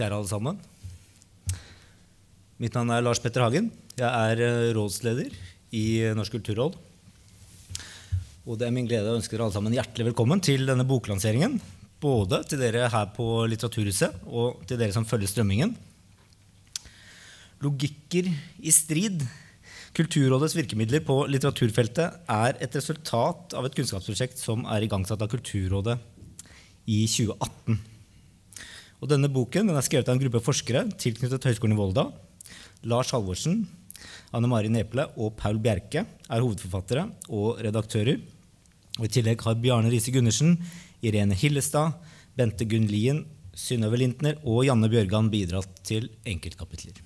Kjære alle sammen. Mitt navn er Lars Petter Hagen. Jeg er eh, rådsleder i Norsk kulturråd. Og det er min glede å ønske dere alle sammen hjertelig velkommen til denne boklanseringen. Både til dere her på Litteraturhuset og til dere som følger strømmingen. Logikker i strid. Kulturrådets virkemidler på litteraturfeltet er et resultat av et kunnskapsprosjekt som er igangsatt av Kulturrådet i 2018. Og denne boken den er skrevet av en gruppe forskere tilknyttet Høgskolen i Volda. Lars Halvorsen, Anne Mari Neple og Paul Bjerke er hovedforfattere og redaktører. Og I tillegg har Bjarne Riise Gundersen, Irene Hillestad, Bente Gunn Lien, Synnøve Lintner og Janne Bjørgan bidratt til enkeltkapitler.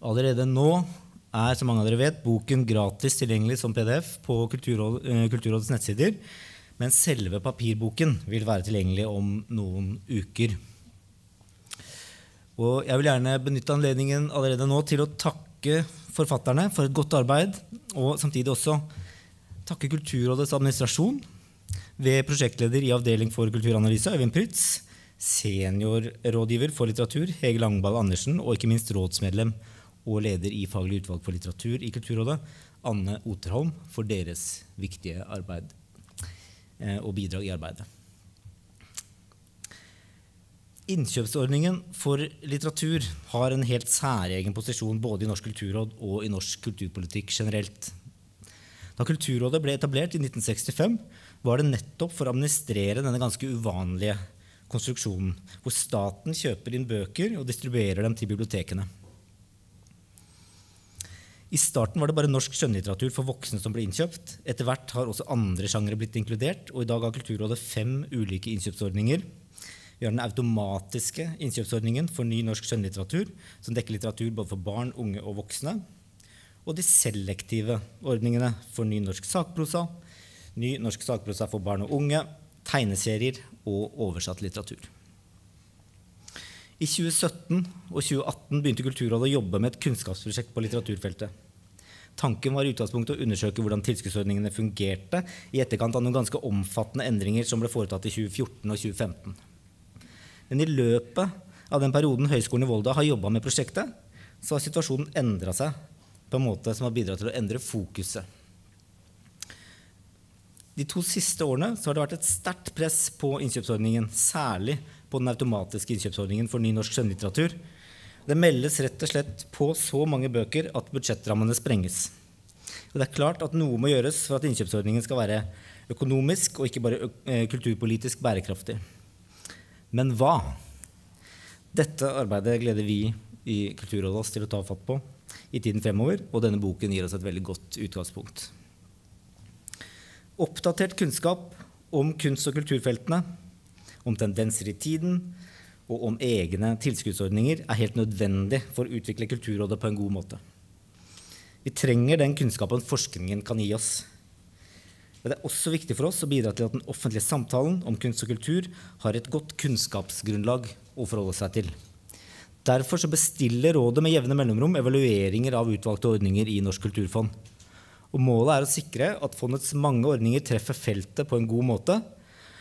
Allerede nå er som mange av dere vet, boken gratis tilgjengelig som PDF på eh, Kulturrådets nettsider, men selve papirboken vil være tilgjengelig om noen uker. Og jeg vil gjerne benytte anledningen allerede nå til å takke forfatterne for et godt arbeid, og samtidig også takke Kulturrådets administrasjon ved prosjektleder i Avdeling for kulturanalyse, Øyvind Prytz, seniorrådgiver for litteratur, Hege Langball Andersen, og ikke minst rådsmedlem og leder i Faglig utvalg for litteratur i Kulturrådet, Anne Oterholm, for deres viktige arbeid og bidrag i arbeidet. Innkjøpsordningen for litteratur har en helt særegen posisjon både i Norsk kulturråd og i norsk kulturpolitikk generelt. Da Kulturrådet ble etablert i 1965, var det nettopp for å administrere denne ganske uvanlige konstruksjonen, hvor staten kjøper inn bøker og distribuerer dem til bibliotekene. I starten var det bare norsk skjønnlitteratur for voksne som ble innkjøpt. Etter hvert har også andre sjangere blitt inkludert, og i dag har Kulturrådet fem ulike innkjøpsordninger. Vi har den automatiske innkjøpsordningen for ny norsk skjønnlitteratur, som dekker litteratur både for barn, unge og voksne. Og de selektive ordningene for ny norsk sakprosa, ny norsk sakprosa for barn og unge, tegneserier og oversatt litteratur. I 2017 og 2018 begynte Kulturrådet å jobbe med et kunnskapsprosjekt på litteraturfeltet. Tanken var i utgangspunktet å undersøke hvordan tilskuddsordningene fungerte i etterkant av noen ganske omfattende endringer som ble foretatt i 2014 og 2015. Men i løpet av den perioden Høgskolen i Volda har jobba med prosjektet, så har situasjonen endra seg på en måte som har bidratt til å endre fokuset. De to siste årene har det vært et sterkt press på innkjøpsordningen, særlig på den automatiske innkjøpsordningen for ny norsk skjønnlitteratur. Det meldes rett og slett på så mange bøker at budsjettrammene sprenges. Og det er klart at noe må gjøres for at innkjøpsordningen skal være økonomisk og ikke bare eh, kulturpolitisk bærekraftig. Men hva? Dette arbeidet gleder vi i Kulturrådet oss til å ta fatt på i tiden fremover, og denne boken gir oss et veldig godt utgangspunkt. Oppdatert kunnskap om kunst- og kulturfeltene om tendenser i tiden og om egne tilskuddsordninger er helt nødvendig for å utvikle Kulturrådet på en god måte. Vi trenger den kunnskapen forskningen kan gi oss. Det er også viktig for oss å bidra til at den offentlige samtalen om kunst og kultur har et godt kunnskapsgrunnlag å forholde seg til. Derfor bestiller Rådet med jevne mellomrom evalueringer av utvalgte ordninger i Norsk kulturfond. Og målet er å sikre at fondets mange ordninger treffer feltet på en god måte,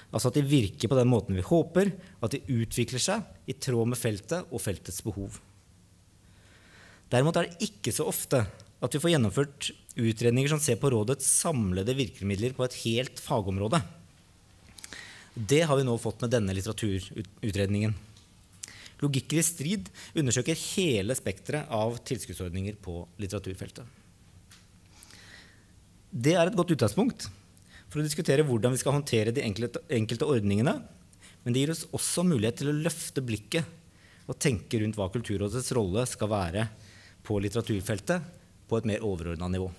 Altså at de virker på den måten vi håper, at de utvikler seg i tråd med feltet og feltets behov. Derimot er det ikke så ofte at vi får gjennomført utredninger som ser på rådets samlede virkemidler på et helt fagområde. Det har vi nå fått med denne litteraturutredningen. Logikker i strid undersøker hele spekteret av tilskuddsordninger på litteraturfeltet. Det er et godt utgangspunkt for å diskutere hvordan vi skal håndtere de enkelte, enkelte ordningene. Men det gir oss også mulighet til å løfte blikket og tenke rundt hva Kulturrådets rolle skal være på litteraturfeltet på et mer overordna nivå.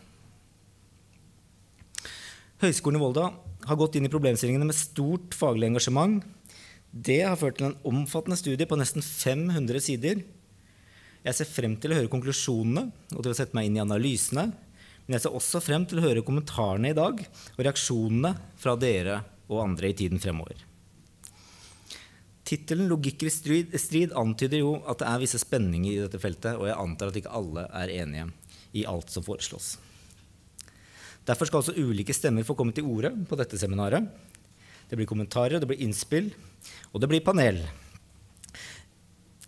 Høgskolen i Volda har gått inn i problemstillingene med stort faglig engasjement. Det har ført til en omfattende studie på nesten 500 sider. Jeg ser frem til å høre konklusjonene og til å sette meg inn i analysene men jeg ser også frem til å høre kommentarene i dag og reaksjonene fra dere og andre i tiden fremover. Tittelen 'Logikker i strid, strid' antyder jo at det er visse spenninger i dette feltet, og jeg antar at ikke alle er enige i alt som foreslås. Derfor skal også ulike stemmer få komme til orde på dette seminaret. Det blir kommentarer, det blir innspill, og det blir panel.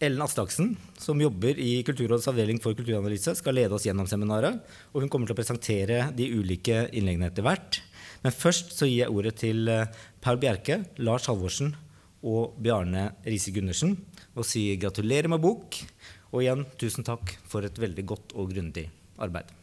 Ellen Aslaksen, som jobber i Kulturrådets avdeling for kulturanalyse, skal lede oss gjennom seminaret. Og hun kommer til å presentere de ulike innleggene etter hvert. Men først så gir jeg ordet til eh, Per Bjerke, Lars Halvorsen og Bjarne Riise Gundersen og sier gratulerer med bok. Og igjen tusen takk for et veldig godt og grundig arbeid.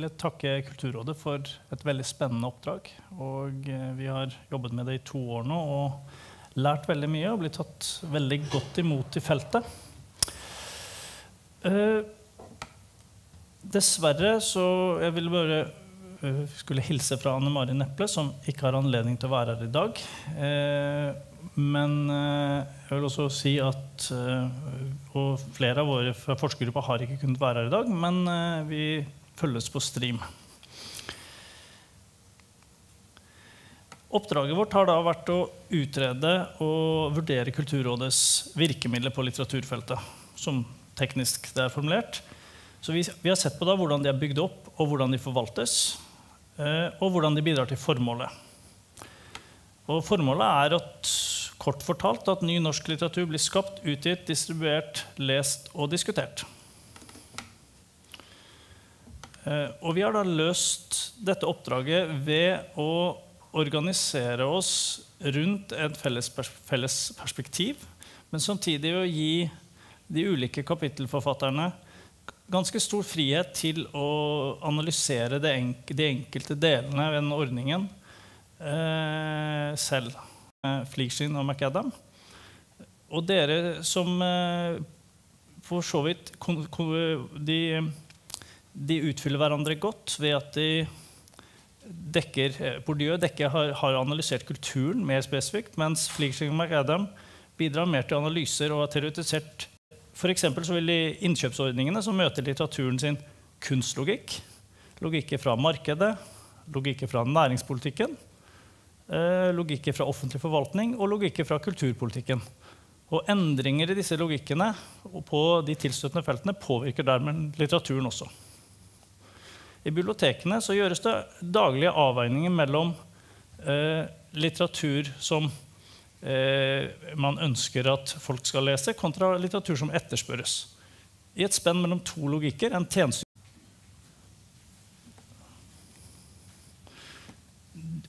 Vil jeg takke Kulturrådet for et veldig spennende oppdrag. Og eh, vi har jobbet med det i to år nå og lært veldig mye og blitt tatt veldig godt imot i feltet. Eh, dessverre så Jeg vil bare uh, skulle hilse fra Anne Mari Neple, som ikke har anledning til å være her i dag. Eh, men jeg vil også si at Og flere av våre fra har ikke kunnet være her i dag, men vi følges på stream. Oppdraget vårt har da vært å utrede og vurdere Kulturrådets virkemidler på litteraturfeltet. som teknisk det er formulert. Så vi, vi har sett på da hvordan de er bygd opp, og hvordan de forvaltes. Eh, og hvordan de bidrar til formålet. Og Formålet er at, kort fortalt at ny norsk litteratur blir skapt, utgitt, distribuert, lest og diskutert. Eh, og vi har da løst dette oppdraget ved å organisere oss rundt et felles, felles perspektiv, men samtidig å gi de ulike kapittelforfatterne ganske stor frihet til å analysere de, enk de enkelte delene ved den ordningen eh, selv. Eh, Fleershin og McAdam. Og dere som eh, for så vidt de de utfyller hverandre godt ved at de dekker, eh, Bourdieu dekker, har, har, analysert kulturen mer spesifikt, mens Fleeshing McAdam bidrar mer til analyser og har teoretisert F.eks. vil de innkjøpsordningene som møter litteraturen sin kunstlogikk, logikker fra markedet, logikker fra næringspolitikken, eh, logikker fra offentlig forvaltning og logikker fra kulturpolitikken. Og endringer i disse logikkene på de tilstøtende feltene påvirker dermed litteraturen også. I bibliotekene så gjøres det daglige avveininger mellom eh, litteratur som eh, man ønsker at folk skal lese, kontra litteratur som etterspørres. I et spenn mellom to logikker. en tjeneste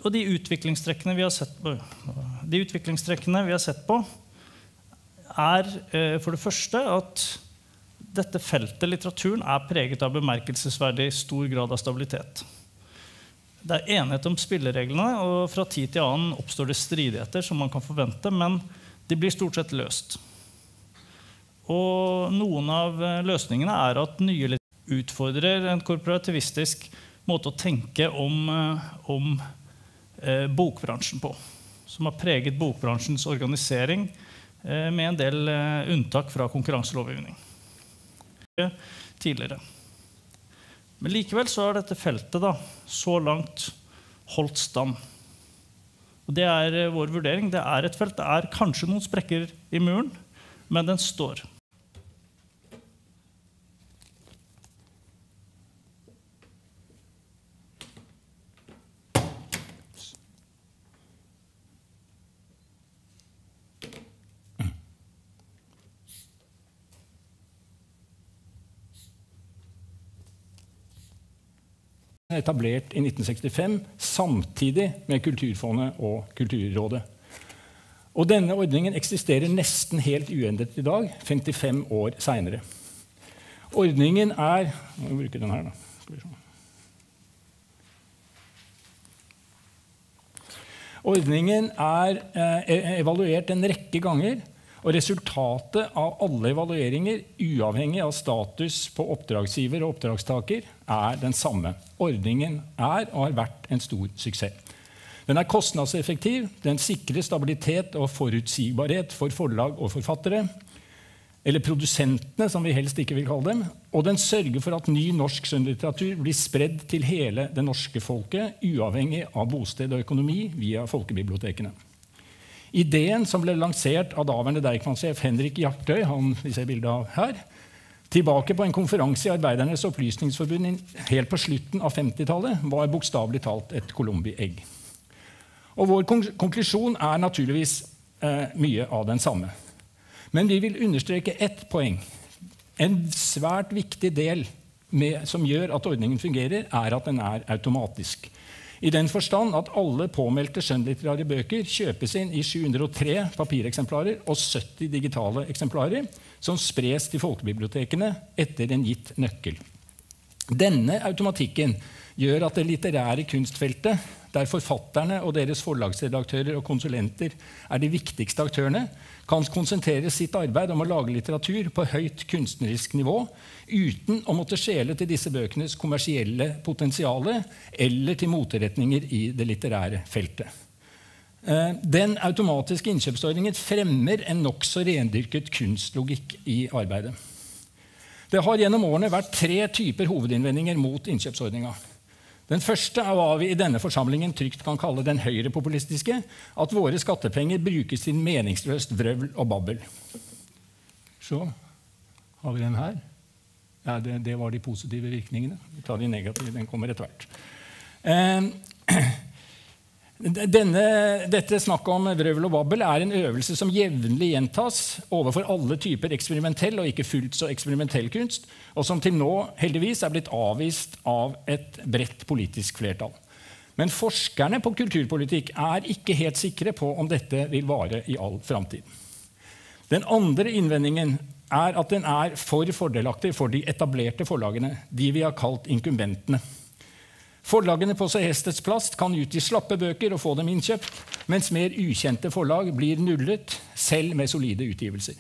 Og de utviklingstrekkene vi har sett på, de utviklingstrekkene vi har sett på er eh, for det første at dette feltet, litteraturen, er preget av bemerkelsesverdig stor grad av stabilitet. Det er enighet om spillereglene, og fra tid til annen oppstår det stridigheter, som man kan forvente, men de blir stort sett løst. Og noen av eh, løsningene er at nye utfordrer en korporativistisk måte å tenke om, eh, om eh, bokbransjen på, som har preget bokbransjens organisering eh, med en del eh, unntak fra konkurranselovgivning tidligere. Men likevel så har dette feltet da, så langt holdt stand. Og Det er eh, vår vurdering. Det er et felt. Det er kanskje noen sprekker i muren, men den står. etablert i 1965 samtidig med Kulturfondet og Kulturrådet. Og denne ordningen eksisterer nesten helt uendret i dag, 55 år senere. Ordningen er Må bruke den her, da. Ordningen er eh, e-, evaluert en rekke ganger og resultatet av alle evalueringer, uavhengig av status på oppdragsgiver og oppdragstaker, er den samme. Ordningen er og har vært en stor suksess. Den er kostnadseffektiv, den sikrer stabilitet og forutsigbarhet for forlag og forfattere eller produsentene, som vi helst ikke vil kalle dem. Og den sørger for at ny norsk skjønnlitteratur blir spredd til hele det norske folket, uavhengig av bosted og økonomi, via folkebibliotekene. Ideen som ble lansert av daværende Deichman-sjef Henrik Hjartøy, han vi ser bildet av her, tilbake på en konferanse i Arbeidernes Opplysningsforbund helt på slutten av 50-tallet, var bokstavelig talt et colombi-egg. Og Vår konklusjon er naturligvis eh, mye av den samme. Men vi vil understreke ett poeng. En svært viktig del med, som gjør at ordningen fungerer, er at den er automatisk. I den forstand at alle påmeldte skjønnlitterære bøker kjøpes inn i 703 papireksemplarer og 70 digitale eksemplarer, som spres til folkebibliotekene etter en gitt nøkkel. Denne automatikken gjør at det litterære kunstfeltet, der forfatterne og deres forlagsredaktører og konsulenter er de viktigste aktørene, kan konsentrere sitt arbeid om å lage litteratur på høyt kunstnerisk nivå uten å måtte skjele til disse bøkenes kommersielle potensial eller til moteretninger i det litterære feltet. Eh, den automatiske innkjøpsordningen fremmer en nokså rendyrket kunstlogikk i arbeidet. Det har gjennom årene vært tre typer hovedinnvendinger mot innkjøpsordninga. Den første er hva vi i denne forsamlingen trygt kan kalle den høyrepopulistiske, at våre skattepenger brukes til meningsløst vrøvl og babbel. Så har vi den her. Ja, det, det, var de positive virkningene. Vi tar de negative. Den kommer etter hvert. Eh, denne, dette snakket om vrøvl og babbel er en øvelse som jevnlig gjentas overfor alle typer eksperimentell og ikke fullt så eksperimentell kunst, og som til nå heldigvis er blitt avvist av et bredt politisk flertall. Men forskerne på kulturpolitikk er ikke helt sikre på om dette vil vare i all framtid. Den andre innvendingen er at den er for fordelaktig for de etablerte forlagene, de vi har kalt inkumbentene. Forlagene på Sehestets plast kan utgi slappe bøker og få dem innkjøpt, mens mer ukjente forlag blir nullet, selv med solide utgivelser.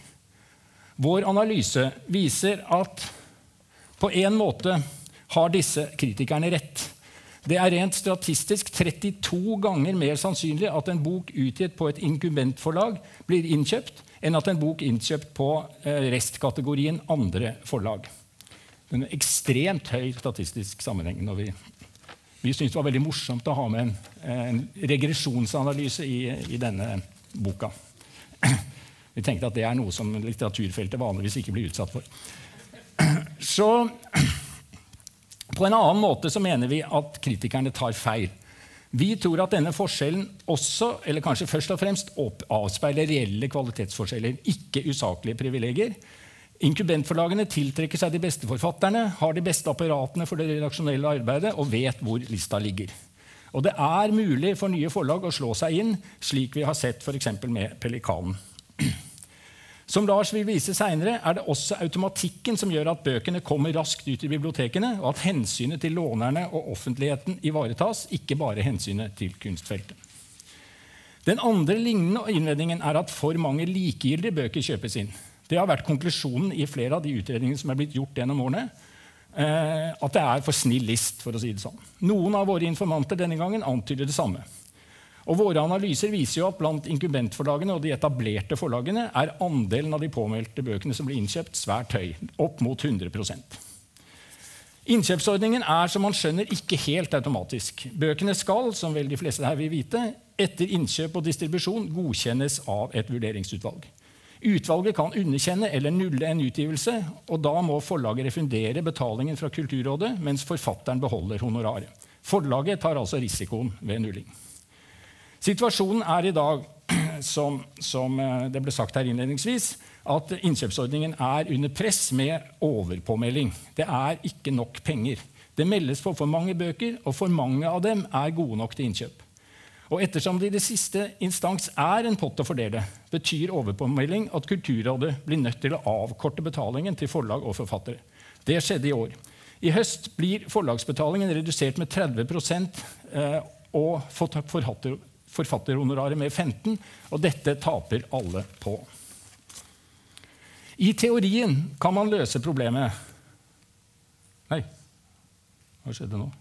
Vår analyse viser at på en måte har disse kritikerne rett. Det er rent statistisk 32 ganger mer sannsynlig at en bok utgitt på et inkubentforlag blir innkjøpt, enn at en bok innkjøpt på eh, restkategorien andre forlag. Det er en ekstremt høy statistisk sammenheng når vi vi syntes det var veldig morsomt å ha med en, en regresjonsanalyse i, i, denne boka. Vi tenkte at det er noe som litteraturfeltet vanligvis ikke blir utsatt for. Så på en annen måte så mener vi at kritikerne tar feil. Vi tror at denne forskjellen også, eller kanskje først og fremst, avspeiler reelle kvalitetsforskjeller, ikke usaklige privilegier, Inkubentforlagene tiltrekker seg de beste forfatterne, har de beste apparatene for det redaksjonelle arbeidet og vet hvor lista ligger. Og det er mulig for nye forlag å slå seg inn, slik vi har sett f.eks. med Pelikanen. Som Lars vil vise senere, er det også automatikken som gjør at bøkene kommer raskt ut i bibliotekene, og at hensynet til lånerne og offentligheten ivaretas, ikke bare hensynet til kunstfeltet. Den andre lignende innvendingen er at for mange likegyldige bøker kjøpes inn. Det har vært konklusjonen i flere av de utredningene som er blitt gjort gjennom årene. Eh, at det er for snill list, for å si det sånn. Noen av våre informanter denne gangen antyder det samme. Og Våre analyser viser jo at blant inkubentforlagene og de etablerte forlagene er andelen av de påmeldte bøkene som blir innkjøpt, svært høy. Opp mot 100% Innkjøpsordningen er som man skjønner, ikke helt automatisk. Bøkene skal, som vel de fleste her vil vite, etter innkjøp og distribusjon godkjennes av et vurderingsutvalg. Utvalget kan underkjenne eller nulle en utgivelse, og da må forlaget refundere betalingen fra Kulturrådet, mens forfatteren beholder honoraret. Forlaget tar altså risikoen ved nulling. Situasjonen er i dag, som, som eh, det ble sagt her innledningsvis, at innkjøpsordningen er under press med overpåmelding. Det er ikke nok penger. Det meldes på for mange bøker, og for mange av dem er gode nok til innkjøp. Og ettersom det i det siste instans er en pott å fordele, betyr overpåmelding at Kulturrådet blir nødt til å avkorte betalingen til forlag og forfattere. Det skjedde i år. I høst blir forlagsbetalingen redusert med 30 eh, og forfatterhonoraret med 15, og dette taper alle på. I teorien kan man løse problemet Nei, hva skjedde nå?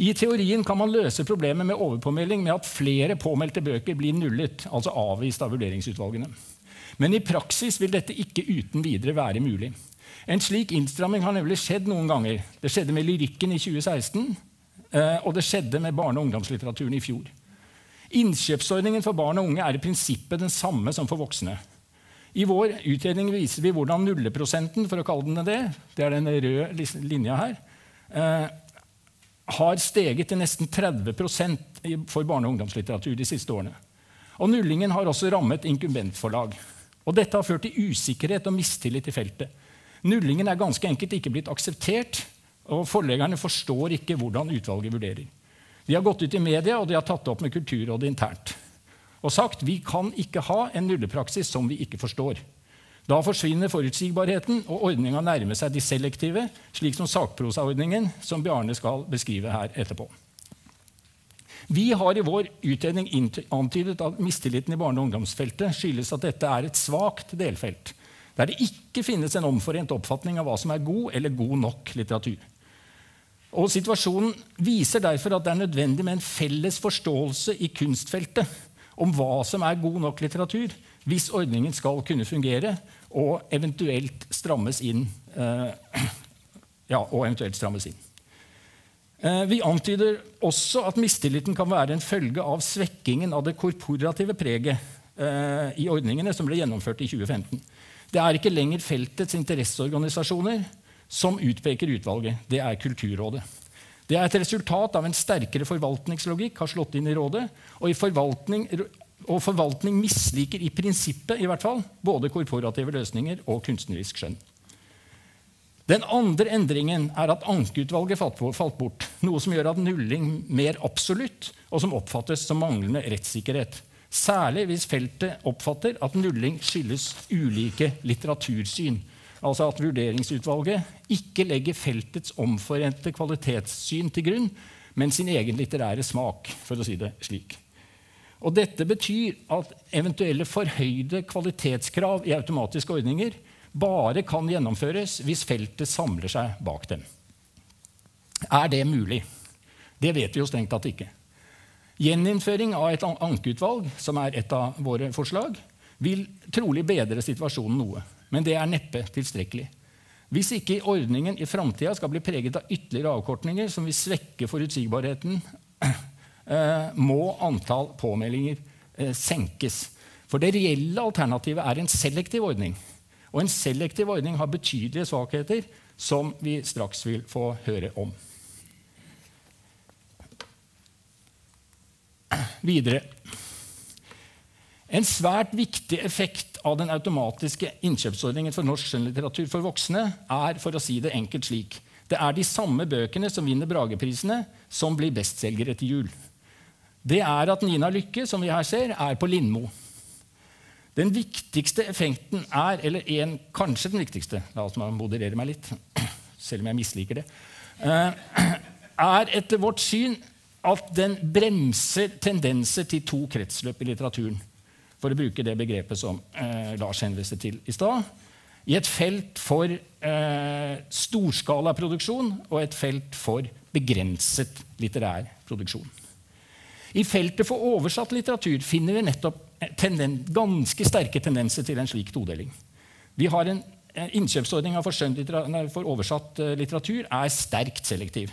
I teorien kan man løse problemet med overpåmelding med at flere påmeldte bøker blir nullet, altså avvist av vurderingsutvalgene. Men i praksis vil dette ikke uten videre være mulig. En slik innstramming har nemlig skjedd noen ganger. Det skjedde med lyrikken i 2016, eh, og det skjedde med barne- og ungdomslitteraturen i fjor. Innkjøpsordningen for barn og unge er i prinsippet den samme som for voksne. I vår utredning viser vi hvordan nulleprosenten, for å kalle den det, det er den røde linja her, eh, har steget til nesten 30% for barne- og ungdomslitteratur de siste årene. Og nullingen har også rammet inkubentforlag. Og dette har ført til usikkerhet og mistillit i feltet. Nullingen er ganske enkelt ikke blitt akseptert, og forleggerne forstår ikke hvordan utvalget vurderer. De har gått ut i media og de har tatt det opp med Kulturrådet internt og sagt vi kan ikke ha en nullepraksis som vi ikke forstår. Da forsvinner forutsigbarheten, og ordninga nærmer seg de selektive, slik som sakprosaordningen, som Bjarne skal beskrive her etterpå. Vi har i vår utredning antydet at mistilliten i barne- og ungdomsfeltet skyldes at dette er et svakt delfelt der det ikke finnes en omforent oppfatning av hva som er god eller god nok litteratur. Og Situasjonen viser derfor at det er nødvendig med en felles forståelse i kunstfeltet om hva som er god nok litteratur, hvis ordningen skal kunne fungere og eventuelt strammes inn. Eh, ja, og eventuelt strammes inn. Eh, vi antyder også at mistilliten kan være en følge av svekkingen av det korporative preget eh, i ordningene som ble gjennomført i 2015. Det er ikke lenger feltets interesseorganisasjoner som utpeker utvalget. Det er Kulturrådet. Det er et resultat av en sterkere forvaltningslogikk har slått inn i rådet, og, i forvaltning, og forvaltning misliker i prinsippet i hvert fall, både korporative løsninger og kunstnerisk skjønn. Den andre endringen er at ankeutvalget falt bort, noe som gjør at nulling mer absolutt, og som oppfattes som manglende rettssikkerhet. Særlig hvis feltet oppfatter at nulling skyldes ulike litteratursyn. Altså at vurderingsutvalget ikke legger feltets omforente kvalitetssyn til grunn, men sin egen litterære smak, for å si det slik. Og dette betyr at eventuelle forhøyde kvalitetskrav i automatiske ordninger bare kan gjennomføres hvis feltet samler seg bak dem. Er det mulig? Det vet vi jo strengt tatt ikke. Gjeninnføring av et ankeutvalg, som er et av våre forslag, vil trolig bedre situasjonen noe. Men det er neppe tilstrekkelig. Hvis ikke ordningen i framtida skal bli preget av ytterligere avkortninger som vil svekke forutsigbarheten, må antall påmeldinger eh, senkes. For det reelle alternativet er en selektiv ordning. Og en selektiv ordning har betydelige svakheter, som vi straks vil få høre om. Videre. En svært viktig effekt av den automatiske innkjøpsordningen for norsk skjønnlitteratur for voksne er for å si det enkelt slik det er de samme bøkene som vinner Brageprisene, som blir bestselgere til jul. Det er at Nina Lykke, som vi her ser, er på Lindmo. Den viktigste effekten er, eller en, kanskje den viktigste La oss moderere meg litt, selv om jeg misliker det. Eh, er etter vårt syn at den bremser tendenser til to kretsløp i litteraturen. For å bruke det begrepet som eh, Lars henviste til i stad. I et felt for eh, storskalaproduksjon og et felt for begrenset litterær produksjon. I feltet for oversatt litteratur finner vi nettopp ganske sterke tendenser til en slik todeling. Vi har en eh, Innkjøpsordninga for, for, oversatt eh, litteratur er sterkt selektiv.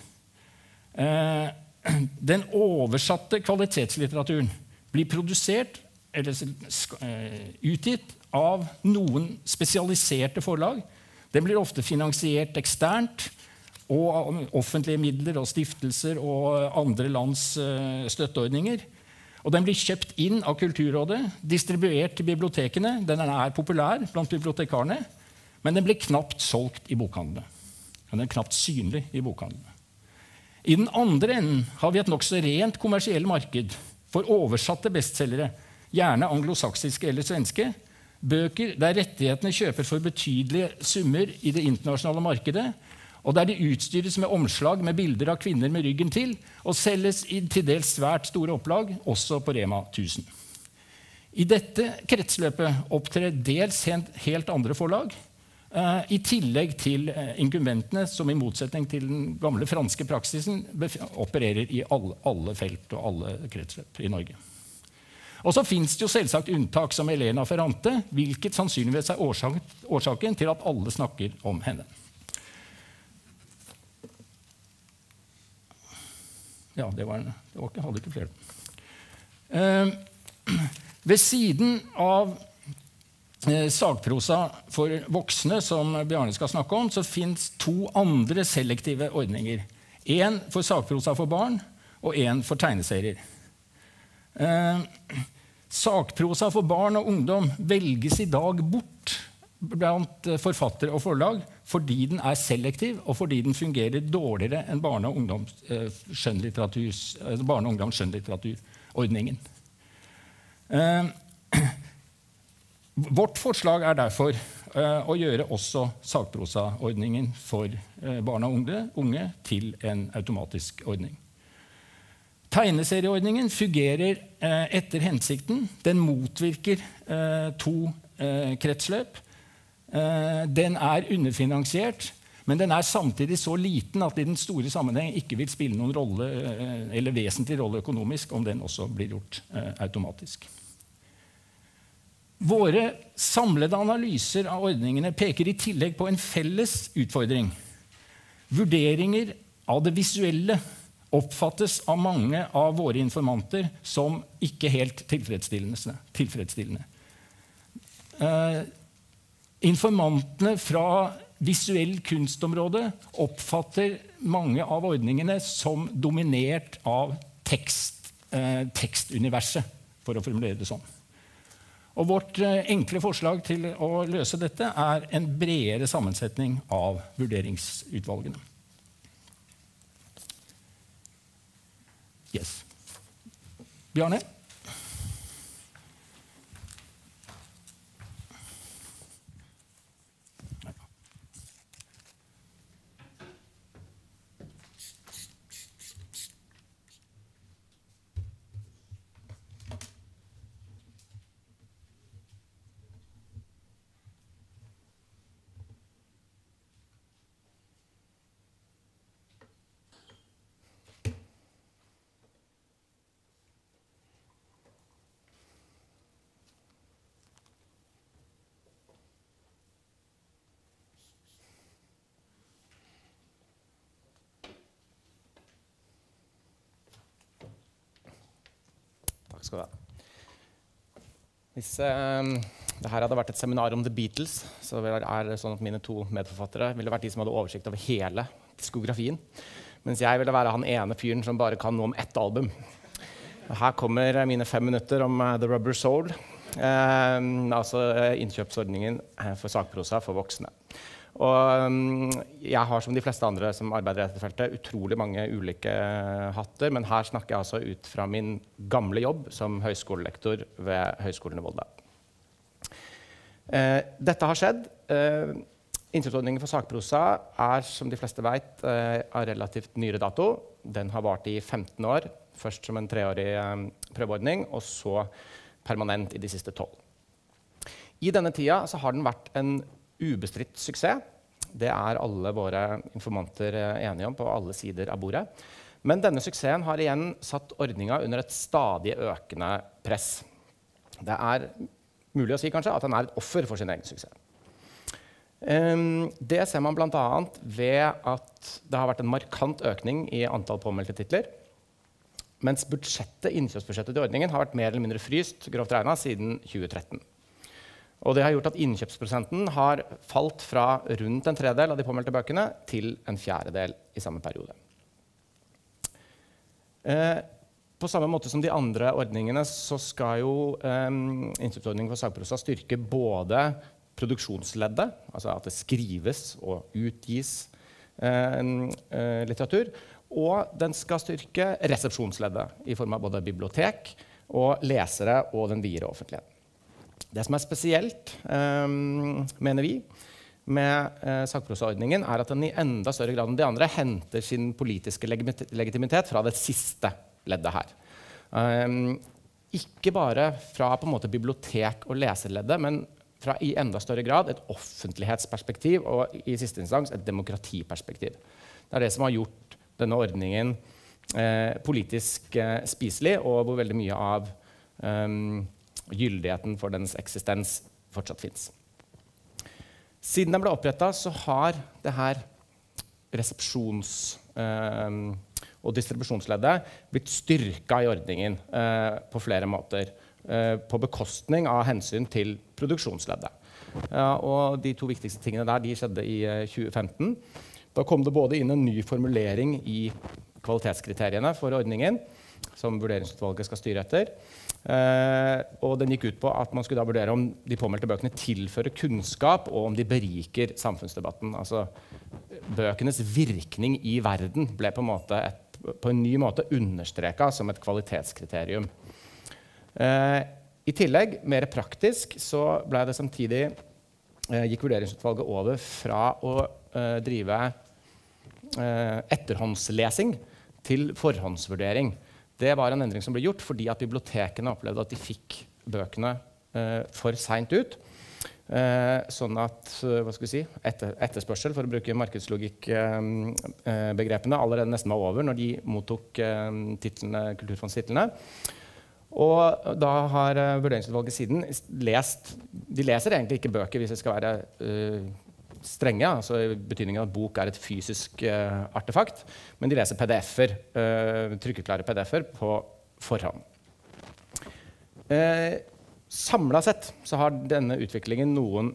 Eh, den oversatte kvalitetslitteraturen blir produsert eller utgitt av noen spesialiserte forlag. Den blir ofte finansiert eksternt og av offentlige midler og stiftelser og andre lands eh, støtteordninger. Og den blir kjøpt inn av Kulturrådet, distribuert til bibliotekene. Den er populær blant bibliotekarene, men den blir knapt solgt i bokhandlene. Den er knapt synlig i bokhandlene. I den andre enden har vi et nokså rent kommersielt marked for oversatte bestselgere, gjerne anglosaksiske eller svenske, bøker der rettighetene kjøper for betydelige summer i det internasjonale markedet, og der de utstyres med omslag med bilder av kvinner med ryggen til, og selges i til dels svært store opplag, også på Rema 1000. I dette kretsløpet opptrer dels helt andre forlag, eh, i tillegg til eh, inkumbentene, som i motsetning til den gamle franske praksisen opererer i alle, alle felt og alle kretsløp i Norge. Og så fins det jo selvsagt unntak, som Elena Ferrante, hvilket sannsynligvis er årsaken til at alle snakker om henne. Ja, det var, det var ikke, hadde ikke flere. Eh, ved siden av eh, sakprosa for voksne, som Bjarne skal snakke om, så fins to andre selektive ordninger. Én for sakprosa for barn og én for tegneserier. Eh, sakprosa for barn og ungdom velges i dag bort blant eh, forfattere og forlag fordi den er selektiv, og fordi den fungerer dårligere enn barne- og ungdomsskjønnlitteraturordningen. Barne ungdomsskjønnlitteraturordningen. Eh, vårt forslag er derfor eh, å gjøre også sakprosaordningen for eh, og unge, unge til en automatisk ordning. Tegneserieordningen fungerer eh, etter hensikten. Den motvirker eh, to eh, kretsløp. Den er underfinansiert, men den er samtidig så liten at det i den store sammenheng ikke vil spille noen rolle, eller vesentlig rolle økonomisk om den også blir gjort automatisk. Våre samlede analyser av ordningene peker i tillegg på en felles utfordring. Vurderinger av det visuelle oppfattes av mange av våre informanter som ikke helt tilfredsstillende. tilfredsstillende. Informantene fra visuell kunstområde oppfatter mange av ordningene som dominert av tekst, eh, tekstuniverset, for å formulere det sånn. Og vårt eh, enkle forslag til å løse dette er en bredere sammensetning av vurderingsutvalgene. Yes. Bjarne? Skal du ha. Hvis eh, det her hadde vært et seminar om The Beatles, så er det sånn at mine to medforfattere ville vært de som hadde oversikt over hele diskografien. Mens jeg ville være han ene fyren som bare kan noe om ett album. Her kommer mine fem minutter om uh, The Rubber Soul. Eh, altså eh, innkjøpsordningen eh, for sakprosa for voksne. Og um, jeg har som de fleste andre som arbeider i dette feltet, utrolig mange ulike hatter, men her snakker jeg altså ut fra min gamle jobb som høyskolelektor ved Høgskolen i Volda. Eh, dette har skjedd. Innsynsordningen for sakprosa er som de fleste vet, eh, av relativt nyere dato. Den har vart i 15 år, først som en treårig eh, prøveordning, og så permanent i de siste 12. I denne tida har den vært en ubestridt suksess. Det er alle våre informanter eh, enige om på alle sider av bordet. Men denne suksessen har igjen satt ordninga under et stadig økende press. Det er mulig å si kanskje at den er et offer for sin egen suksess. Det ser man bl.a. ved at det har vært en markant økning i antall påmeldte titler. Mens budsjettet, innkjøpsbudsjettet til ordningen har vært mer eller mindre fryst grovt regnet, siden 2013. Og det har gjort at innkjøpsprosenten har falt fra rundt en tredel av de påmeldte bøkene til en fjerdedel i samme periode. Eh, på samme måte som de andre ordningene så skal jo eh, innkjøpsordningen for sagprosa styrke både produksjonsleddet, altså at det skrives og utgis eh, eh, litteratur, og den skal styrke resepsjonsleddet i form av både bibliotek og lesere og den videre offentligheten. Det som er spesielt, um, mener vi, med eh, sakprosaordningen, er at den i enda større grad enn de andre henter sin politiske legitimitet fra det siste leddet her. Um, ikke bare fra på en måte, bibliotek- og leserleddet, men fra i enda større grad et offentlighetsperspektiv og i siste instans et demokratiperspektiv. Det er det som har gjort denne ordningen eh, politisk eh, spiselig, og hvor veldig mye av um, gyldigheten for dens eksistens fortsatt fins. Siden den ble oppretta, har det her resepsjons- eh, og distribusjonsleddet blitt styrka i ordningen eh, på flere måter. Eh, på bekostning av hensyn til produksjonsleddet. og de to viktigste tingene der de skjedde i 2015. Da kom det både inn en ny formulering i kvalitetskriteriene for ordningen, som vurderingsutvalget skal styre etter. Eh, og den gikk ut på at man skulle da vurdere om de påmeldte bøkene tilfører kunnskap, og om de beriker samfunnsdebatten. Altså, bøkenes virkning i verden ble på en, måte et, på en ny måte understreka som et kvalitetskriterium. Eh, I tillegg, mer praktisk, så ble det samtidig eh, gikk vurderingsutvalget over fra å eh, drive eh, etterhåndslesing til forhåndsvurdering. Det var en endring som ble gjort fordi at bibliotekene opplevde at de fikk bøkene eh, for seint ut. Eh, sånn at eh, hva skal vi si, etter, etterspørsel, for å bruke markedslogikkbegrepene, eh, allerede nesten var over når de mottok eh, titlene, kulturfondstitlene. Og da har uh, vurderingsutvalget siden lest De leser egentlig ikke bøker hvis det skal være uh, strenge, altså i betydningen at bok er et fysisk uh, artefakt. Men de leser PDF-er, uh, trykkeklare PDF-er på forhånd. Uh, Samla sett så har denne utviklingen noen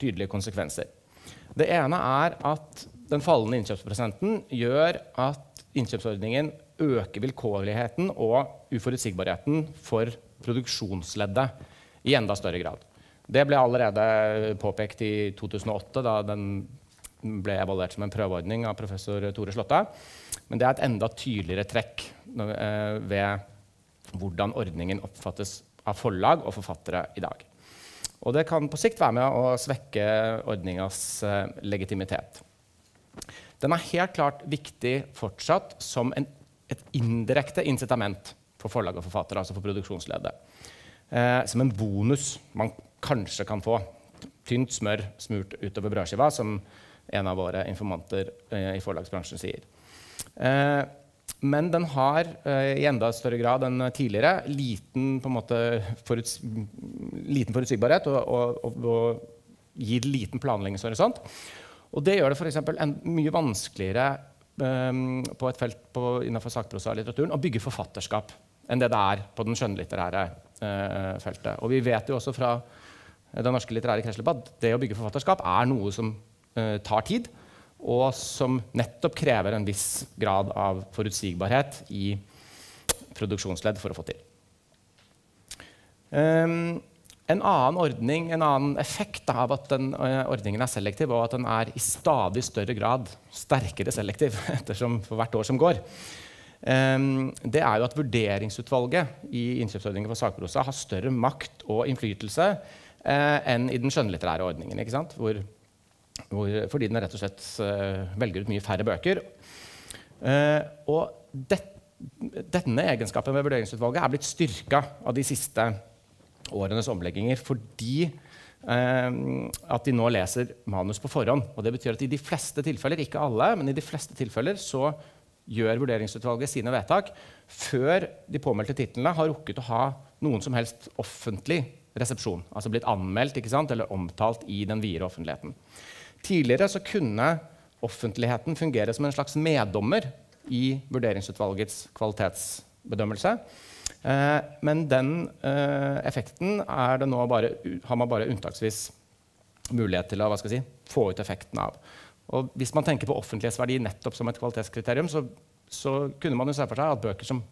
tydelige konsekvenser. Det ene er at den fallende innkjøpsprosenten gjør at innkjøpsordningen øker vilkårligheten og uforutsigbarheten for produksjonsleddet i enda større grad. Det ble allerede påpekt i 2008, da den ble evaluert som en prøveordning av professor Tore Slåtta. Men det er et enda tydeligere trekk eh, ved hvordan ordningen oppfattes av forlag og forfattere i dag. Og det kan på sikt være med å svekke ordningas eh, legitimitet. Den er helt klart viktig fortsatt som en, et indirekte incitament for forlag og forfattere, altså for produksjonsleddet. Eh, som en bonus man kanskje kan få. Tynt smør smurt utover brødskiva, som en av våre informanter eh, i forlagsbransjen sier. Eh, men den har eh, i enda større grad enn tidligere liten, måte, foruts liten forutsigbarhet og, og, og, og gir liten planleggingshorisont. Og det gjør det for en, mye vanskeligere um, på et felt innenfor sakprosa-litteraturen å bygge forfatterskap enn det det er på den skjønnlitterære uh, feltet. Og vi vet jo også fra den norske litterære kretsløpet at det å bygge forfatterskap er noe som uh, tar tid, og som nettopp krever en viss grad av forutsigbarhet i produksjonsledd for å få til. Um, en annen ordning, en annen effekt av at den uh, ordningen er selektiv, og at den er i stadig større grad sterkere selektiv ettersom for hvert år som går, um, det er jo at vurderingsutvalget i innkjøpsordningen for sakprosa har større makt og innflytelse enn i den skjønnlitterære ordningen. Hvor hvor, fordi den rett og slett uh, velger ut mye færre bøker. Uh, og det, denne egenskapen ved vurderingsutvalget er blitt styrka av de siste årenes omlegginger fordi at de nå leser manus på forhånd. Og det betyr at i de fleste tilfeller, ikke alle, men i de fleste tilfeller så gjør vurderingsutvalget sine vedtak før de påmeldte titlene har rukket å ha noen som helst offentlig resepsjon. Altså blitt anmeldt eller omtalt i den videre offentligheten. Tidligere kunne offentligheten fungere som en slags meddommer i vurderingsutvalgets kvalitetsbedømmelse. Eh, men den eh, effekten bare, har man bare unntaksvis mulighet til å si, få ut effekten av. Og hvis man tenker på offentlighetsverdi nettopp som et kvalitetskriterium, så, så kunne man jo se for seg at bøker som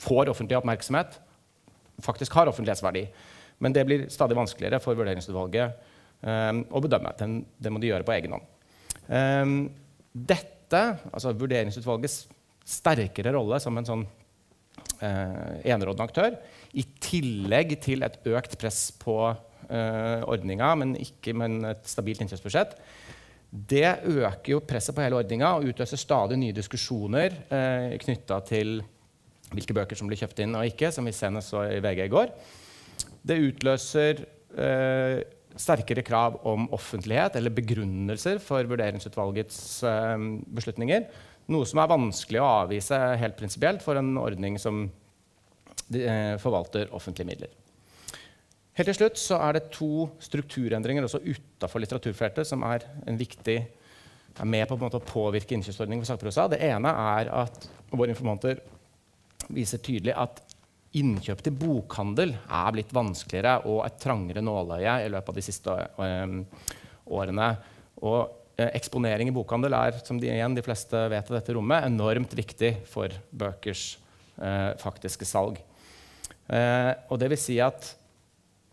får offentlig oppmerksomhet, faktisk har offentlighetsverdi. Men det blir stadig vanskeligere for vurderingsutvalget um, å bedømme. Den, det må de gjøre på egen hånd. Um, dette, altså vurderingsutvalgets sterkere rolle som en sånn uh, enerådende aktør, i tillegg til et økt press på uh, ordninga, men ikke med et stabilt innkjøpsbudsjett, det øker jo presset på hele ordninga og utløser stadig nye diskusjoner eh, knytta til hvilke bøker som blir kjøpt inn og ikke, som vi senest så i VG i går. Det utløser eh, sterkere krav om offentlighet eller begrunnelser for vurderingsutvalgets eh, beslutninger. Noe som er vanskelig å avvise helt prinsipielt for en ordning som eh, forvalter offentlige midler. Helt til slutt er det to strukturendringer også utafor litteraturfeltet som er, viktig, er med på, på å påvirke innkjøpsordningen for sakprosa. Det ene er at våre informanter viser tydelig at innkjøp til bokhandel er blitt vanskeligere og et trangere nåløye i løpet av de siste øh, årene. Og øh, eksponering i bokhandel er, som de, igjen, de fleste vet i dette rommet, enormt viktig for bøkers eh, faktiske salg. og det vil si at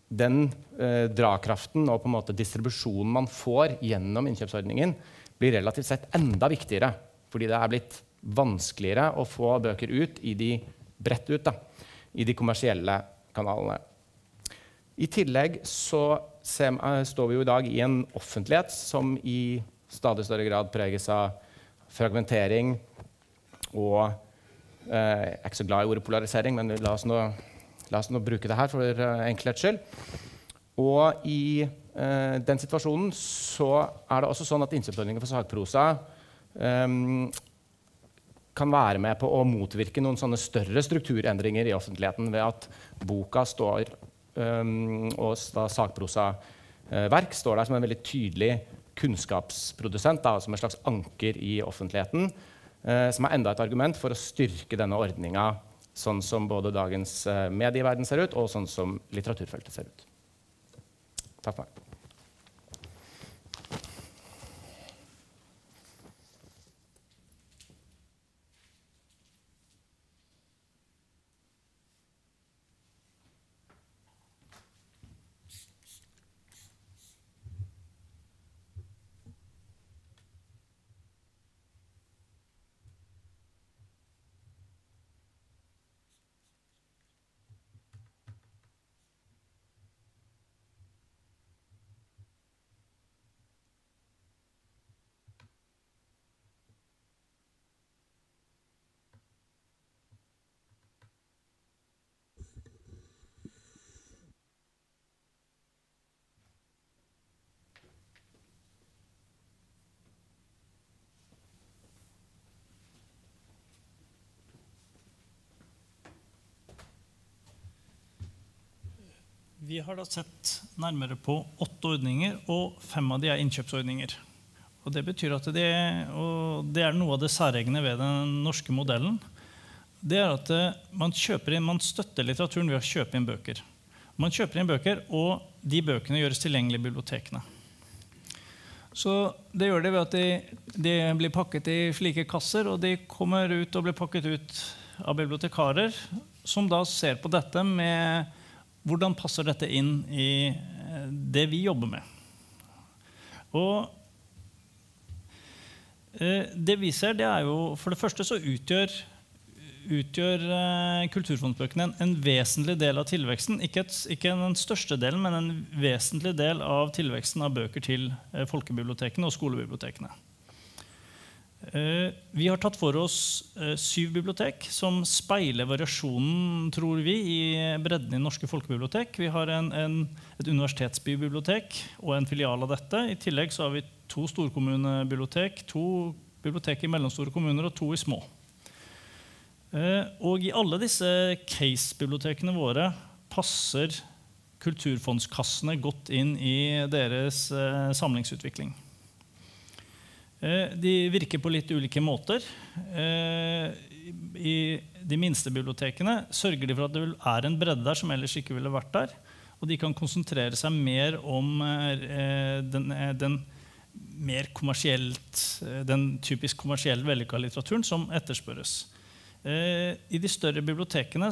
den eh, drakraften og på en måte distribusjonen man får gjennom innkjøpsordningen, blir relativt sett enda viktigere. Fordi det er blitt vanskeligere å få bøker ut i de bredt ut da, i de kommersielle kanalene. I tillegg så står vi jo i dag i en offentlighet som i stadig større grad preges av fragmentering og eh, Jeg er ikke så glad i ordet polarisering, men la oss nå La oss nå bruke det her for uh, enkelhets skyld. Og i eh, den situasjonen så er det også sånn at innkjøpsordningen for sakprosa um, kan være med på å motvirke noen sånne større strukturendringer i offentligheten ved at boka står um, og sakprosaverk uh, står der som en veldig tydelig kunnskapsprodusent, da, som en slags anker i offentligheten, uh, som er enda et argument for å styrke denne ordninga sånn som både dagens eh, medieverden ser ut, og sånn som litteraturfeltet ser ut. Takk for meg. Vi har da sett nærmere på åtte ordninger, og fem av de er innkjøpsordninger. Og Det betyr at det, det er noe av det særegne ved den norske modellen. Det er at eh, man, inn, man støtter litteraturen ved å kjøpe inn bøker. Man kjøper inn bøker, og de bøkene gjøres tilgjengelig i bibliotekene. Så det gjør det ved at de, de, blir pakket i slike kasser, og de kommer ut og blir pakket ut av bibliotekarer, som da ser på dette med hvordan passer dette inn i eh, det vi jobber med? Og eh, det vi ser, det er jo For det første så utgjør, utgjør eh, kulturfondsbøkene en, en, vesentlig del av tilveksten. Ikke, et, ikke, den største delen, men en vesentlig del av tilveksten av bøker til folkebibliotekene og skolebibliotekene. Eh, vi har tatt for oss eh, syv bibliotek som speiler variasjonen tror vi, i bredden i norske folkebibliotek. Vi har en, en, et universitetsbybibliotek og en filial av dette. I tillegg har vi to storkommunebibliotek, to bibliotek i mellomstore kommuner og to i små. Eh, og i alle disse case-bibliotekene våre passer kulturfondskassene godt inn i deres samlingsutvikling. Eh, de virker på litt ulike måter. Eh, I de minste bibliotekene sørger de for at det er en bredde der som ellers ikke ville vært der. Og de kan konsentrere seg mer om eh, den, den mer kommersielt, den typisk kommersielt vellykka litteraturen som etterspørres. I de større bibliotekene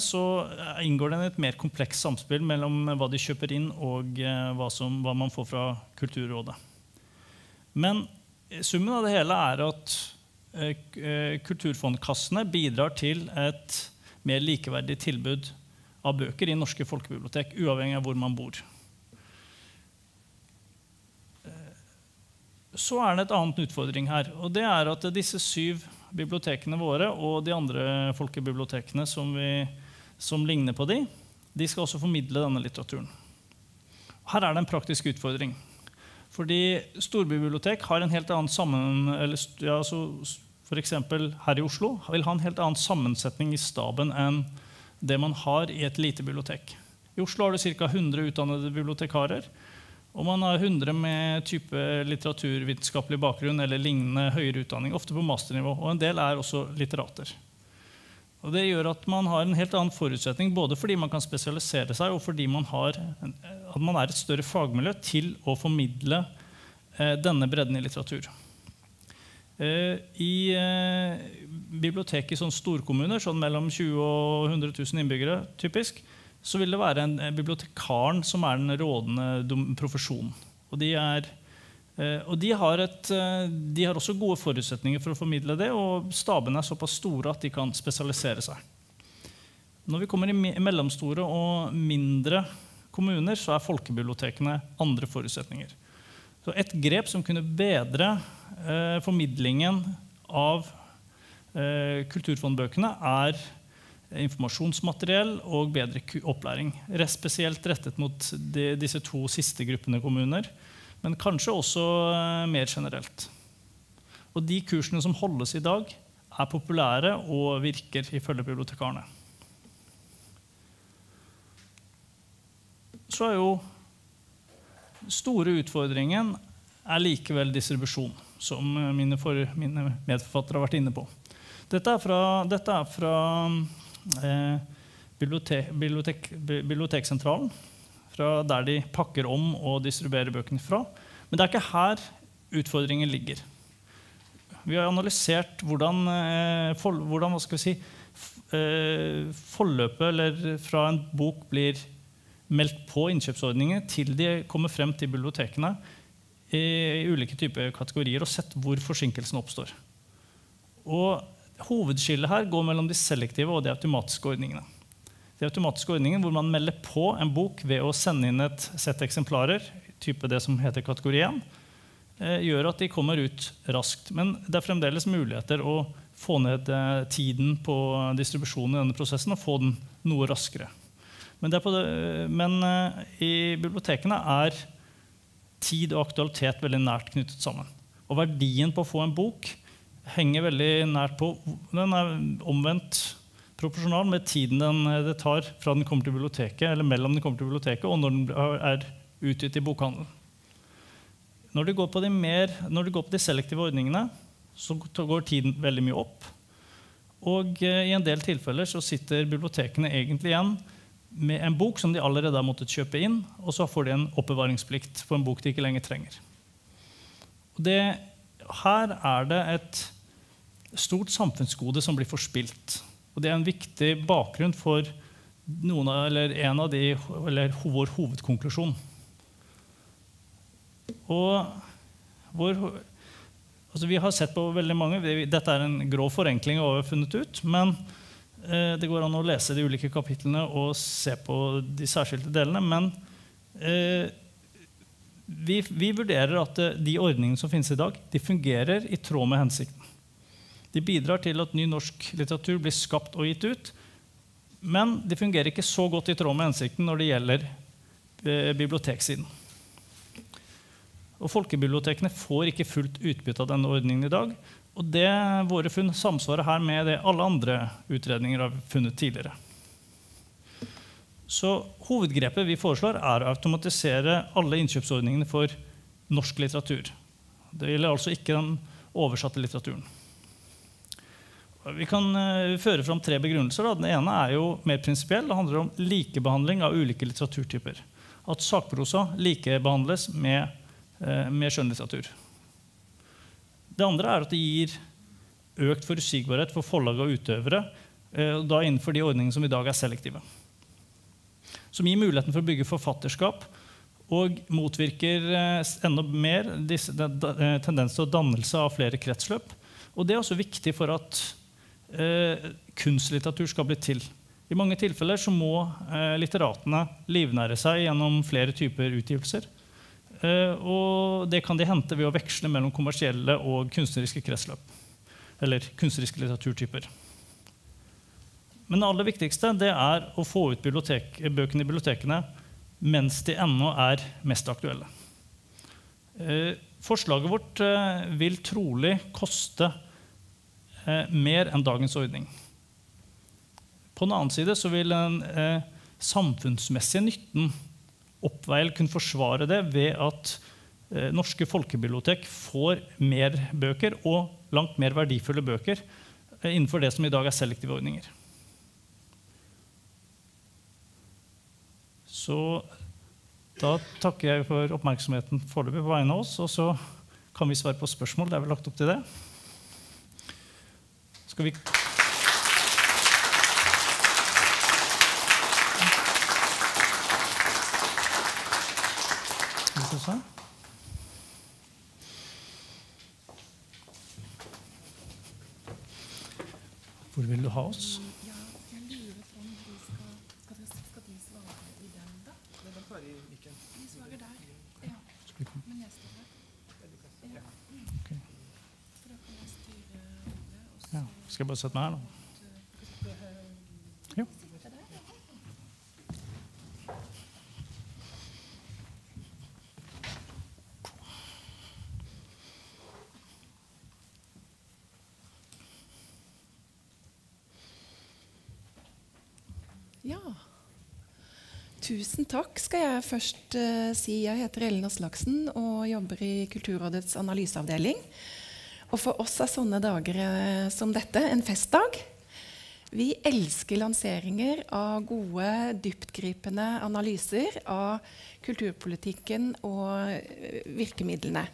inngår det et mer komplekst samspill mellom hva de kjøper inn, og hva, som, hva man får fra Kulturrådet. Men summen av det hele er at eh, eh, kulturfondkassene bidrar til et mer likeverdig tilbud av bøker i norske folkebibliotek, uavhengig av hvor man bor. Eh, så er det et annet utfordring her. og det er at Disse syv bibliotekene våre og de andre folkebibliotekene som, vi, som ligner på de, de skal også formidle denne litteraturen. Her er det en praktisk utfordring. Fordi storbybibliotek har en helt annen sammen... Eller, ja, F.eks. her i Oslo vil ha en helt annen sammensetning i staben enn det man har i et lite bibliotek. I Oslo har du ca. 100 utdannede bibliotekarer. Og man har 100 med type litteraturvitenskapelig bakgrunn eller lignende høyere utdanning, ofte på masternivå. Og en del er også litterater. Og Det gjør at man har en helt annen forutsetning, både fordi man kan spesialisere seg, og fordi man, har, at man er et større fagmiljø til å formidle eh, denne bredden i litteratur. Eh, I eh, bibliotek i sånn storkommuner, sånn mellom 20 og 100 000 innbyggere, typisk, så vil det være en, bibliotekaren som er den rådende profesjonen. Og de, er, og de, har et, eh, de har også gode forutsetninger for å formidle det, og stabene er såpass store at de kan spesialisere seg. Når vi kommer i mellomstore og mindre kommuner, så er folkebibliotekene andre forutsetninger. Så et grep som kunne bedre eh, formidlingen av eh, kulturfondbøkene, er informasjonsmateriell og bedre opplæring. Spesielt rettet mot de, disse to siste gruppene kommuner, men kanskje også eh, mer generelt. Og de kursene som holdes i dag, er populære og virker, ifølge bibliotekarene. Så er jo store utfordringen er likevel distribusjon, som mine, for, mine medforfattere har vært inne på. Dette er fra, dette er fra eh, bibliotek, bibliotek, Biblioteksentralen. Fra der de pakker om og distribuerer bøkene fra. Men det er ikke her utfordringen ligger. Vi har analysert hvordan, eh, for, hvordan si, eh, forløpet fra en bok blir meldt på innkjøpsordningen til de kommer frem til bibliotekene i, i ulike typer kategorier, og sett hvor forsinkelsen oppstår. Og Hovedskillet her går mellom de selektive og de automatiske ordningene. De automatiske ordningene hvor man melder på en bok ved å sende inn et sett eksemplarer, type det som heter kategori 1, eh, gjør at de kommer ut raskt. Men det er fremdeles muligheter å få ned eh, tiden på distribusjonen i denne prosessen og få den noe raskere. Men, det, men eh, i bibliotekene er tid og aktualitet veldig nært knyttet sammen. Og verdien på å få en bok henger veldig nært på Den er omvendt proporsjonal med tiden den, eh, det tar fra den kommer til biblioteket, eller mellom den kommer til biblioteket og når den er utgitt i bokhandelen. Når du går på de, mer, går på de selektive ordningene, så går tiden veldig mye opp. Og eh, i en del tilfeller så sitter bibliotekene egentlig igjen med en bok som de allerede har måttet kjøpe inn, og så får de en oppbevaringsplikt for en bok de ikke lenger trenger. Det, her er det et stort samfunnsgode som blir forspilt. Og det er en viktig bakgrunn for av, en av de, eller vår hovedkonklusjon. Og vår, altså vi har sett på veldig mange, Dette er en grov forenkling av hva vi har funnet ut. Men eh, det går an å lese de ulike kapitlene og se på de særskilte delene. Men eh, vi, vi, vurderer at eh, de ordningene som finnes i dag, de fungerer i tråd med hensikten. De bidrar til at ny norsk litteratur blir skapt og gitt ut. Men de fungerer ikke så godt i tråd med hensikten når det gjelder eh, biblioteksiden. Og Folkebibliotekene får ikke fullt utbytte av denne ordningen i dag. Og det, Våre funn samsvarer her med det alle andre utredninger har funnet tidligere. Så Hovedgrepet vi foreslår, er å automatisere alle innkjøpsordningene for norsk litteratur. Det gjelder altså ikke den oversatte litteraturen. Vi kan uh, føre fram tre begrunnelser. Den ene er jo mer prinsipiell. Det handler om likebehandling av ulike litteraturtyper. At sakprosa likebehandles med, uh, med skjønnlitteratur. Det andre er at det gir økt forutsigbarhet for forlag og utøvere uh, da innenfor de ordningene som i dag er selektive. Som gir muligheten for å bygge forfatterskap og motvirker enda mer disse, tendens til dannelse av flere kretsløp. Og det er også viktig for at eh, kunstlitteratur skal bli til. I mange tilfeller så må eh, litteratene livnære seg gjennom flere typer utgivelser. Eh, og det kan de hente ved å veksle mellom kommersielle og kunstneriske kretsløp. Eller kunstneriske litteraturtyper. Men det aller viktigste det er å få ut bøkene i bibliotekene mens de ennå er mest aktuelle. Eh, forslaget vårt eh, vil trolig koste mer enn dagens ordning. På den annen side så vil den samfunnsmessige nytten oppveie kunne forsvare det ved at eh, norske folkebibliotek får mer bøker og langt mer verdifulle bøker eh, innenfor det som i dag er selektive ordninger. Så da takker jeg for oppmerksomheten foreløpig på vegne av oss. Og så kan vi svare på spørsmål. Det er vel lagt opp til det. Skal vi. Hvor vil du ha oss? Skal jeg bare sette meg her, da? Ja. Tusen takk skal jeg først uh, si. Jeg heter Ellen Aslaksen og jobber i Kulturrådets analyseavdeling. Og for oss er sånne dager uh, som dette en festdag. Vi elsker lanseringer av gode, dyptgripende analyser av kulturpolitikken og uh, virkemidlene.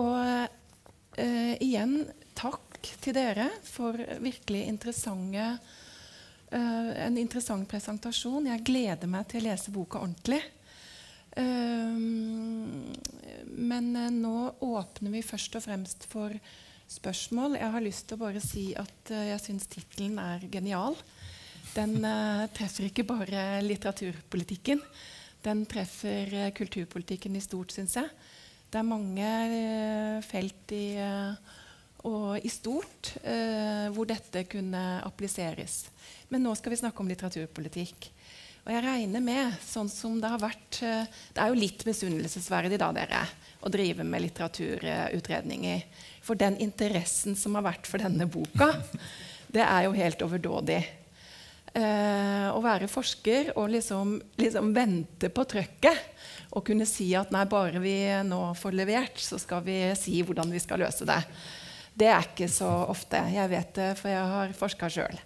Og igjen takk til dere for virkelig interessante eh, en interessant presentasjon. Jeg gleder meg til å lese boka ordentlig. Uh, men uh, nå åpner vi først og fremst for spørsmål. Jeg har lyst til å bare si at jeg syns tittelen er genial. Den treffer ikke bare litteraturpolitikken. Den treffer kulturpolitikken i stort, syns jeg. Det er mange felt i, og i stort hvor dette kunne appliseres. Men nå skal vi snakke om litteraturpolitikk. Og jeg regner med, sånn som det har vært eh, Det er jo litt misunnelsesverdig da, dere, å drive med litteraturutredninger. For den interessen som har vært for denne boka, det er jo helt overdådig. Eh, å være forsker og liksom, liksom vente på trøkket og kunne si at nei, bare vi nå får levert, så skal vi si hvordan vi skal løse det. Det er ikke så ofte. Jeg vet det, for jeg har forska sjøl.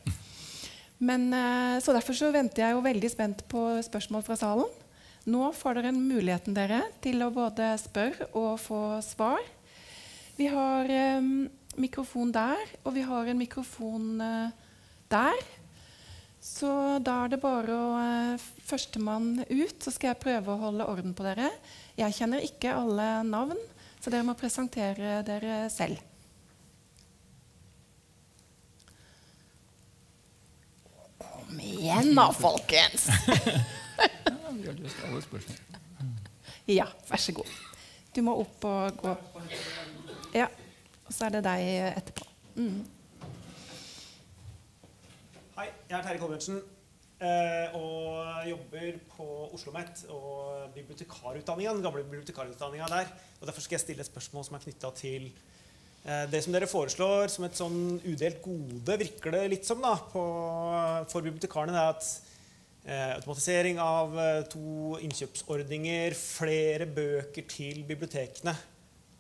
Men, eh, så Derfor så venter jeg jo veldig spent på spørsmål fra salen. Nå får dere muligheten dere til å både spørre og få svar. Vi har um, mikrofon der, og vi har en mikrofon uh, der. Så da er det bare å uh, Førstemann ut, så skal jeg prøve å holde orden på dere. Jeg kjenner ikke alle navn, så dere må presentere dere selv. Kom igjen da, folkens! ja, vær så god. Du må opp og gå. Ja, og så er det deg etterpå. Mm. Hei, jeg er Terje Kolbjørnsen eh, og jobber på Oslo OsloMet og bibliotekarutdanninga, den gamle bibliotekarutdanninga der. Og Derfor skal jeg stille et spørsmål som er knytta til det som dere foreslår som et sånn udelt gode, virker det litt som da, på, for bibliotekarene, er at eh, automatisering av eh, to innkjøpsordninger, flere bøker til bibliotekene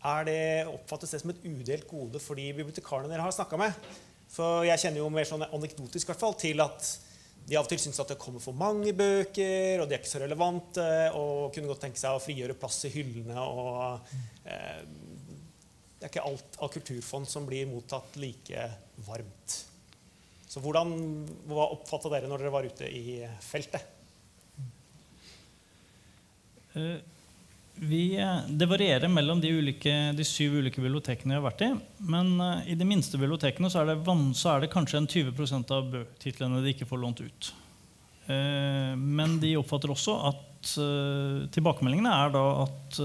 er det, Oppfattes det som et udelt gode for de bibliotekarene dere har snakka med? For jeg kjenner jo mer sånn anekdotisk hvert fall, til at de av og til syns at det kommer for mange bøker, og de er ikke så relevante, og kunne godt tenke seg å frigjøre plass i hyllene. og eh, det er ikke alt av kulturfond som blir mottatt like varmt. Så hvordan, Hva oppfatta dere når dere var ute i feltet? Uh, vi, det varierer mellom de, ulike, de, syv ulike bibliotekene vi har vært i. Men uh, i de minste bibliotekene så er det, så er det kanskje en 20% av titlene de ikke får lånt ut. Men de oppfatter også at tilbakemeldingene er da at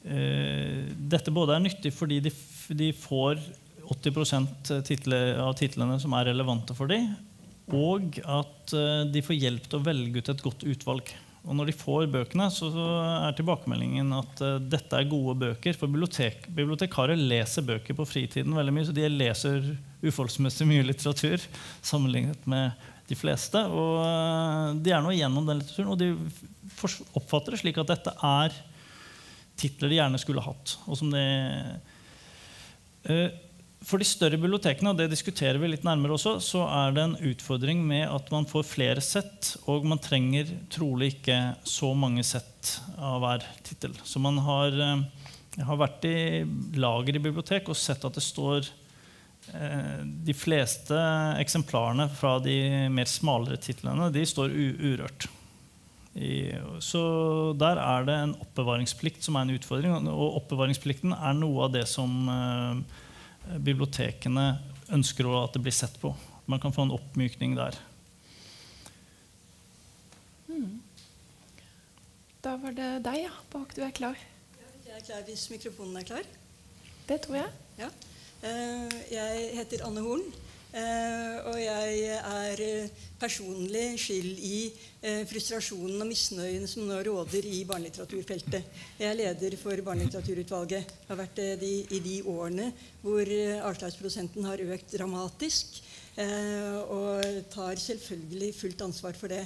dette både er nyttig fordi de, de får 80 titler, av titlene som er relevante for dem, og at de får hjelp til å velge ut et godt utvalg. Og når de får bøkene, så er tilbakemeldingen at uh, dette er gode bøker. For bibliotek bibliotekarer leser bøker på fritiden veldig mye, så de leser uforholdsmessig mye litteratur sammenlignet med de fleste. Og uh, de er nå gjennom den litteraturen, og de oppfatter det slik at dette er titler de gjerne skulle hatt. de... Uh, for de større bibliotekene, og det diskuterer vi litt nærmere også, så er det en utfordring med at man får flere sett, og man trenger trolig ikke så mange sett av hver tittel. Så man har, jeg har vært i lager i bibliotek og sett at det står eh, De fleste eksemplarene fra de mer smalere titlene de står urørt. I, så der er det en oppbevaringsplikt som er en utfordring. Og oppbevaringsplikten er noe av det som eh, bibliotekene ønsker at det blir sett på. Man kan få en oppmykning der. Mm. Da var det deg, ja. Bak, du er klar. Jeg er klar hvis mikrofonen er klar. Det tror jeg. Ja. Eh, jeg heter Anne Horn. Eh, og jeg er eh, personlig skyld i eh, frustrasjonen og misnøyen som nå råder i barnelitteraturfeltet. Jeg er leder for Barnelitteraturutvalget. Har vært det de, i de årene hvor avslagsprosenten har økt dramatisk. Og tar selvfølgelig fullt ansvar for det.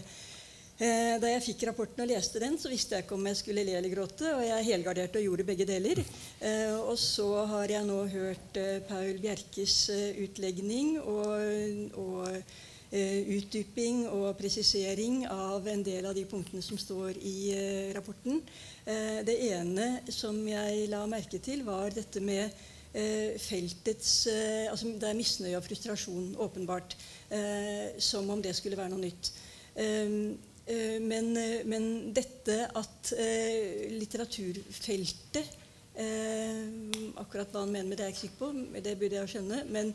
Eh, da jeg fikk rapporten og leste den, så visste jeg ikke om jeg skulle le eller gråte. Og jeg helgarderte og gjorde begge deler. Eh, og så har jeg nå hørt eh, Paul Bjerkes utlegning og, og utdyping og presisering av en del av de punktene som står i rapporten. Det ene som jeg la merke til, var dette med feltets altså Det er misnøye og frustrasjon, åpenbart. Som om det skulle være noe nytt. Eh, men, eh, men, dette at eh, litteraturfeltet Akkurat hva han mener med det, er jeg ikke sikker på. Det burde jeg skjønne. Men,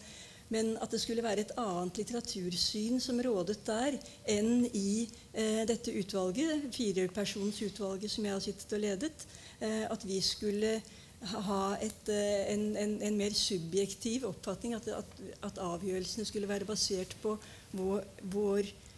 men, at det skulle være et annet litteratursyn som rådet der, enn i eh, dette utvalget, firepersonsutvalget som jeg har sittet og ledet, eh, at vi skulle ha et, en, en, en, mer subjektiv oppfatning, at, at, at, avgjørelsene skulle være basert på vår, vår eh,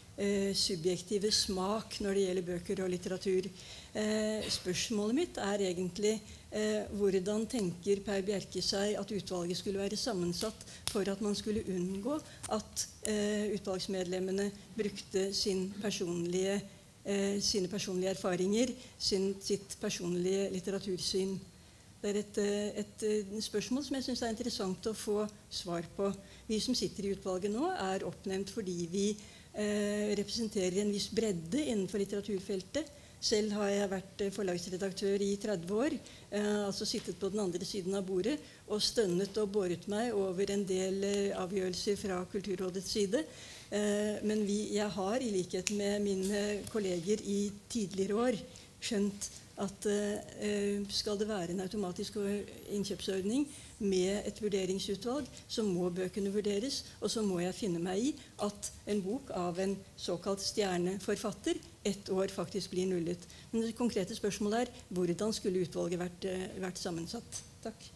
subjektive smak når det gjelder bøker og litteratur. Eh, spørsmålet mitt er egentlig eh, hvordan tenker Per Bjerke seg at utvalget skulle være sammensatt for at man skulle unngå at eh, utvalgsmedlemmene brukte sin personlige, eh, sine personlige erfaringer, sin, sitt personlige litteratursyn. Det er et, eh, et, et spørsmål som jeg syns er interessant å få svar på. Vi som sitter i utvalget nå, er oppnevnt fordi vi Eh, representerer en viss bredde innenfor litteraturfeltet. Selv har jeg vært eh, forlagsredaktør i 30 år. Eh, altså sittet på den andre siden av bordet og stønnet og båret meg over en del avgjørelser fra Kulturrådets side. men vi, jeg har, i likhet med mine kolleger i tidligere år, skjønt at skal det være en automatisk innkjøpsordning, med et vurderingsutvalg, så må bøkene vurderes. Og så må jeg finne meg i at en bok av en såkalt stjerneforfatter ett år faktisk blir nullet. Men det konkrete spørsmålet er hvordan skulle utvalget vært, eh, vært sammensatt? Takk.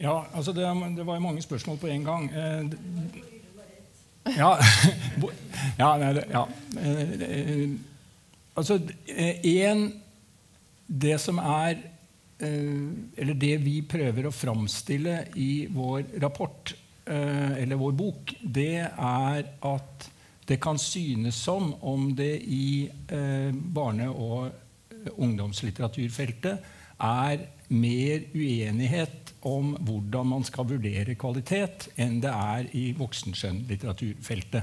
Ja, altså det, det var mange spørsmål på en gang. Eh, ja, ja, nei, ja. Eh, altså, en det som er eh, Eller det vi prøver å framstille i vår rapport, eh, eller vår bok, det er at det kan synes som om det i eh, barne- og ungdomslitteraturfeltet er mer uenighet om hvordan man skal vurdere kvalitet, enn det er i voksenskjønnlitteraturfeltet.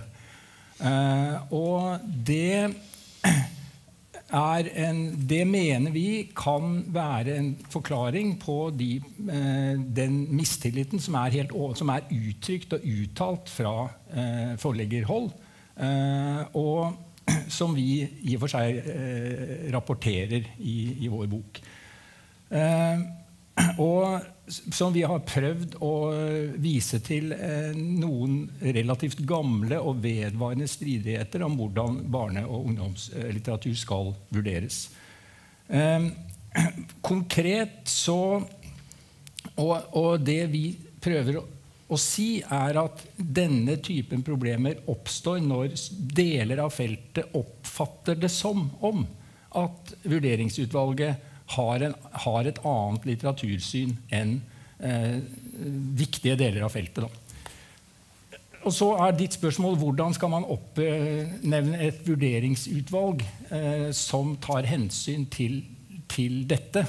og det en, det mener vi kan være en forklaring på de, eh, den mistilliten som er, helt, som er, uttrykt og uttalt fra eh, forleggerhold, eh, og som vi i og for seg rapporterer i, i, vår bok. Eh, og som vi har prøvd å vise til eh, noen relativt gamle og vedvarende stridigheter om hvordan barne- og ungdomslitteratur skal vurderes. Eh, konkret så og, og, det vi prøver å, å si, er at denne typen problemer oppstår når deler av feltet oppfatter det som om at vurderingsutvalget har, en, har et annet litteratursyn enn eh, viktige deler av feltet. Da. Og så er ditt spørsmål hvordan skal man oppnevne et vurderingsutvalg eh, som tar hensyn til, til dette.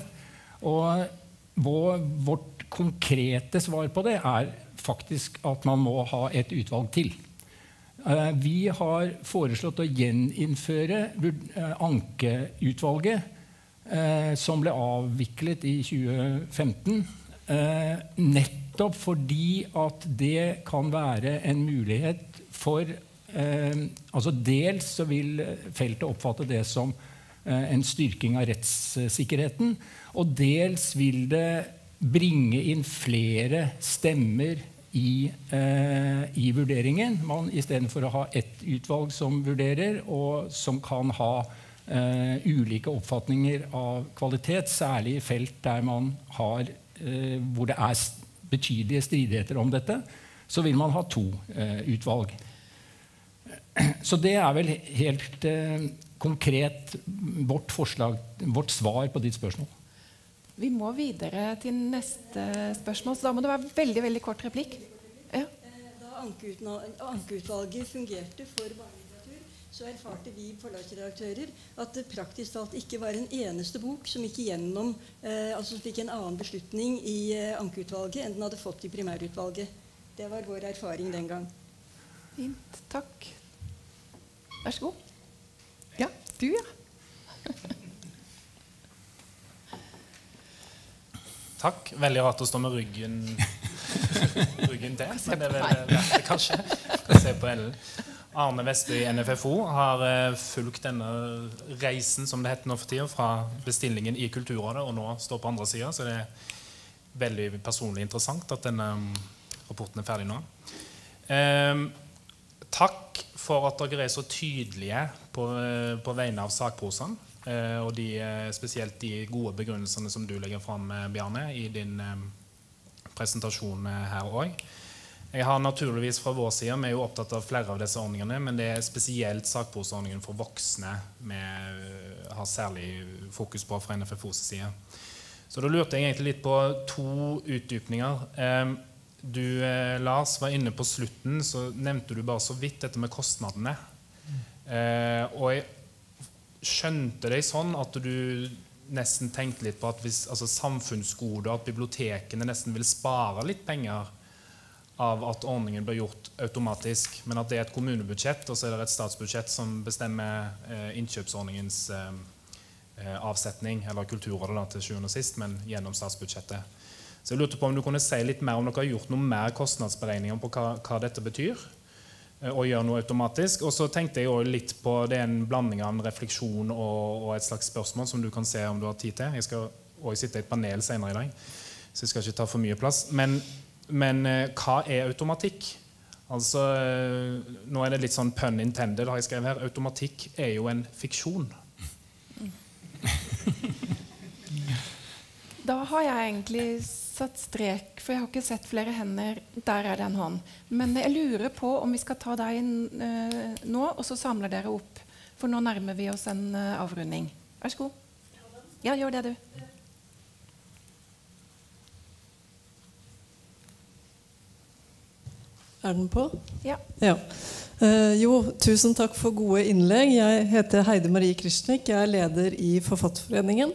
Og vår, vårt konkrete svar på det er faktisk at man må ha et utvalg til. Eh, vi har foreslått å gjeninnføre eh, ankeutvalget som ble avviklet i 2015. Eh, nettopp fordi at det kan være en mulighet for eh, altså Dels så vil feltet oppfatte det som eh, en styrking av rettssikkerheten. Og dels vil det bringe inn flere stemmer i, eh, i vurderingen. Man Istedenfor å ha ett utvalg som vurderer, og som kan ha uh, ulike oppfatninger av kvalitet, særlig i felt der man har, uh, hvor det er betydelige stridigheter om dette, så vil man ha to uh, utvalg. Så det er vel helt konkret vårt, forslag, vårt svar på ditt spørsmål. Vi må videre til neste spørsmål, så da må det være veldig veldig kort replikk. Ja. Da ankeutvalget fungerte for barne så erfarte vi forlagsredaktører at det praktisk talt ikke var en eneste bok som gikk igjennom, eh, altså fikk en annen beslutning i eh, ankeutvalget enn den hadde fått i primærutvalget. Det var vår erfaring den gang. Fint. Takk. Vær så god. Ja, du, ja. Takk. Veldig rart å stå med ryggen, ryggen til. Men det er vel verdt det, kanskje. Se på Ellen. Arne Vestøy i NFFO har uh, fulgt denne reisen som det heter nå for tida, fra bestillingen i Kulturrådet og nå står på andre sida. Så det er veldig personlig interessant at denne um, rapporten er ferdig nå. Um, takk for at dere er så tydelige på, uh, på vegne av sakprosaen. Uh, og de, spesielt de gode begrunnelsene som du legger fram, Bjarne, i din um, presentasjon her òg. Jeg har naturligvis fra vår side, Vi er jo opptatt av flere av disse ordningene, men det er spesielt sakposeordningen for voksne vi eh, har særlig fokus på fra NFFOs side. Så da lurte jeg egentlig litt på to utdypninger. Du, eh, Lars, var inne på slutten, så nevnte du bare så vidt dette med kostnadene. Eh, og jeg skjønte deg sånn at du nesten tenkte litt på at hvis altså samfunnsgoder, at bibliotekene nesten vil spare litt penger av at ordningen blir gjort automatisk, men at det er et kommunebudsjett og så er det et statsbudsjett som bestemmer eh, innkjøpsordningens eh, eh avsetning, eller Kulturrådet til sjuende og sist, men gjennom statsbudsjettet. Så jeg lurte på om du kunne si litt mer om dere har gjort noe mer kostnadsberegninger på hva, hva dette betyr, og gjør noe automatisk. Og så tenkte jeg også litt på det er en blanding av en refleksjon og, og, et slags spørsmål som du kan se om du har tid til. Jeg skal også sitte i et panel senere i dag, så jeg skal ikke ta for mye plass. Men men eh, hva er automatikk? Altså, eh, nå er det litt sånn pun intended. har jeg skrevet her. Automatikk er jo en fiksjon. Da har jeg egentlig satt strek, for jeg har ikke sett flere hender. Der er det en hånd. Men jeg lurer på om vi skal ta deg uh, nå, og så samler dere opp. For nå nærmer vi oss en uh, avrunding. Vær så god. Ja, gjør det, du. Er den på? Ja. ja. Uh, jo, tusen takk for gode innlegg. Jeg heter Heide Marie Krishnik. Jeg er leder i Forfatterforeningen.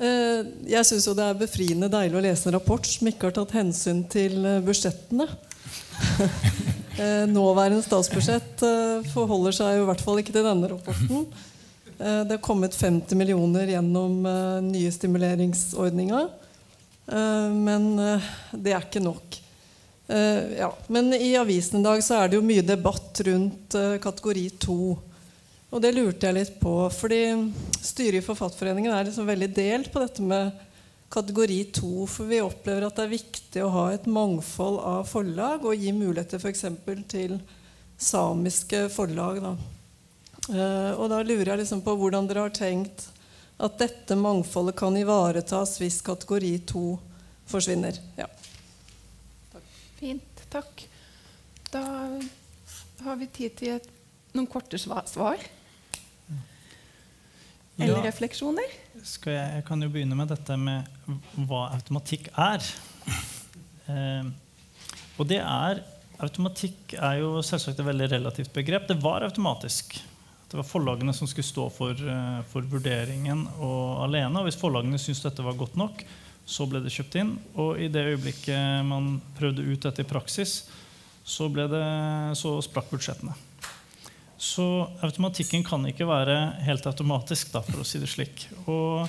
Uh, jeg syns det er befriende deilig å lese en rapport som ikke har tatt hensyn til uh, budsjettene. nåværende statsbudsjett forholder seg jo i hvert fall ikke til denne rapporten. det er kommet 50 millioner gjennom nye stimuleringsordninger. men det er ikke nok. Uh, ja. Men i avisen i dag så er det jo mye debatt rundt uh, kategori 2. Og det lurte jeg litt på. fordi styret i Forfatterforeningen er liksom veldig delt på dette med kategori 2. For vi opplever at det er viktig å ha et mangfold av forlag og gi muligheter f.eks. til samiske forlag. Da. Uh, og da lurer jeg liksom på hvordan dere har tenkt at dette mangfoldet kan ivaretas hvis kategori 2 forsvinner. Ja. Fint. Takk. Da har vi tid til et, noen korte svar. Eller Ja. refleksjoner. Skal jeg, jeg kan jo begynne med dette med hva automatikk er. Eh, og det er Automatikk er jo selvsagt et veldig relativt begrep. Det var automatisk. Det var forlagene som skulle stå for, eh, for vurderingen og alene. Og hvis forlagene syntes dette var godt nok, så ble det kjøpt inn. Og i det øyeblikket man prøvde ut dette i praksis, så, det, så sprakk budsjettene. Så automatikken kan ikke være helt automatisk, da, for å si det slik. Og,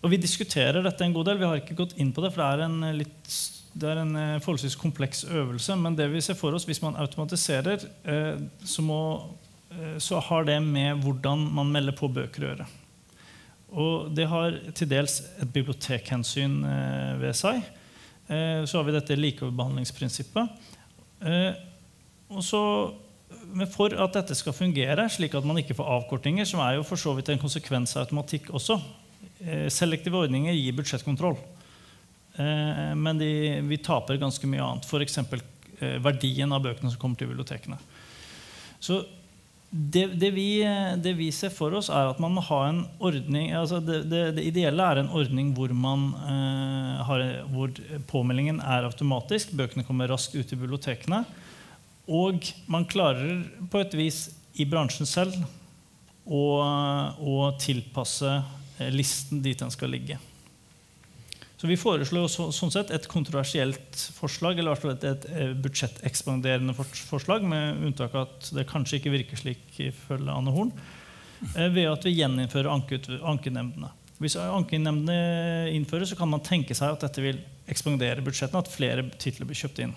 og vi diskuterer dette en god del. Vi har ikke gått inn på det, for det er en litt det er en eh, forholdsvis kompleks øvelse. Men det vi ser for oss, hvis man automatiserer, eh, så, må, eh, så har det med hvordan man melder på bøker å gjøre. Og det har til dels et bibliotekhensyn eh, ved seg. Eh, så har vi dette likebehandlingsprinsippet. Eh, og så men for at dette skal fungere, slik at man ikke får avkortinger, som er jo for så vidt en konsekvens av automatikk også Selektive ordninger gir budsjettkontroll. Men de, vi taper ganske mye annet. F.eks. Verdien av bøkene som kommer til bibliotekene. Så det, det, vi, det, vi, ser for oss, er at man må ha en ordning altså det, det, ideelle er en ordning hvor, man, eh, har, hvor påmeldingen er automatisk. Bøkene kommer raskt ut i bibliotekene. Og man klarer på et vis i bransjen selv å, å tilpasse listen dit den skal ligge. Så Vi foreslår så, sånn sett et kontroversielt forslag, eller et, et budsjettekspanderende forslag, med unntak av at det kanskje ikke virker slik, ifølge Anne Horn, ved at vi gjeninnfører ankenemndene. Hvis ankenemndene innføres, så kan man tenke seg at dette vil ekspandere budsjettene, at flere titler blir kjøpt inn.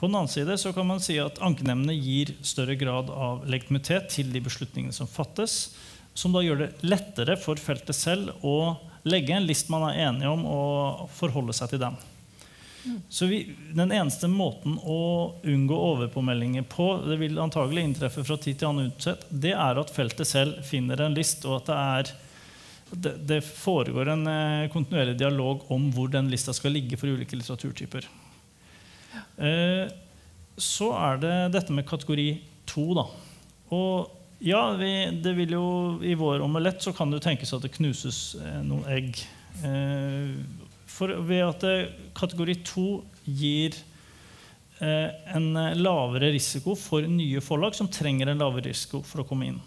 På den annen side så kan man si at Ankenemndene gir større grad av legitimitet til de beslutningene som fattes, som da gjør det lettere for feltet selv å legge en list man er enige om, og forholde seg til den. Så vi, Den eneste måten å unngå overpåmeldinger på, det vil antagelig inntreffe fra tid til annen utsett, det er at feltet selv finner en list, og at det, er, det, det foregår en kontinuerlig dialog om hvor den lista skal ligge for ulike litteraturtyper. Så er det dette med kategori to. Ja, vi, det vil jo, I vår omelett så kan det tenkes at det knuses noen egg. For ved at kategori to gir en lavere risiko for nye forlag som trenger en lavere risiko for å komme inn.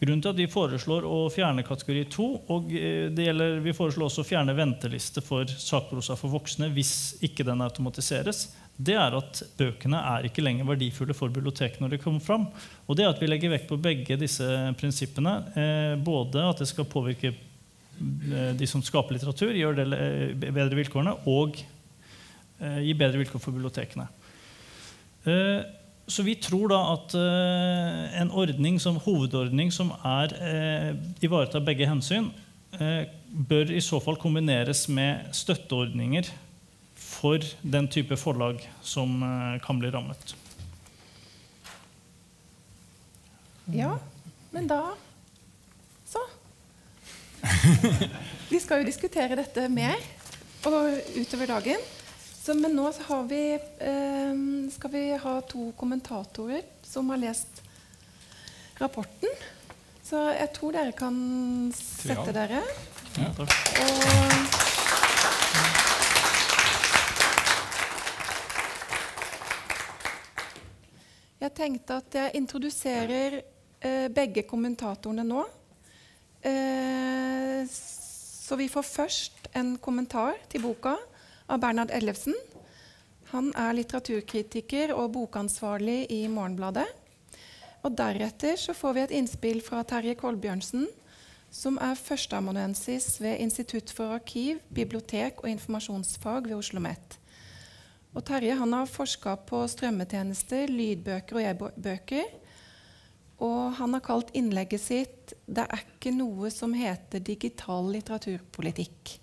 Grunnen til at vi foreslår å fjerne kategori 2, og gjelder, vi foreslår også å fjerne venteliste for sakprosa for voksne hvis ikke den automatiseres, det er at bøkene er ikke lenger verdifulle for biblioteket når de kommer fram. Og det er at vi legger vekt på begge disse prinsippene. Eh, både at det skal påvirke de som skaper litteratur, gjør det bedre vilkårene, og eh, gi bedre vilkår for bibliotekene. Eh, så vi tror da at en ordning som hovedordning som er ivaretar begge hensyn, bør i så fall kombineres med støtteordninger for den type forlag som kan bli rammet. Ja, men da så. Vi skal jo diskutere dette mer og utover dagen. Så, men nå vi, eh, skal vi ha to kommentatorer som har lest rapporten. Så jeg tror dere kan sette dere. Ja, og Jeg tenkte at jeg introduserer eh, begge kommentatorene nå. Eh, så vi får først en kommentar til boka av Bernhard Ellefsen. Han er litteraturkritiker og bokansvarlig i Morgenbladet. Og deretter så får vi et innspill fra Terje Kolbjørnsen, som er førsteamanuensis ved Institutt for arkiv, bibliotek og informasjonsfag ved Oslo OsloMet. Og Terje han har forska på strømmetjenester, lydbøker og e-bøker. Og han har kalt innlegget sitt 'Det er ikke noe som heter digital litteraturpolitikk'.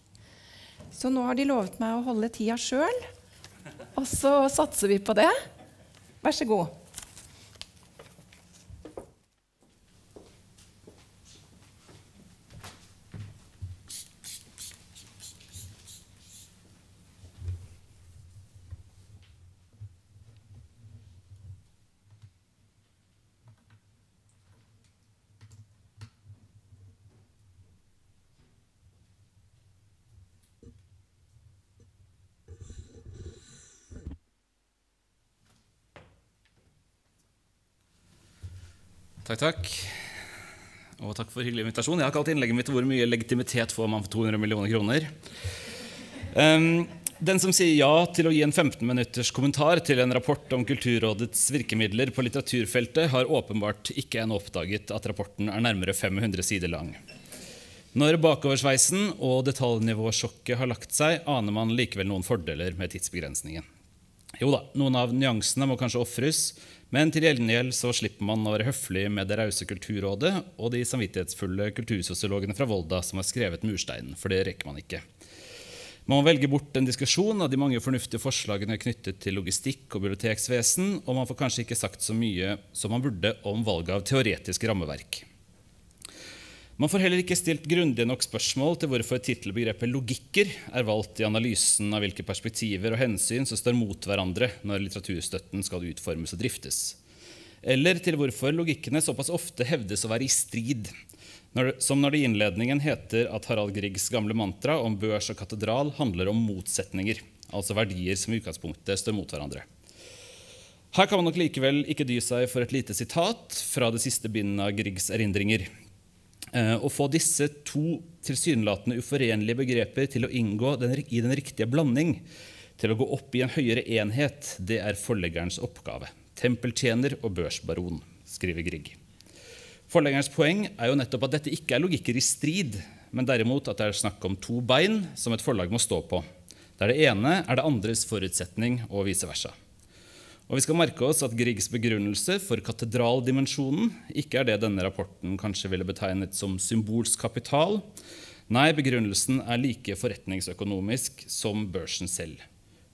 Så nå har de lovet meg å holde tida sjøl. Og så satser vi på det. Vær så god. Takk, takk. Og takk for hyggelig invitasjon. Jeg har kalt innlegget mitt 'Hvor mye legitimitet får man for 200 millioner kroner?' Um, den som sier ja til å gi en 15 minutters kommentar til en rapport om Kulturrådets virkemidler på litteraturfeltet, har åpenbart ikke ennå oppdaget at rapporten er nærmere 500 sider lang. Når bakoversveisen og detaljnivåsjokket har lagt seg, aner man likevel noen fordeler med tidsbegrensningen. Jo da, noen av nyansene må kanskje ofres, men til gjengjeld så slipper man å være høflig med det rause Kulturrådet og de samvittighetsfulle kultursosiologene fra Volda som har skrevet mursteinen, for det rekker man ikke. Man må velge bort en diskusjon av de mange fornuftige forslagene knyttet til logistikk og biblioteksvesen, og man får kanskje ikke sagt så mye som man burde om valget av teoretisk rammeverk. Man får heller ikke stilt grundige nok spørsmål til hvorfor tittelbegrepet 'logikker' er valgt i analysen av hvilke perspektiver og hensyn som står mot hverandre når litteraturstøtten skal utformes og driftes. Eller til hvorfor logikkene såpass ofte hevdes å være i strid, som når det i innledningen heter at Harald Griegs gamle mantra om børs og katedral handler om motsetninger, altså verdier som i utgangspunktet står mot hverandre. Her kan man nok likevel ikke dy seg for et lite sitat fra det siste bindet av Griegs erindringer. Eh, å få disse to tilsynelatende uforenlige begreper til å inngå i den riktige blanding, til å gå opp i en høyere enhet, det er forleggerens oppgave. Tempeltjener og børsbaron, skriver Grieg. Forleggerens poeng er jo nettopp at dette ikke er logikker i strid, men derimot at det er snakk om to bein som et forlag må stå på, der det ene er det andres forutsetning, og vice versa. Og vi skal merke oss at Griegs begrunnelse for katedraldimensjonen ikke er det denne rapporten kanskje ville betegnet som symbolsk kapital. Nei, begrunnelsen er like forretningsøkonomisk som børsen selv.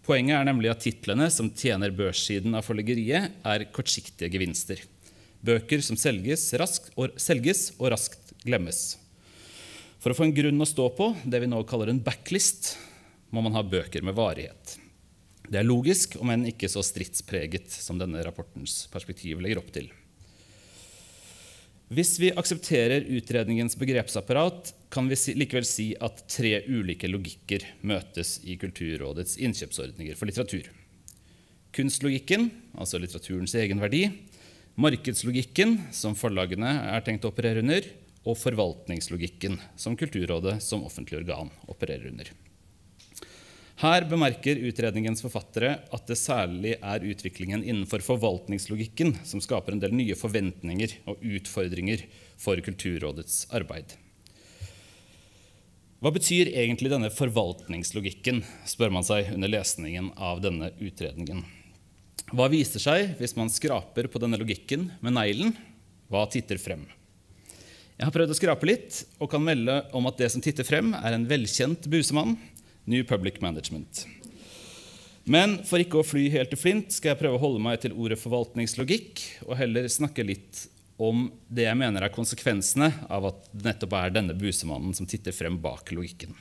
Poenget er nemlig at titlene som tjener børssiden av forleggeriet, er kortsiktige gevinster. Bøker som selges, raskt og, selges og raskt glemmes. For å få en grunn å stå på, det vi nå kaller en backlist, må man ha bøker med varighet. Det er logisk, om enn ikke så stridspreget som denne rapportens perspektiv legger opp til. Hvis vi aksepterer utredningens begrepsapparat, kan vi likevel si at tre ulike logikker møtes i Kulturrådets innkjøpsordninger for litteratur. Kunstlogikken, altså litteraturens egenverdi, markedslogikken, som forlagene er tenkt å operere under, og forvaltningslogikken, som Kulturrådet som offentlig organ opererer under. Her bemerker utredningens forfattere at det særlig er utviklingen innenfor forvaltningslogikken som skaper en del nye forventninger og utfordringer for Kulturrådets arbeid. Hva betyr egentlig denne forvaltningslogikken, spør man seg under lesningen av denne utredningen. Hva viser seg hvis man skraper på denne logikken med neglen? Hva titter frem? Jeg har prøvd å skrape litt og kan melde om at det som titter frem, er en velkjent busemann, New Public Management. Men for ikke å fly helt til flint skal jeg prøve å holde meg til ordet forvaltningslogikk og heller snakke litt om det jeg mener er konsekvensene av at det nettopp er denne busemannen som titter frem bak logikken.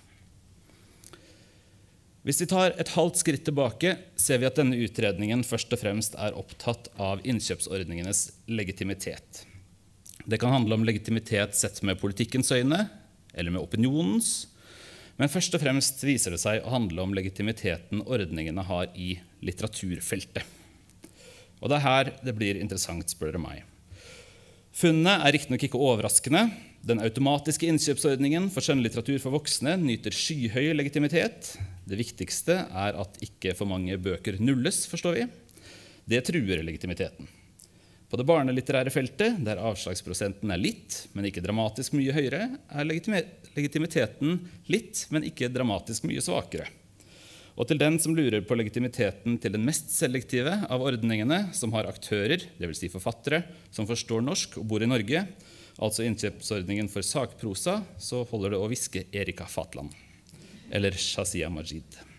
Hvis vi tar et halvt skritt tilbake, ser vi at denne utredningen først og fremst er opptatt av innkjøpsordningenes legitimitet. Det kan handle om legitimitet sett med politikkens øyne eller med opinionens, men først og fremst viser det seg å handle om legitimiteten ordningene har i litteraturfeltet. Og det er her det blir interessant, spør dere meg. Funnene er riktignok ikke overraskende. Den automatiske innkjøpsordningen for skjønnlitteratur for voksne nyter skyhøy legitimitet. Det viktigste er at ikke for mange bøker nulles, forstår vi. Det truer legitimiteten. På det barnelitterære feltet, der avslagsprosenten er litt, men ikke dramatisk mye høyere, er legitimiteten litt, men ikke dramatisk mye svakere. Og til den som lurer på legitimiteten til den mest selektive av ordningene, som har aktører, dvs. Si forfattere, som forstår norsk og bor i Norge, altså innkjøpsordningen for sakprosa, så holder det å hviske Erika Fatland. eller Shazia Majid.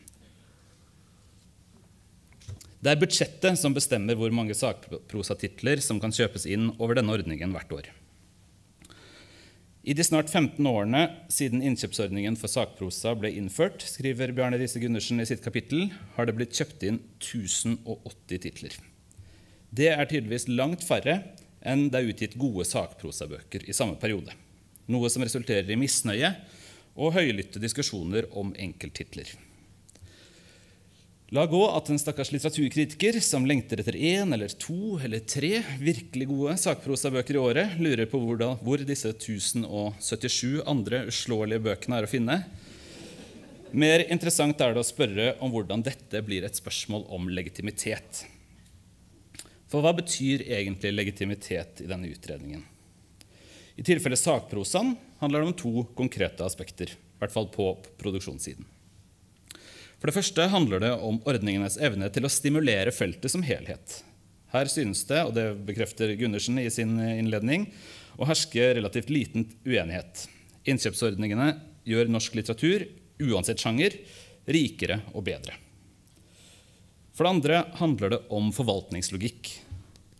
Det er budsjettet som bestemmer hvor mange sakprosatitler som kan kjøpes inn over denne ordningen hvert år. I de snart 15 årene siden innkjøpsordningen for sakprosa ble innført, skriver Bjarne Riise Gundersen i sitt kapittel, har det blitt kjøpt inn 1080 titler. Det er tydeligvis langt færre enn det er utgitt gode sakprosabøker i samme periode. Noe som resulterer i misnøye og høylytte diskusjoner om enkelttitler. La gå at en stakkars litteraturkritiker som lengter etter én eller to eller tre virkelig gode sakprosabøker i året, lurer på hvor, da, hvor disse 1077 andre uslåelige bøkene er å finne. Mer interessant er det å spørre om hvordan dette blir et spørsmål om legitimitet. For hva betyr egentlig legitimitet i denne utredningen? I tilfelle sakprosaen handler det om to konkrete aspekter, i hvert fall på produksjonssiden. For det første handler det om ordningenes evne til å stimulere feltet som helhet. Her synes det, og det bekrefter Gundersen i sin innledning, å herske relativt liten uenighet. Innkjøpsordningene gjør norsk litteratur, uansett sjanger, rikere og bedre. For det andre handler det om forvaltningslogikk.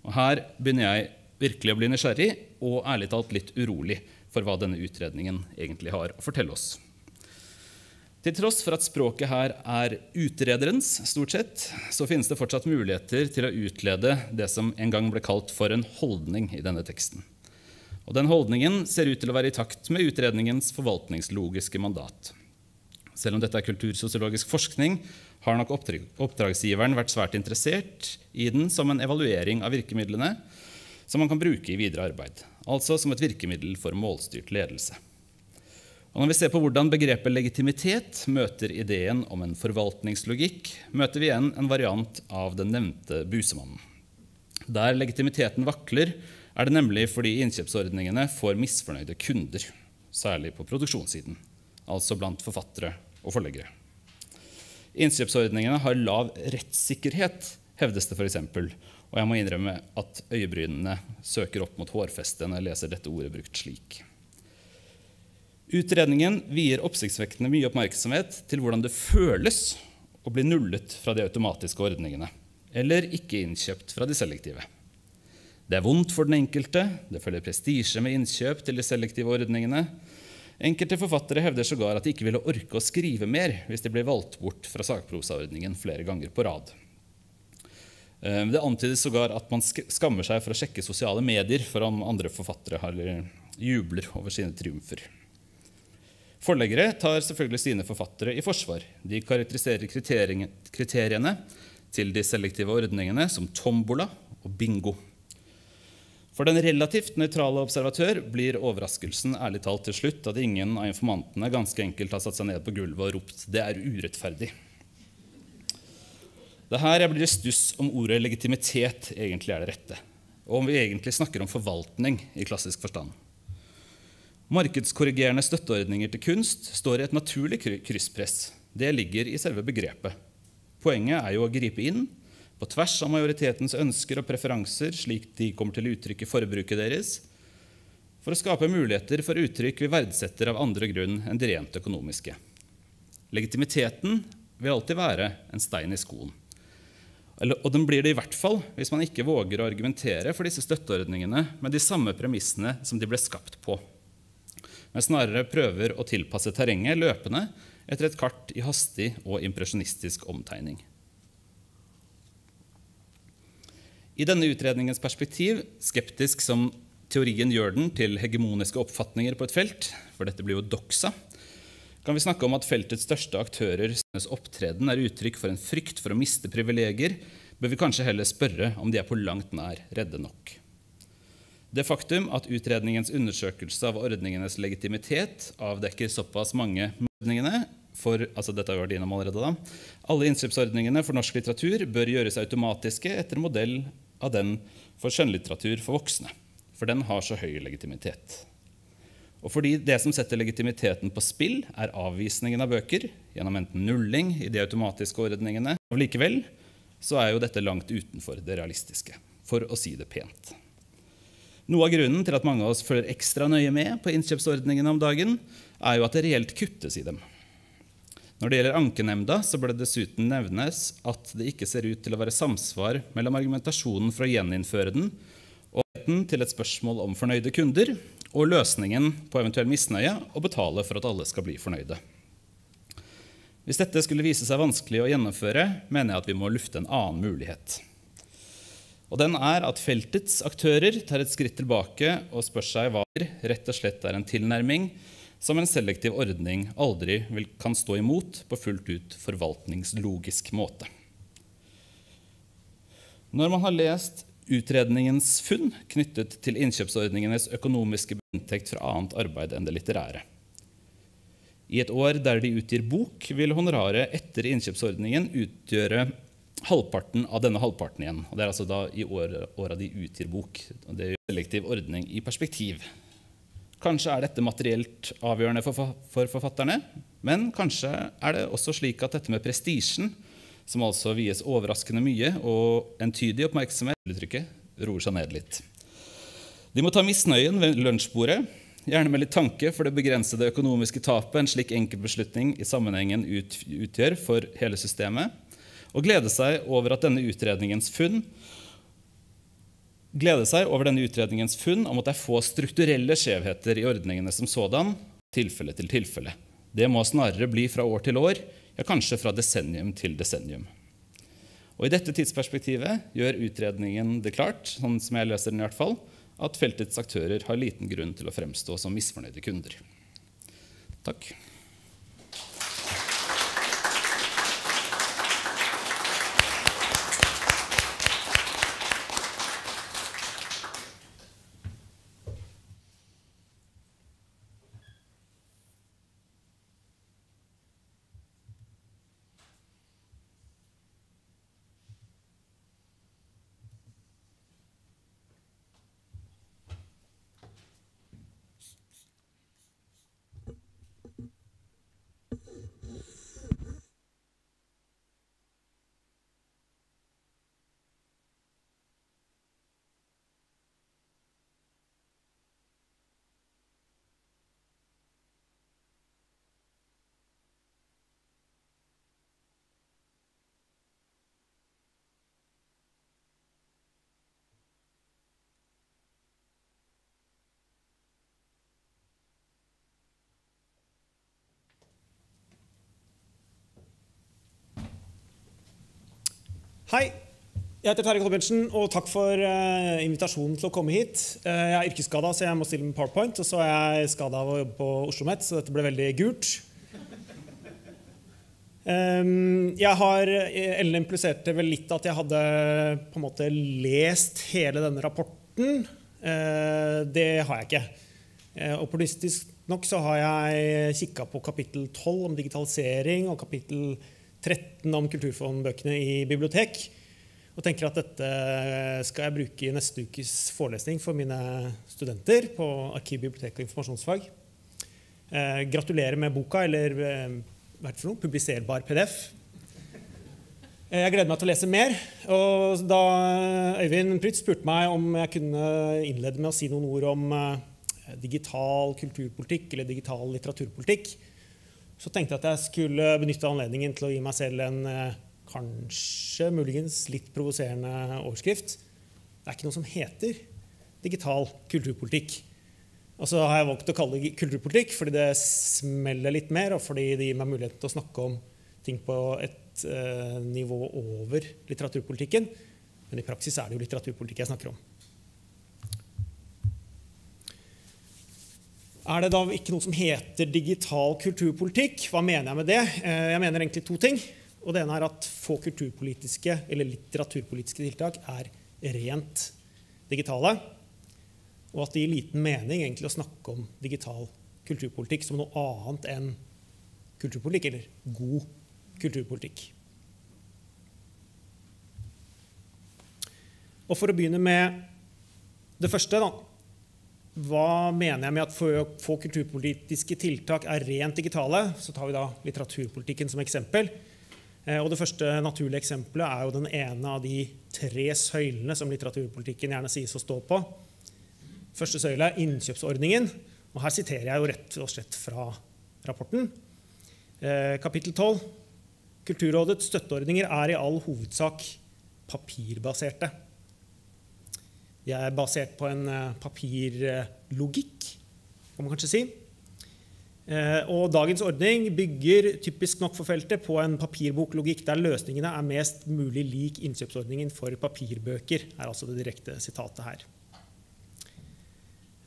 Og Her begynner jeg virkelig å bli nysgjerrig og ærlig talt litt urolig for hva denne utredningen egentlig har å fortelle oss. Til tross for at språket her er utrederens, stort sett, så finnes det fortsatt muligheter til å utlede det som en gang ble kalt for en holdning i denne teksten. Og Den holdningen ser ut til å være i takt med utredningens forvaltningslogiske mandat. Selv om dette er kultursosiologisk forskning, har nok oppdragsgiveren vært svært interessert i den som en evaluering av virkemidlene som man kan bruke i videre arbeid. Altså som et virkemiddel for målstyrt ledelse. Og når vi ser på hvordan begrepet legitimitet møter ideen om en forvaltningslogikk, møter vi igjen en variant av den nevnte busemannen. Der legitimiteten vakler, er det nemlig fordi innkjøpsordningene får misfornøyde kunder, særlig på produksjonssiden, altså blant forfattere og forleggere. Innkjøpsordningene har lav rettssikkerhet, hevdes det f.eks., og jeg må innrømme at øyebrynene søker opp mot hårfestet når jeg leser dette ordet brukt slik. Utredningen vier oppsiktsvekkende mye oppmerksomhet til hvordan det føles å bli nullet fra de automatiske ordningene, eller ikke innkjøpt fra de selektive. Det er vondt for den enkelte, det følger prestisje med innkjøp til de selektive ordningene. Enkelte forfattere hevder sågar at de ikke ville orke å skrive mer hvis de ble valgt bort fra sakprosaordningen flere ganger på rad. Eh, det antydes sågar at man skammer seg for å sjekke sosiale medier for om andre forfattere jubler over sine triumfer. Forleggere tar selvfølgelig sine forfattere i forsvar. De karakteriserer kriteriene til de selektive ordningene som tombola og bingo. For den relativt nøytrale observatør blir overraskelsen ærlig talt til slutt at ingen av informantene ganske enkelt har satt seg ned på gulvet og ropt 'det er urettferdig'. Det er her jeg blir i stuss om ordet legitimitet egentlig er det rette, og om vi egentlig snakker om forvaltning i klassisk forstand. Markedskorrigerende støtteordninger til kunst står i et naturlig krysspress. Det ligger i selve begrepet. Poenget er jo å gripe inn på tvers av majoritetens ønsker og preferanser, slik de kommer til uttrykk i forbruket deres, for å skape muligheter for uttrykk vi verdsetter av andre grunn enn de rent økonomiske. Legitimiteten vil alltid være en stein i skoen. Og den blir det i hvert fall hvis man ikke våger å argumentere for disse støtteordningene med de samme premissene som de ble skapt på men snarere prøver å tilpasse terrenget løpende etter et kart i hastig og impresjonistisk omtegning. I denne utredningens perspektiv, skeptisk som teorien gjør den til hegemoniske oppfatninger på et felt, for dette blir jo doxa, kan vi snakke om at feltets største aktører synes opptreden er uttrykk for en frykt for å miste privilegier, bør vi kanskje heller spørre om de er på langt nær redde nok. Det faktum at utredningens undersøkelse av ordningenes legitimitet avdekker såpass mange ordningene for, altså dette har vi vært innom allerede da, Alle innkjøpsordningene for norsk litteratur bør gjøres automatiske etter modell av den for skjønnlitteratur for voksne, for den har så høy legitimitet. Og fordi det som setter legitimiteten på spill, er avvisningen av bøker gjennom enten nulling i de automatiske ordningene, og likevel så er jo dette langt utenfor det realistiske, for å si det pent. Noe av grunnen til at mange av oss følger ekstra nøye med på innkjøpsordningene om dagen, er jo at det reelt kuttes i dem. Når det gjelder ankenemnda, så bør det dessuten nevnes at det ikke ser ut til å være samsvar mellom argumentasjonen for å gjeninnføre den og retten til et spørsmål om fornøyde kunder og løsningen på eventuell misnøye å betale for at alle skal bli fornøyde. Hvis dette skulle vise seg vanskelig å gjennomføre, mener jeg at vi må lufte en annen mulighet. Og den er at feltets aktører tar et skritt tilbake og spør seg hva rett og slett er en tilnærming som en selektiv ordning aldri vil, kan stå imot på fullt ut forvaltningslogisk måte. Når man har lest utredningens funn knyttet til innkjøpsordningenes økonomiske inntekt fra annet arbeid enn det litterære I et år der de utgir bok, vil honoraret etter innkjøpsordningen utgjøre halvparten av denne halvparten igjen. Og det er altså da i åra de utgir bok. Det er jo selektiv ordning i perspektiv. Kanskje er dette materielt avgjørende for, forfatterne, men kanskje er det også slik at dette med prestisjen, som altså vies overraskende mye og entydig oppmerksomhet, roer seg ned litt. De må ta misnøyen ved lunsjbordet, gjerne med litt tanke for det begrensede økonomiske tapet en slik enkeltbeslutning i sammenhengen utgjør for hele systemet, og glede seg over at denne utredningens funn glede seg over denne utredningens funn om at det er få strukturelle skjevheter i ordningene som sådan, tilfelle til tilfelle. Det må snarere bli fra år til år, ja, kanskje fra desennium til desennium. Og I dette tidsperspektivet gjør utredningen det klart sånn som jeg leser den i hvert fall, at feltets aktører har liten grunn til å fremstå som misfornøyde kunder. Takk. Hei. Jeg heter Terje Kolbjørnsen, og takk for uh, invitasjonen til å komme hit. Uh, jeg er yrkesskada, så jeg må stille med PowerPoint. Og så er jeg skada av å jobbe på Oslo OsloMet, så dette ble veldig gult. Um, jeg har, Ellen impliserte vel litt at jeg hadde på en måte lest hele denne rapporten. Uh, det har jeg ikke. Opportunistisk nok så har jeg kikka på kapittel 12 om digitalisering og kapittel 13 om kulturfondbøkene i bibliotek. Og tenker at dette skal jeg bruke i neste ukes forelesning for mine studenter på arkiv, bibliotek og informasjonsfag. Eh, gratulerer med boka, eller eh, for noe? Publiserbar PDF. Eh, jeg gleder meg til å lese mer. Og da Øyvind Prytz spurte meg om jeg kunne innlede med å si noen ord om eh, digital kulturpolitikk eller digital litteraturpolitikk, så tenkte jeg at jeg skulle benytte anledningen til å gi meg selv en eh, kanskje muligens litt provoserende overskrift. Det er ikke noe som heter digital kulturpolitikk. Og så har jeg valgt å kalle det kulturpolitikk fordi det smeller litt mer, og fordi det gir meg muligheten til å snakke om ting på et eh, nivå over litteraturpolitikken. Men i praksis er det jo litteraturpolitikk jeg snakker om. Er det da ikke noe som heter digital kulturpolitikk? Hva mener jeg med det? Eh, jeg mener egentlig to ting. Og det ene er at få kulturpolitiske eller litteraturpolitiske tiltak er rent digitale. Og at det gir liten mening egentlig å snakke om digital kulturpolitikk som noe annet enn kulturpolitikk, eller god kulturpolitikk. Og For å begynne med det første da, hva mener jeg med at for å få kulturpolitiske tiltak er rent digitale? Så tar vi da litteraturpolitikken som eksempel. Eh, og Det første naturlige eksempelet er jo den ene av de tre søylene som litteraturpolitikken gjerne sies å stå på. Første søyle er innkjøpsordningen. og Her siterer jeg jo rett og slett fra rapporten. Eh, kapittel 12. Kulturrådets støtteordninger er i all hovedsak papirbaserte. De er basert på en eh, papirlogikk, kan man kanskje si. Eh, og dagens ordning bygger typisk nok for feltet på en papirboklogikk der løsningene er mest mulig lik innkjøpsordningen for papirbøker, er altså det direkte sitatet her.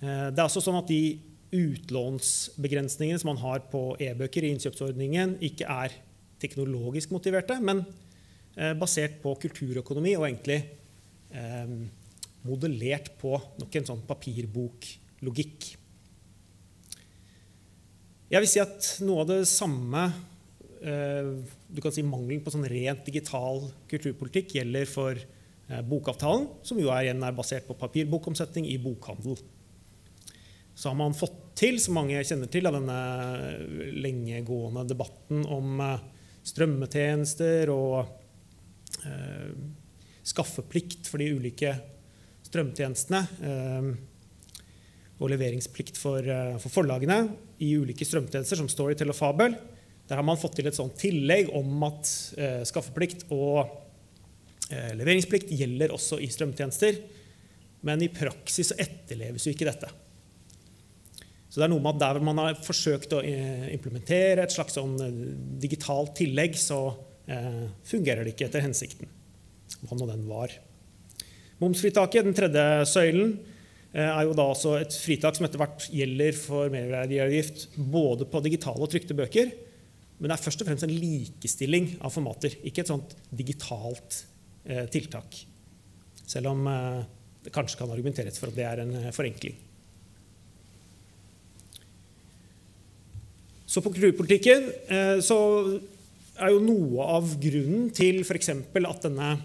Eh, det er også sånn at de utlånsbegrensningene som man har på e-bøker i innkjøpsordningen, ikke er teknologisk motiverte, men basert på kulturøkonomi og egentlig modellert på nok en sånn papirboklogikk. Jeg vil si at noe av det samme eh, du kan si Mangelen på sånn rent digital kulturpolitikk gjelder for eh, bokavtalen, som jo er, igjen er basert på papirbokomsetning i bokhandel. Så har man fått til, som mange kjenner til, av denne lengegående debatten om eh, strømmetjenester og skaffeplikt for de ulike strømtjenestene og leveringsplikt for, eh, for, forlagene i ulike strømtjenester som Storytel og Fabel. Der har man fått til et sånt tillegg om at eh, skaffeplikt og eh, leveringsplikt gjelder også i strømtjenester. Men i praksis etterleves jo ikke dette. Så det er noe med at Der man har forsøkt å eh, implementere et slags sånn eh, digitalt tillegg, så eh, fungerer det ikke etter hensikten. Hva nå den var. Momsfritaket, den tredje søylen, Eh, er jo da også et fritak som etter hvert gjelder for merverdiavgift både på digitale og trykte bøker. Men det er først og fremst en likestilling av formater, ikke et sånt digitalt eh, tiltak. Selv om eh, det kanskje kan argumenteres for at det er en eh, forenkling. Så på kulturpolitikken eh, så er jo noe av grunnen til f.eks. at denne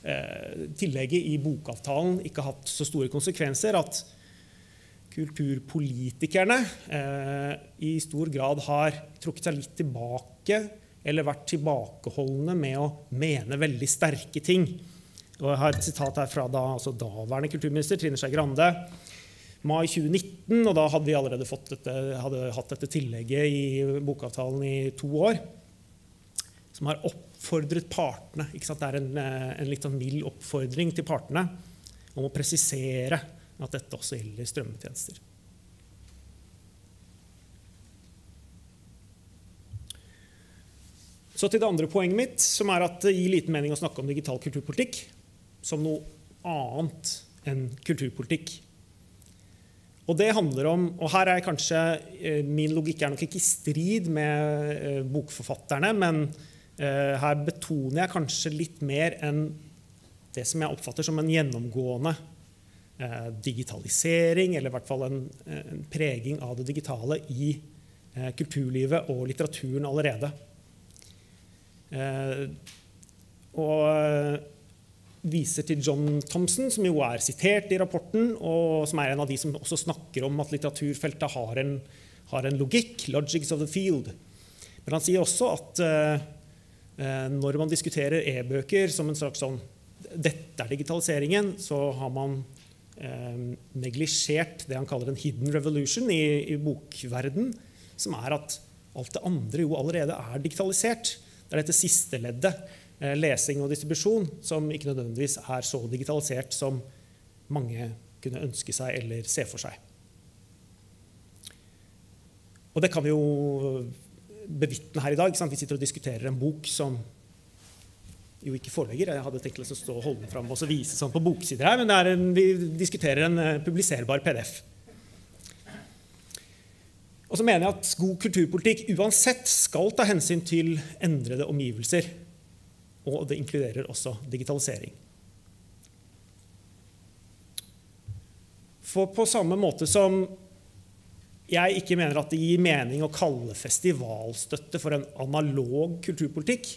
tillegget i bokavtalen ikke har hatt så store konsekvenser at kulturpolitikerne eh, i stor grad har trukket seg litt tilbake eller vært tilbakeholdne med å mene veldig sterke ting. Og jeg har et sitat her fra da, altså daværende kulturminister Trine Skei Grande mai 2019. og Da hadde vi allerede dette, hadde hatt dette tillegget i bokavtalen i to år. Som har oppfordret partene. Det er en, eh, en litt sånn mild oppfordring til partene om å presisere at dette også gjelder strømmetjenester. Så til det andre poenget mitt, som er at det gir liten mening å snakke om digital kulturpolitikk som noe annet enn kulturpolitikk. Og det handler om, og her er kanskje eh, Min logikk er nok ikke i strid med eh, bokforfatterne, men her betoner jeg kanskje litt mer enn det som jeg oppfatter som en gjennomgående eh, digitalisering, eller i hvert fall en, en preging av det digitale i eh, kulturlivet og litteraturen allerede. Og viser til John Thompson, som jo er sitert i rapporten, og som er en av de som også snakker om at litteraturfeltet har en, har en logikk, 'logics of the field'. Men han sier også at Eh, når man diskuterer e-bøker som en slags sånn Dette er digitaliseringen, så har man eh, neglisjert det han kaller en hidden revolution i, i bokverden, som er at alt det andre jo allerede er digitalisert. Det er dette siste leddet, eh, lesing og distribusjon, som ikke nødvendigvis er så digitalisert som mange kunne ønske seg eller se for seg. Og det kan vi jo bevitne her i dag. Vi sitter og diskuterer en bok som jo ikke foreligger. Jeg hadde tenkt å stå og holde den fram og vise sånn på boksider her, men en, vi diskuterer en eh, publiserbar PDF. Og så mener jeg at god kulturpolitikk uansett skal ta hensyn til endrede omgivelser. Og det inkluderer også digitalisering. For på samme måte som jeg ikke mener at det gir mening å kalle festivalstøtte for en analog kulturpolitikk,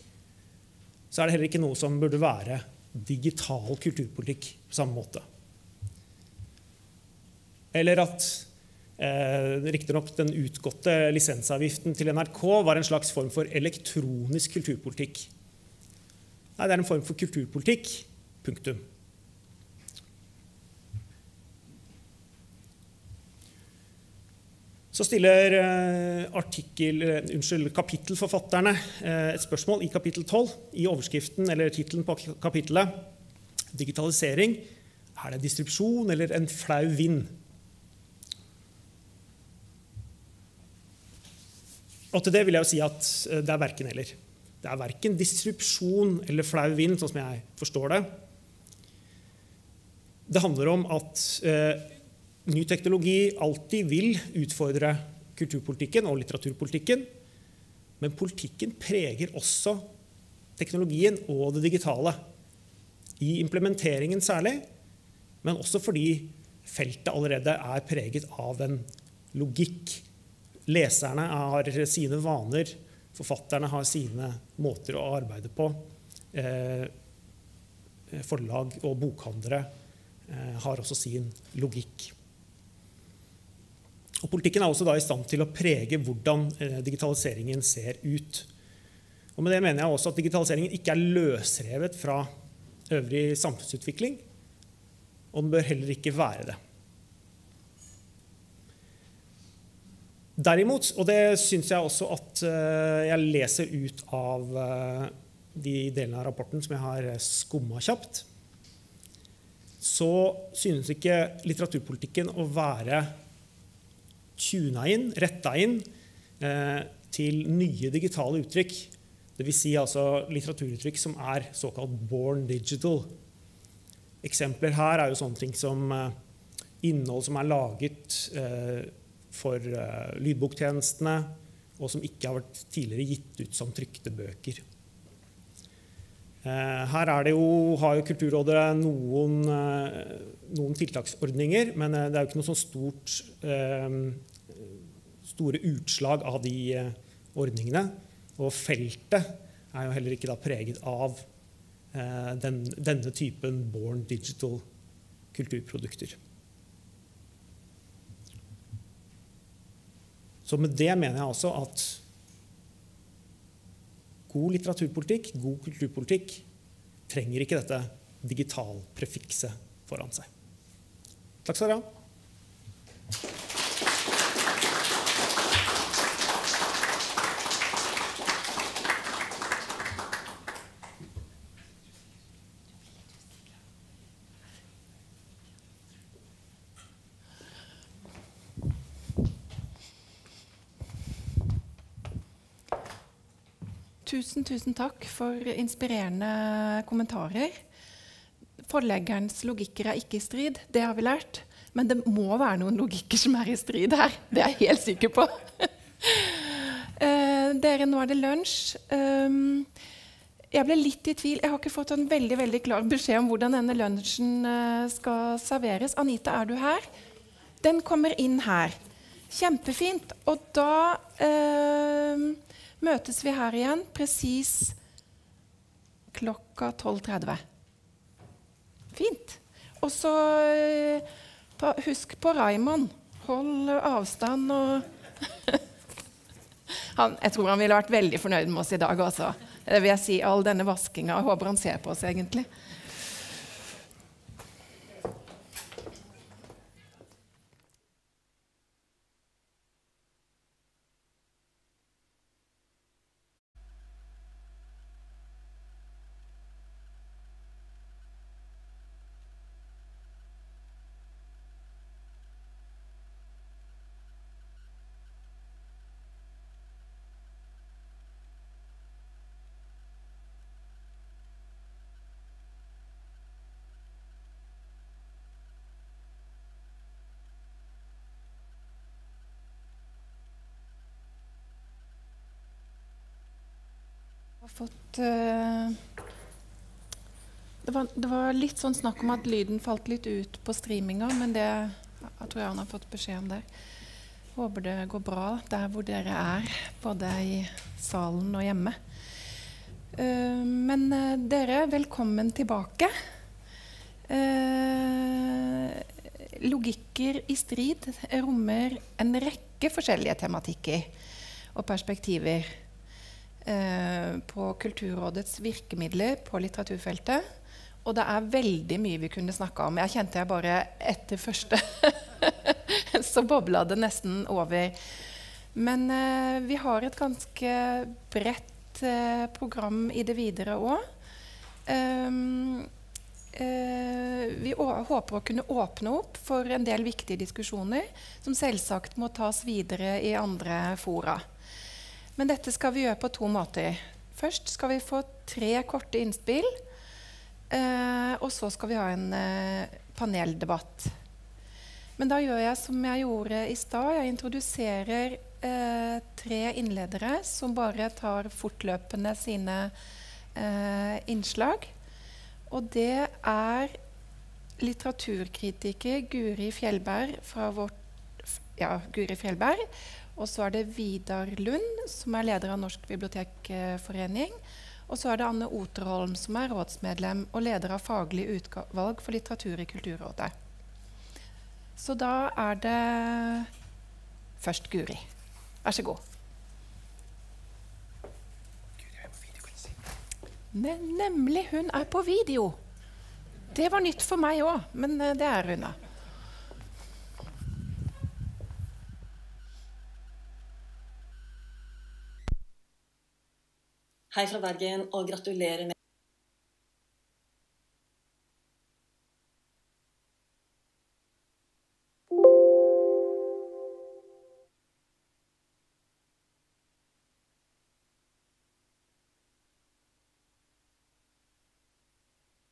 så er det heller ikke noe som burde være digital kulturpolitikk på samme måte. Eller at eh, riktignok den utgåtte lisensavgiften til NRK var en slags form for elektronisk kulturpolitikk. Nei, det er en form for kulturpolitikk. Punktum. Så stiller eh, artikkel, eh, unnskyld, kapittelforfatterne eh, et spørsmål i kapittel 12, i overskriften eller tittelen på kapittelet. Digitalisering. Er det en distribusjon eller en flau vind? Og til det vil jeg jo si at det er verken eller. Det er verken distribusjon eller flau vind, sånn som jeg forstår det. Det handler om at ny teknologi alltid vil utfordre kulturpolitikken og litteraturpolitikken. Men politikken preger også teknologien og det digitale. I implementeringen særlig, men også fordi feltet allerede er preget av en logikk. Leserne har sine vaner, forfatterne har sine måter å arbeide på. Eh, forlag og bokhandlere eh, har også sin logikk. Og Politikken er også da i stand til å prege hvordan eh, digitaliseringen ser ut. Og Med det mener jeg også at digitaliseringen ikke er løsrevet fra øvrig samfunnsutvikling. Og den bør heller ikke være det. Derimot, og det syns jeg også at eh, jeg leser ut av eh, de delene av rapporten som jeg har skumma kjapt, så synes ikke litteraturpolitikken å være tuna inn, retta inn eh, til nye digitale uttrykk. Dvs. Si altså litteraturuttrykk som er såkalt born digital. Eksempler her er jo sånne ting som eh, innhold som er laget eh, for lydboktjenestene, og som ikke har vært tidligere gitt ut som trykte bøker. Her jo, har jo Kulturrådet noen, noen, tiltaksordninger, men det er jo ikke noe sånn stort store utslag av de eh, ordningene. Og feltet er jo heller ikke da preget av eh, den, denne typen born digital kulturprodukter. Så med det mener jeg altså at god litteraturpolitikk, god kulturpolitikk, trenger ikke dette digitalprefikset foran seg. Takk skal dere ha. Tusen, takk for inspirerende kommentarer. Forleggerens logikker er ikke i strid, det har vi lært. Men det må være noen logikker som er i strid her. Det er jeg helt sikker på. uh, dere, nå er det lunsj. Um, jeg ble litt i tvil. Jeg har ikke fått en veldig veldig klar beskjed om hvordan denne lunsjen uh, skal serveres. Anita, er du her? Den kommer inn her. Kjempefint. Og da uh, møtes vi her igjen presis klokka 12.30. Fint. Og så husk på Raymond. Hold avstand og han, Jeg tror han ville vært veldig fornøyd med oss i dag også. Det vil jeg si, all denne vaskinga. Håper han ser på oss, egentlig. Fått uh, det, var, det, var, litt sånn snakk om at lyden falt litt ut på streaminga, men det jeg tror jeg han har fått beskjed om der. Håper det går bra der hvor dere er, både i salen og hjemme. Uh, men uh, dere, velkommen tilbake. logikker i strid rommer en rekke forskjellige tematikker og perspektiver. Eh, på Kulturrådets virkemidler på litteraturfeltet. Og det er veldig mye vi kunne snakka om. Jeg kjente jeg bare etter første så bobla det nesten over. Men eh, vi har et ganske bredt eh, program i det videre òg. Um, eh, vi håper å kunne åpne opp for en del viktige diskusjoner som selvsagt må tas videre i andre fora. Men dette skal vi gjøre på to måter. Først skal vi få tre korte innspill. Eh, og så skal vi ha en eh, paneldebatt. Men da gjør jeg som jeg gjorde i stad. Jeg introduserer eh, tre innledere som bare tar fortløpende sine innslag. Og det er litteraturkritiker Guri Fjellberg fra vårt ja, Guri Fjellberg. Og så er det Vidar Lund, som er leder av Norsk bibliotekforening. Og så er det Anne Oterholm, som er rådsmedlem og leder av faglig utvalg for litteratur i Kulturrådet. Så da er det først Guri. Vær så god. Ne nemlig, hun er på video. Det var nytt for meg òg, men eh, det er hun, da. Hei fra Bergen, og gratulerer med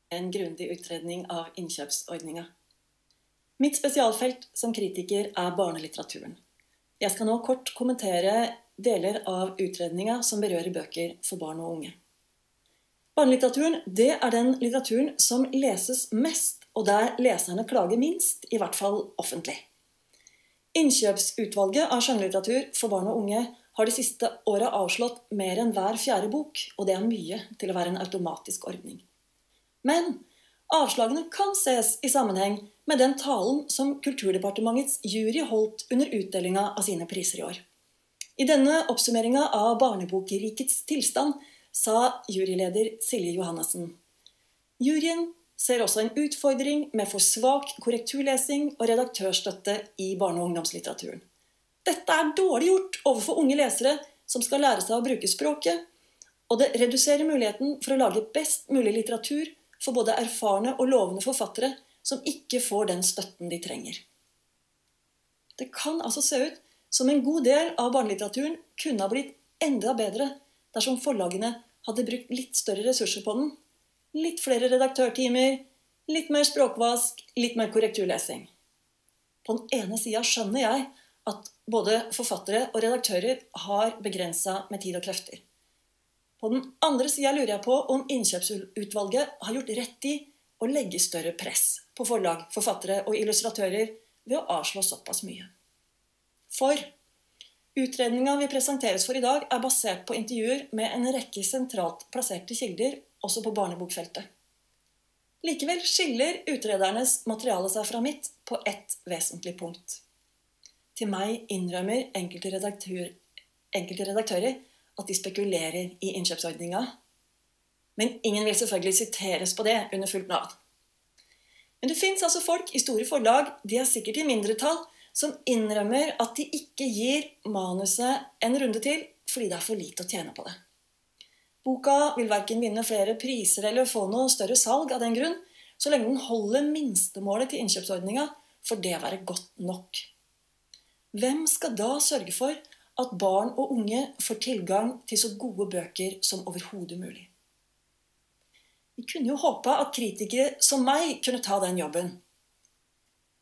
en grundig utredning av innkjøpsordninga. Mitt spesialfelt som kritiker er barnelitteraturen. Jeg skal nå kort kommentere deler av utredninga som berører bøker for barn og unge. Barnelitteraturen det er den litteraturen som leses mest, og der leserne klager minst, i hvert fall offentlig. Innkjøpsutvalget av skjønnlitteratur for barn og unge har de siste åra avslått mer enn hver fjerde bok, og det er mye til å være en automatisk ordning. Men avslagene kan ses i sammenheng med den talen som Kulturdepartementets jury holdt under utdelinga av sine priser i år. I denne oppsummeringa av barnebokrikets tilstand sa juryleder Silje Johannessen. Juryen ser også en utfordring med for svak korrekturlesing og redaktørstøtte i barne- og ungdomslitteraturen. Dette er dårlig gjort overfor unge lesere som skal lære seg å bruke språket, og det reduserer muligheten for å lage best mulig litteratur for både erfarne og lovende forfattere som ikke får den støtten de trenger. Det kan altså se ut som en god del av barnelitteraturen kunne ha blitt enda bedre dersom forlagene hadde brukt litt større ressurser på den. Litt flere redaktørtimer, litt mer språkvask, litt mer korrekturlesing. På den ene sida skjønner jeg at både forfattere og redaktører har begrensa med tid og krefter. På den andre sida lurer jeg på om innkjøpsutvalget har gjort rett i å legge større press på forlag, forfattere og illustratører ved å avslå såpass mye. For utredninga vi presenteres for i dag, er basert på intervjuer med en rekke sentralt plasserte kilder, også på barnebokfeltet. Likevel skiller utredernes materiale seg fra mitt på ett vesentlig punkt. Til meg innrømmer enkelte, enkelte redaktører at de spekulerer i innkjøpsordninga. Men ingen vil selvfølgelig siteres på det under fullt navn. Men det fins altså folk i store forlag, de er sikkert i mindretall, som innrømmer at de ikke gir manuset en runde til fordi det er for lite å tjene på det. Boka vil verken vinne flere priser eller få noe større salg av den grunn, så lenge den holder minstemålet til innkjøpsordninga, får det være godt nok. Hvem skal da sørge for at barn og unge får tilgang til så gode bøker som overhodet mulig. Vi kunne jo håpa at kritikere som meg kunne ta den jobben.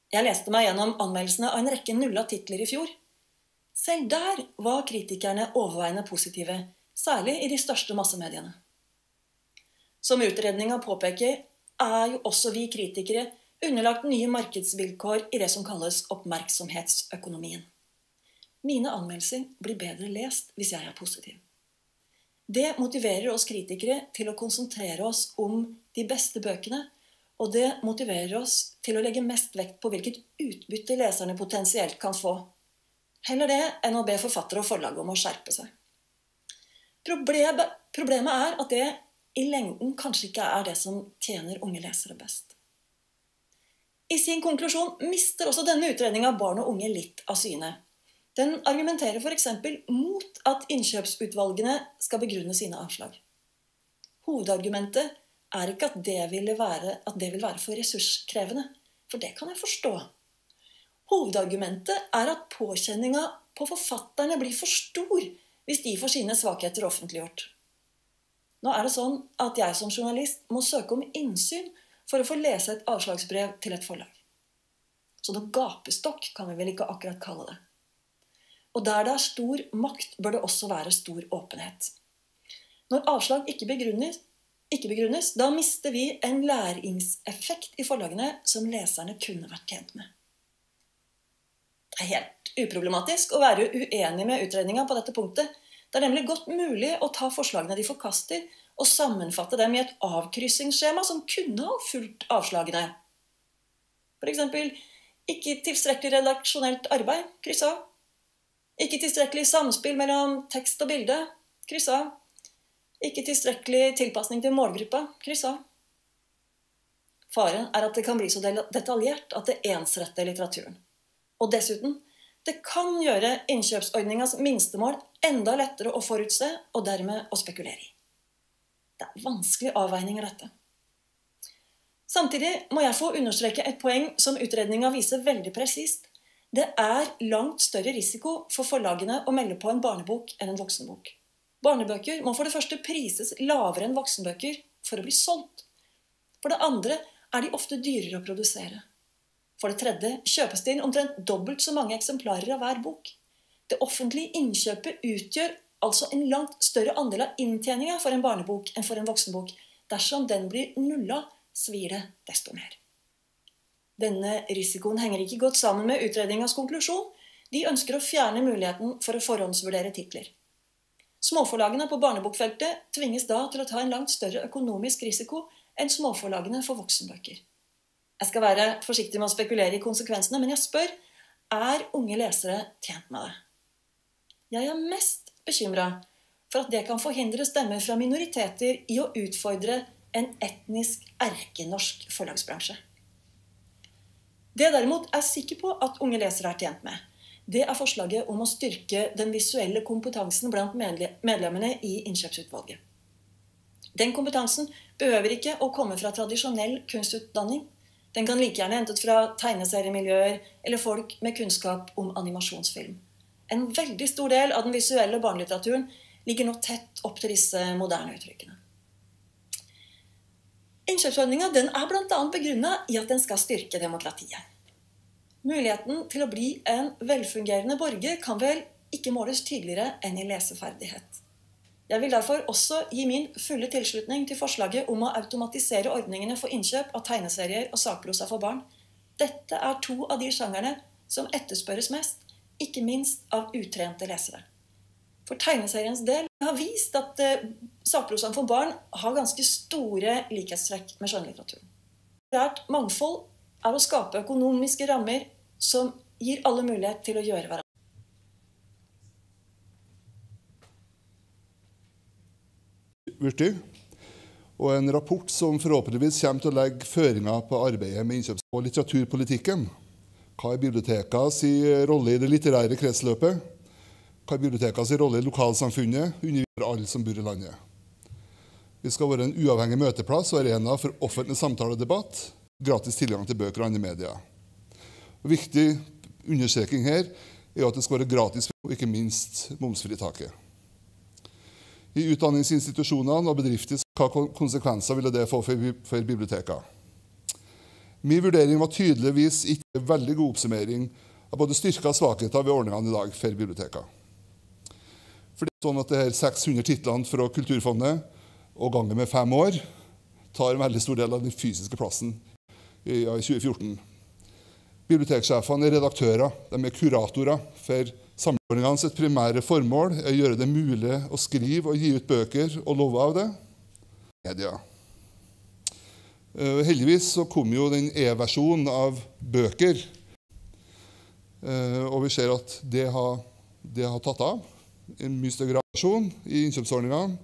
Jeg leste meg gjennom anmeldelsene av en rekke nulla titler i fjor. Selv der var kritikerne overveiende positive, særlig i de største massemediene. Som utredninga påpeker, er jo også vi kritikere underlagt nye markedsvilkår i det som kalles oppmerksomhetsøkonomien. Mine anmeldelser blir bedre lest hvis jeg er positiv. Det motiverer oss kritikere til å konsentrere oss om de beste bøkene, og det motiverer oss til å legge mest vekt på hvilket utbytte leserne potensielt kan få. Heller det enn å be forfattere og forlag om å skjerpe seg. Problemet er at det i lengden kanskje ikke er det som tjener unge lesere best. I sin konklusjon mister også denne utredninga barn og unge litt av syne. Den argumenterer f.eks. mot at innkjøpsutvalgene skal begrunne sine avslag. Hovedargumentet er ikke at det, være, at det vil være for ressurskrevende, for det kan jeg forstå. Hovedargumentet er at påkjenninga på forfatterne blir for stor hvis de får sine svakheter offentliggjort. Nå er det sånn at jeg som journalist må søke om innsyn for å få lese et avslagsbrev til et forlag. Så noe gapestokk kan vi vel ikke akkurat kalle det. Og der det er stor makt, bør det også være stor åpenhet. Når avslag ikke begrunnes, ikke begrunnes da mister vi en læringseffekt i forlagene som leserne kunne vært tjent med. Det er helt uproblematisk å være uenig med utredninga på dette punktet. Det er nemlig godt mulig å ta forslagene de forkaster, og sammenfatte dem i et avkryssingsskjema som kunne ha fulgt avslagene. F.eks.: Ikke tilstrekkelig redaksjonelt arbeid. Kryss av. Ikke tilstrekkelig samspill mellom tekst og bilde. Kryss av. Ikke tilstrekkelig tilpasning til målgruppa. Kryss av. Faren er at det kan bli så detaljert at det ensretter litteraturen. Og dessuten det kan gjøre innkjøpsordningas minstemål enda lettere å forutse og dermed å spekulere i. Det er vanskelige avveininger, dette. Samtidig må jeg få understreke et poeng som utredninga viser veldig presist. Det er langt større risiko for forlagene å melde på en barnebok enn en voksenbok. Barnebøker må for det første prises lavere enn voksenbøker for å bli solgt. For det andre er de ofte dyrere å produsere. For det tredje kjøpes det inn omtrent dobbelt så mange eksemplarer av hver bok. Det offentlige innkjøpet utgjør altså en langt større andel av inntjeninga for en barnebok enn for en voksenbok. Dersom den blir nulla, svir det desto mer. Denne risikoen henger ikke godt sammen med utredningas konklusjon. De ønsker å fjerne muligheten for å forhåndsvurdere titler. Småforlagene på barnebokfeltet tvinges da til å ta en langt større økonomisk risiko enn småforlagene for voksenbøker. Jeg skal være forsiktig med å spekulere i konsekvensene, men jeg spør er unge lesere tjent med det. Jeg er mest bekymra for at det kan forhindre stemmer fra minoriteter i å utfordre en etnisk erkenorsk forlagsbransje. Det jeg derimot er sikker på at unge lesere er tjent med, det er forslaget om å styrke den visuelle kompetansen blant medlemmene i innkjøpsutvalget. Den kompetansen behøver ikke å komme fra tradisjonell kunstutdanning. Den kan like gjerne hentet fra tegneseriemiljøer eller folk med kunnskap om animasjonsfilm. En veldig stor del av den visuelle barnelitteraturen ligger nå tett opp til disse moderne uttrykkene. Innkjøpsordninga er bl.a. begrunna i at den skal styrke demokratiet. Muligheten til å bli en velfungerende borger kan vel ikke måles tydeligere enn i leseferdighet. Jeg vil derfor også gi min fulle tilslutning til forslaget om å automatisere ordningene for innkjøp av tegneserier og sakprosa for barn. Dette er to av de sjangerne som etterspørres mest, ikke minst av utrente lesere. For tegneseriens del har vist at eh, sakprosaen for barn har ganske store likhetstrekk med skjønnlitteraturen. Lært mangfold er å skape økonomiske rammer som gir alle mulighet til å gjøre hverandre. blitt. Og en rapport som forhåpentligvis kommer til å legge føringer på arbeidet med innkjøps- og litteraturpolitikken. Hva er bibliotekas rolle i det litterære kretsløpet? Hva er bibliotekas rolle i lokalsamfunnet under alle som bor i landet? Vi skal være en uavhengig møteplass og arena for offentlig samtale og debatt. Gratis tilgang til bøker og andre medier. Og viktig understreking her er at det skal være gratis og ikke minst momsfritaket i utdanningsinstitusjonene og bedrifter. Hva konsekvenser ville det få for, biblioteket? Min vurdering var tydeligvis ikke en veldig god oppsummering av både styrker og svakheter ved ordningene i dag for bibliotekene. For det er sånn at det her 600 titlene fra Kulturfondet og ganger med fem år tar en veldig stor del av den fysiske plassen i 2014. Biblioteksjefene er redaktører, de er kuratorer for Samordningens primære formål er å gjøre det mulig å skrive og gi ut bøker og love av det. Media. Uh, heldigvis så kom jo den e-versjonen av bøker. Uh, og vi ser at det har, det har, tatt av. En mye større versjon i innkjøpsordningene.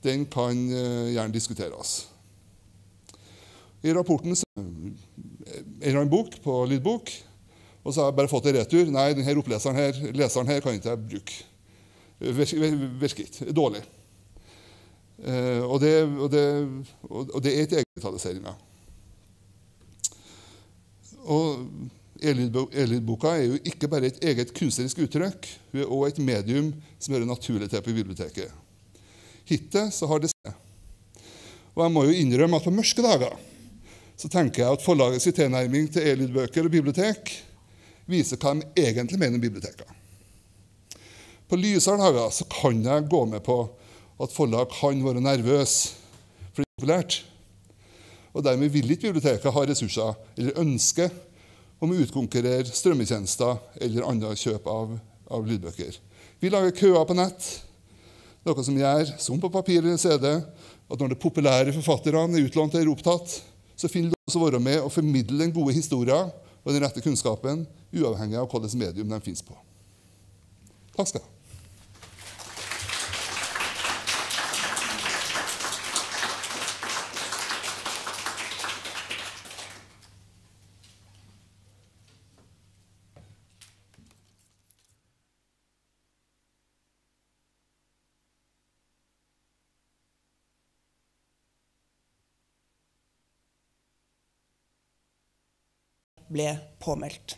Den kan uh, gjerne diskuteres. I rapporten eller annen bok på lydbok, og så har jeg bare fått en retur. Nei, denne oppleseren her, leseren her kan ikke jeg bruke. Virker, ikke. Dårlig. Eh, og, det, og, det, og, det, er ikke egenvitaliseringa. Og E-lydboka er jo ikke bare et eget kunstnerisk uttrykk, hun er også et medium som hører naturlig til på biblioteket. Hittil så har det. Og jeg må jo innrømme at på mørke dager så tenker jeg at forlagets tilnærming til e-lydbøker og bibliotek viser hva de egentlig mener om bibliotekene. På lysere dager så kan jeg gå med på at forlag kan være nervøse for det er populært. Og dermed vil ikke biblioteket ha ressurser eller ønske om å utkonkurrere strømmetjenester eller andre kjøp av, av lydbøker. Vi lager køer på nett, noe som gjør, som på papir eller CD, at når de populære forfatterne er utlånt eller opptatt, så finner du også være med og formidle den gode historien og den rette kunnskapen, uavhengig av hvilket medium de finnes på. Takk skal du ha. Ble påmeldt.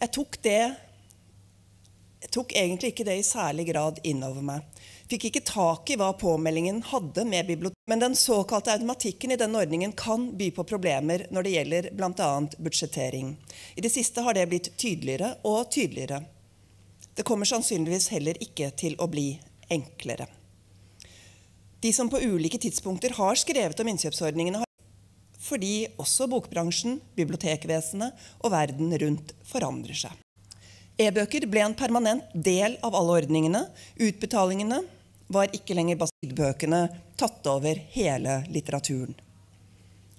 Jeg tok det jeg tok egentlig ikke det i særlig grad innover meg. Fikk ikke tak i hva påmeldingen hadde med bibliotek. Men den såkalte automatikken i denne ordningen kan by på problemer når det gjelder bl.a. budsjettering. I det siste har det blitt tydeligere og tydeligere. Det kommer sannsynligvis heller ikke til å bli enklere. De som på ulike tidspunkter har skrevet om innkjøpsordningene, fordi også bokbransjen, bibliotekvesenet og verden rundt forandrer seg. E-bøker ble en permanent del av alle ordningene. Utbetalingene var ikke lenger basert tatt over hele litteraturen.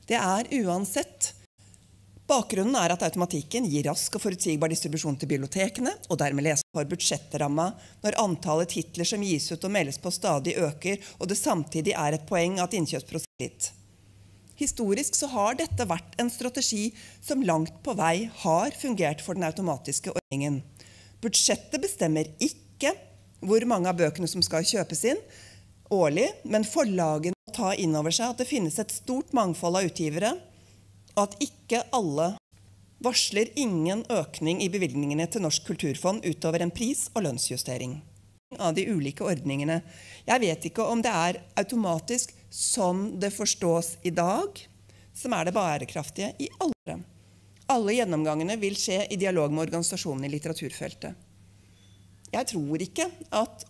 Det er uansett Bakgrunnen er at automatikken gir rask og forutsigbar distribusjon til bibliotekene, og dermed leser for budsjettramma når antallet titler som gis ut og meldes på, stadig øker, og det samtidig er et poeng at innkjøpsprosent litt. Historisk så har dette vært en strategi som langt på vei har fungert for den automatiske ordningen. Budsjettet bestemmer ikke hvor mange av bøkene som skal kjøpes inn årlig, men forlagene må ta inn over seg at det finnes et stort mangfold av utgivere, og at ikke alle varsler ingen økning i bevilgningene til Norsk kulturfond utover en pris- og lønnsjustering av de ulike ordningene. Jeg vet ikke om det er automatisk som det forstås i dag, som er det bærekraftige i alle. Alle gjennomgangene vil skje i dialog med organisasjonene i litteraturfeltet. Jeg tror ikke at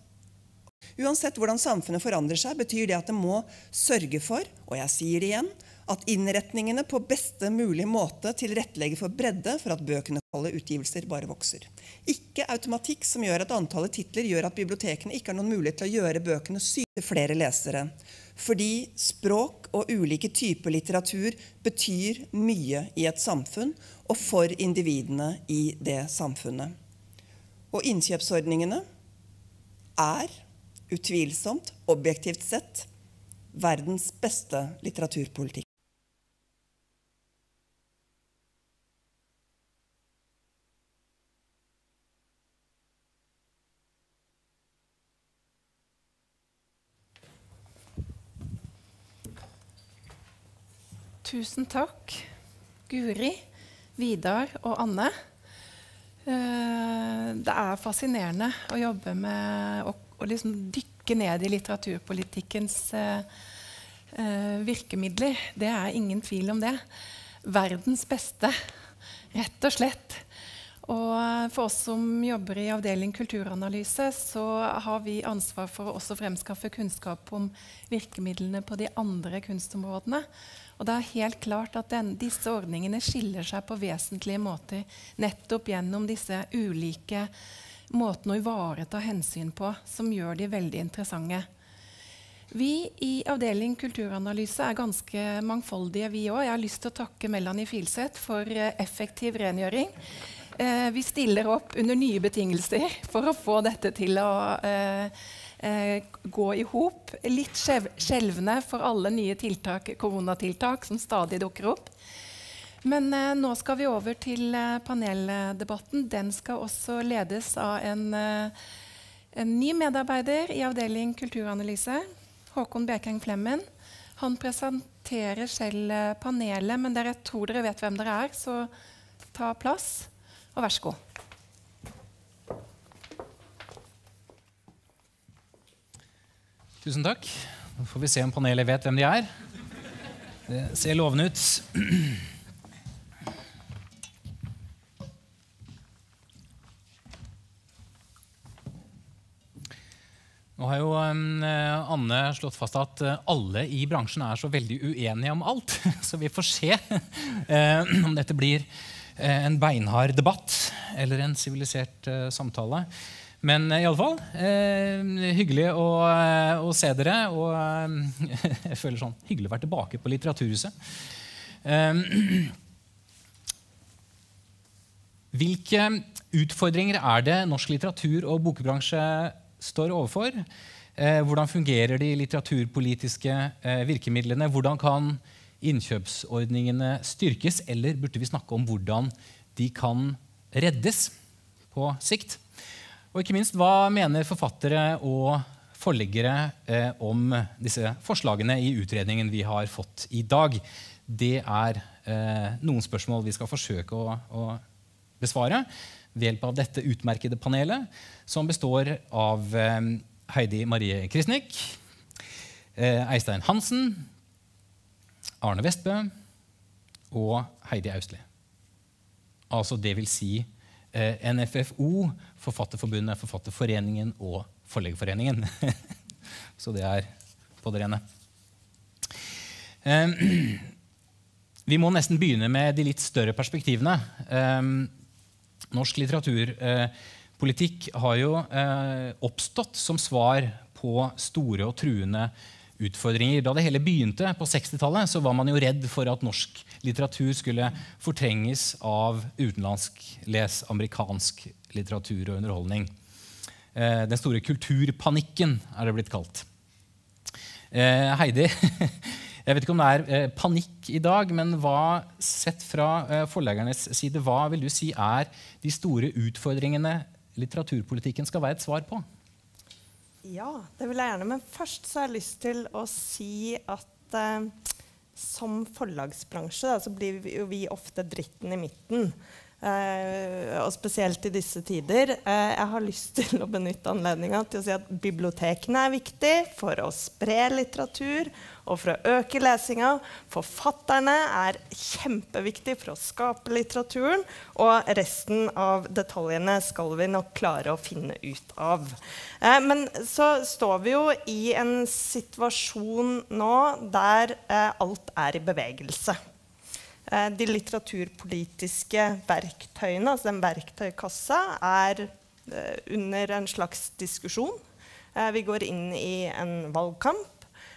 uansett hvordan samfunnet forandrer seg, betyr det at det må sørge for, og jeg sier det igjen, at innretningene på beste mulig måte tilrettelegger for bredde for at bøkene alle utgivelser bare vokser. Ikke automatikk som gjør at antallet titler gjør at bibliotekene ikke har noen mulighet til å gjøre bøkene syke til flere lesere. Fordi språk og ulike typer litteratur betyr mye i et samfunn og for individene i det samfunnet. Og innkjøpsordningene er utvilsomt, objektivt sett, verdens beste litteraturpolitikk. Tusen takk, Guri, Vidar og Anne. Eh, det er fascinerende å jobbe med å liksom dykke ned i litteraturpolitikkens eh, eh, virkemidler. Det er ingen tvil om det. Verdens beste, rett og slett. Og for oss som jobber i avdeling kulturanalyse, så har vi ansvar for å også fremskaffe kunnskap om virkemidlene på de andre kunstområdene. Og det er helt klart at den, disse ordningene skiller seg på vesentlige måter nettopp gjennom disse ulike måtene å ivareta hensyn på, som gjør de veldig interessante. Vi i avdeling kulturanalyse er ganske mangfoldige, vi òg. Jeg har lyst til å takke Melanie Filseth for eh, effektiv rengjøring. Eh, vi stiller opp under nye betingelser for å få dette til å eh, gå i hop. Litt skjelvende for alle nye tiltak, koronatiltak som stadig dukker opp. Men eh, nå skal vi over til eh, paneldebatten. Den skal også ledes av en, eh, en ny medarbeider i avdeling kulturanalyse, Håkon Bekeng Flemmen. Han presenterer selv eh, panelet, men dere tror dere vet hvem dere er, så ta plass, og vær så god. Tusen takk. Nå får vi se om panelet vet hvem de er. Det ser lovende ut. Nå har jo um, Anne slått fast at uh, alle i bransjen er så veldig uenige om alt. Så vi får se uh, om dette blir en beinhard debatt eller en sivilisert samtale. Men i alle fall, hyggelig å, å, se dere. Og jeg føler sånn hyggelig å være tilbake på Litteraturhuset. Hvilke utfordringer er det norsk litteratur og bokbransje står overfor. Eh, hvordan fungerer de litteraturpolitiske eh, virkemidlene? Hvordan kan innkjøpsordningene styrkes? Eller burde vi snakke om hvordan de kan reddes på sikt? Og ikke minst, hva mener forfattere og forleggere eh, om disse forslagene i utredningen vi har fått i dag? Det er eh, noen spørsmål vi skal forsøke å, å besvare ved hjelp av dette utmerkede panelet, som består av eh, Heidi Marie Krisnik, eh, Eistein Hansen, Arne Vestbø og Heidi Austli. Altså det vil si eh, NFFO, Forfatterforbundet, Forfatterforeningen og Forleggerforeningen. Så det er på det rene. Vi må nesten begynne med de litt større perspektivene. Norsk litteraturpolitikk har jo eh, oppstått som svar på store og truende utfordringer. Da det hele begynte på 60-tallet, så var man jo redd for at norsk litteratur skulle fortrenges av utenlandsk, les amerikansk litteratur og underholdning. Eh, den store kulturpanikken er det blitt kalt. Eh, Heidi, Jeg vet ikke om det er eh, panikk i dag, men hva, sett fra forleggernes side, hva vil du si er de store utfordringene litteraturpolitikken skal være et svar på? Ja, det vil jeg gjerne. Men først så har jeg lyst til å si at eh, som forlagsbransje da, så blir vi, vi ofte dritten i midten. Uh, og spesielt i disse tider. Uh, jeg har lyst til å benytte anledninga til å si at bibliotekene er viktig for å spre litteratur og for å øke lesinga. Forfatterne er kjempeviktig for å skape litteraturen. Og resten av detaljene skal vi nok klare å finne ut av. Eh, men så står vi jo i en situasjon nå der eh, alt er i bevegelse. Eh, de litteraturpolitiske verktøyene, altså den verktøykassa, er eh, under en slags diskusjon. Eh, vi går inn i en valgkamp.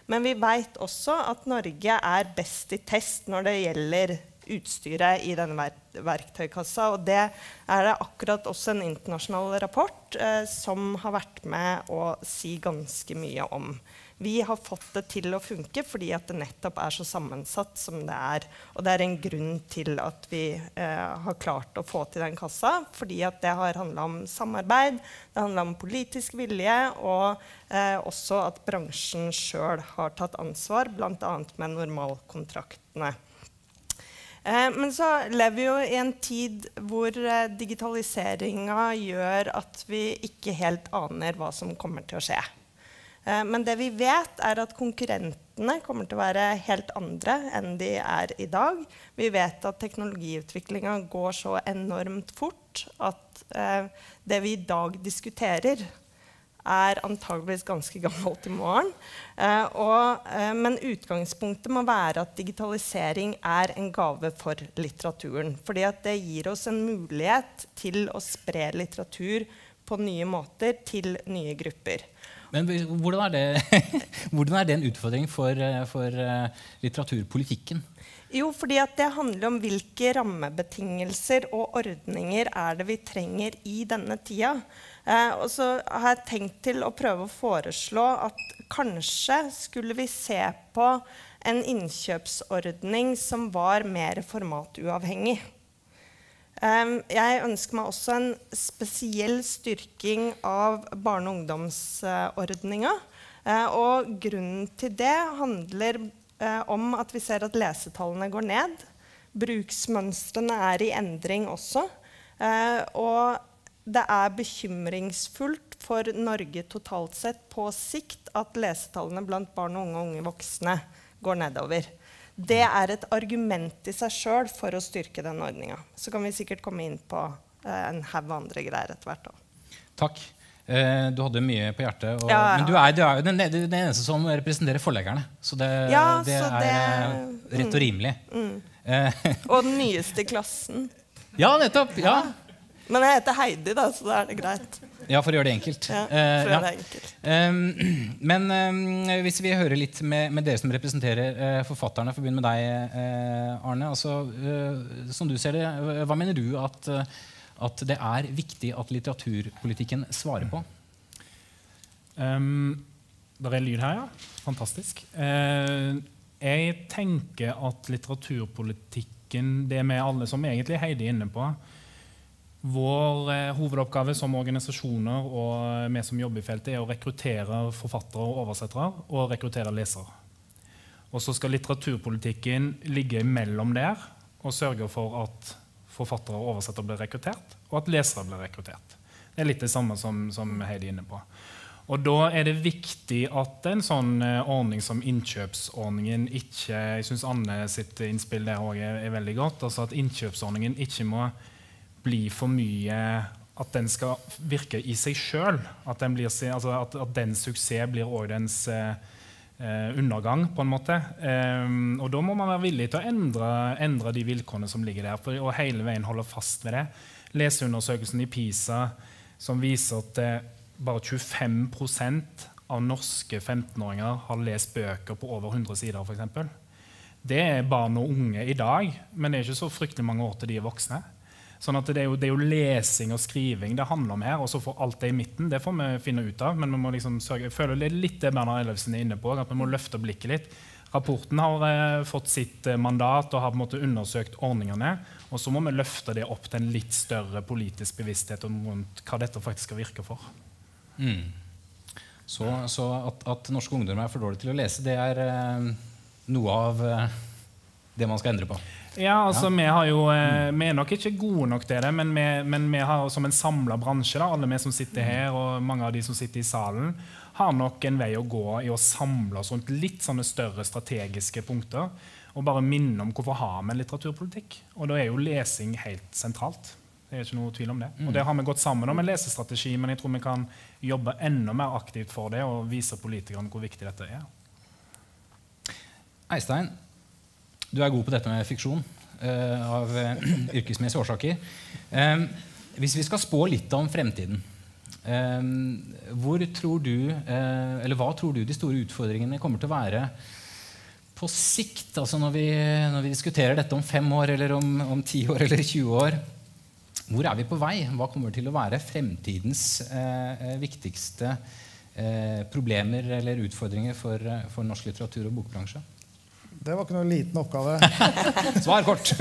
Men vi veit også at Norge er best i test når det gjelder utstyret i denne verktøykassa. Og det er det akkurat også en internasjonal rapport eh, som har vært med å si ganske mye om. Vi har fått det til å funke fordi at det nettopp er så sammensatt som det er. Og det er en grunn til at vi eh, har klart å få til den kassa. Fordi at det har handla om samarbeid, det handla om politisk vilje, og eh, også at bransjen sjøl har tatt ansvar, bl.a. med normalkontraktene. Eh, men så lever vi jo i en tid hvor eh, digitaliseringa gjør at vi ikke helt aner hva som kommer til å skje. Eh, men det vi vet, er at konkurrentene kommer til å være helt andre enn de er i dag. Vi vet at teknologiutviklinga går så enormt fort at eh, det vi i dag diskuterer, er antageligvis ganske gammelt i morgen. Eh, og, eh, men utgangspunktet må være at digitalisering er en gave for litteraturen. fordi det gir oss en mulighet til å spre litteratur på nye måter til nye grupper. Men hvordan er det, hvordan er det en utfordring for, eh, for uh, litteraturpolitikken? Jo, fordi det handler om hvilke rammebetingelser og ordninger er det vi trenger i denne tida. Eh, og så har jeg tenkt til å prøve å foreslå at kanskje skulle vi se på en innkjøpsordning som var mer formatuavhengig. Jeg ønsker meg også en spesiell styrking av barne- og ungdomsordninga. Og grunnen til det handler om at vi ser at lesetallene går ned. Bruksmønstrene er i endring også. Og det er bekymringsfullt for Norge totalt sett på sikt at lesetallene blant barn og unge og unge voksne går nedover. Det er et argument i seg sjøl for å styrke den ordninga. Så kan vi sikkert komme inn på eh, en haug andre greier etter hvert. Også. Takk. Eh, du hadde mye på hjertet. Og, ja, ja. Men du er, du er jo den, den, eneste som representerer forleggerne. Så det, ja, det så er det, eh, rett og rimelig. Mm, mm. og den nyeste i klassen. Ja, nettopp. ja. Men jeg heter Heidi, da, så da er det greit. Ja, for å gjøre det enkelt. Ja, for å gjøre det enkelt. Men hvis vi hører litt med, med dere som representerer uh, forfatterne, for å begynne med deg, uh, Arne. Altså, uh, som du ser det, hva mener du at, at, det er viktig at litteraturpolitikken svarer på? Um, det er lyd her, ja. Fantastisk. jeg tenker at litteraturpolitikken, det er vi alle som egentlig Heidi er inne på, vår eh, hovedoppgave som organisasjoner og vi som jobber i feltet, er å rekruttere forfattere og oversettere og rekruttere lesere. Og så skal litteraturpolitikken ligge mellom der og sørge for at forfattere og oversettere blir rekruttert, og at lesere blir rekruttert. Det er litt det samme som, som Heidi er inne på. Og Da er det viktig at en sånn eh, ordning som innkjøpsordningen ikke Jeg syns Anne sitt innspill der òg er, er veldig godt. altså At innkjøpsordningen ikke må bli for mye At den skal virke i seg sjøl. At, altså at, at, den suksess blir òg dens eh, undergang, på en måte. Um, og da må man være villig til å endre, endre de vilkårene som ligger der, for, og hele veien holde fast ved det. Leseundersøkelsen i PISA som viser at eh, bare 25% av norske 15-åringer har lest bøker på over 100 sider. For det er barn og unge i dag, men det er ikke så fryktelig mange år til de er voksne. Sånn at det er, jo, det er, jo, lesing og skriving det handler om her. Og så får alt det i midten. Det får vi finne ut av. Men vi må liksom sørge, jeg føler det litt det Bernhard Ellefsen er inne på. at Vi må løfte blikket litt. Rapporten har eh, fått sitt eh, mandat og har på en måte undersøkt ordningene. Og så må vi løfte det opp til en litt større politisk bevissthet om rundt hva dette faktisk skal virke for. Mm. Så, så at, at, norske ungdommer er for dårlige til å lese, det er eh, noe av eh, det man skal endre på? Ja, altså. Vi, har jo, eh, vi er nok ikke gode nok til det, men vi, men vi har som en samla bransje, da, alle vi som sitter her, og mange av de som sitter i salen, har nok en vei å gå i å samle oss rundt litt sånne større strategiske punkter. Og bare minne om hvorfor har vi en litteraturpolitikk. Og da er jo lesing helt sentralt. Det er ikke noe tvil om det. Og det har vi gått sammen om en lesestrategi, men jeg tror vi kan jobbe enda mer aktivt for det og vise politikerne hvor viktig dette er. Eistein, du er god på dette med fiksjon uh, av uh, yrkesmessige årsaker. Hvis vi skal spå litt om fremtiden, hvor tror du, uh, eller hva tror du de store utfordringene kommer til å være på sikt? Altså når vi, når vi diskuterer dette om fem år, eller om, om ti år eller 20 år. Hvor er vi på vei? Hva kommer til å være fremtidens viktigste problemer eller utfordringer for, for norsk litteratur og bokbransje? Det var ikke noen liten oppgave. Svar kort.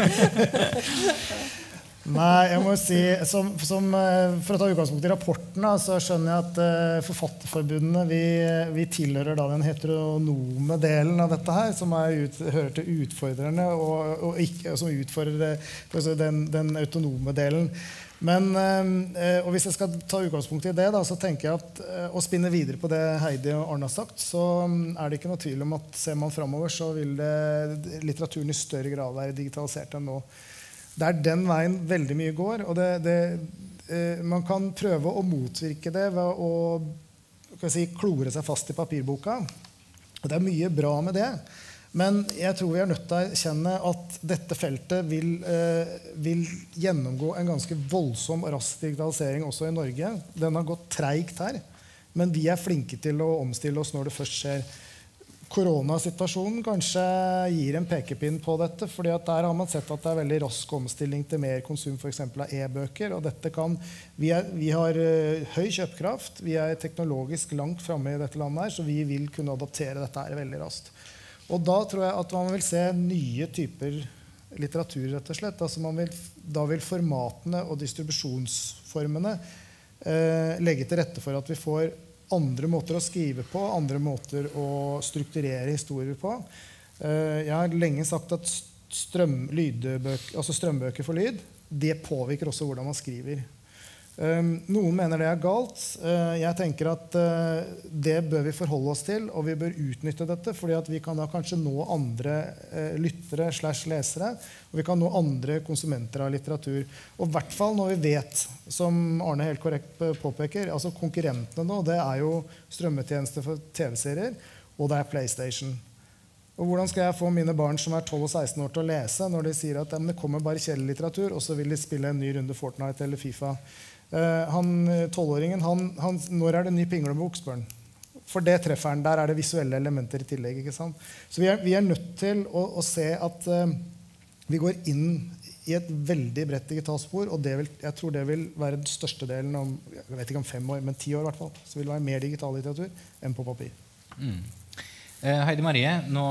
Nei, jeg må si, som, som, eh, For å ta utgangspunkt i rapporten, da, så skjønner jeg at uh, Forfatterforbundene vi, vi tilhører da den heteronome delen av dette her, som ut, hører til utfordrerne, og, og ikke, som utfordrer den, den autonome delen. Men, eh, og Hvis jeg skal ta utgangspunkt i det, da, så tenker jeg at eh, å spinne videre på det Heidi og Arne har sagt, så mm, er det ikke noe tvil om at ser man framover, så vil det, litteraturen i større grad være digitalisert enn nå. Det er den veien veldig mye går. og det, det, eh, Man kan prøve å motvirke det ved å si, klore seg fast i papirboka. Og det er mye bra med det. Men jeg tror vi er nødt til å erkjenne at dette feltet vil, eh, vil, gjennomgå en ganske voldsom og rask digitalisering også i Norge. Den har gått treigt her, men vi er flinke til å omstille oss når det først skjer. Koronasituasjonen kanskje gir en pekepinn på dette. fordi Der har man sett at det er veldig rask omstilling til mer konsum f.eks. av e-bøker. og dette kan, vi, er, vi har uh, høy kjøpekraft, vi er teknologisk langt framme i dette landet, her, så vi vil kunne adaptere dette her veldig raskt. Og da tror jeg at man vil se nye typer litteratur, rett og slett. Altså vil, da vil formatene og distribusjonsformene eh, legge til rette for at vi får andre måter å skrive på, andre måter å strukturere historier på. Eh, jeg har lenge sagt at strøm, altså strømbøker for lyd det påvirker også hvordan man skriver. Um, noen mener det er galt. Uh, jeg tenker at uh, det bør vi forholde oss til, og vi bør utnytte dette. fordi vi kan da kanskje nå andre uh, lyttere slash lesere. Og vi kan nå andre konsumenter av litteratur. Og i hvert fall når vi vet, som Arne helt korrekt påpeker, altså konkurrentene nå, det er jo strømmetjenester for TV-serier, og det er PlayStation. Og hvordan skal jeg få mine barn som er 12 og 16 år til å lese når de sier at det kommer bare kjedelig litteratur, og så vil de spille en ny runde Fortnite eller Fifa? Uh, han tolvåringen han, han, Når er det ny pinglebok, spør han. For det treffer han. Der er det visuelle elementer i tillegg. ikke sant? Så vi er, vi er nødt til å, å se at uh, vi går inn i et veldig bredt digitalt spor. Og vil, jeg tror det vil være den største delen om jeg vet ikke om fem år, men ti år. I så vil det være mer digital litteratur enn på papir. Mm. Eh, Heidi Marie, nå,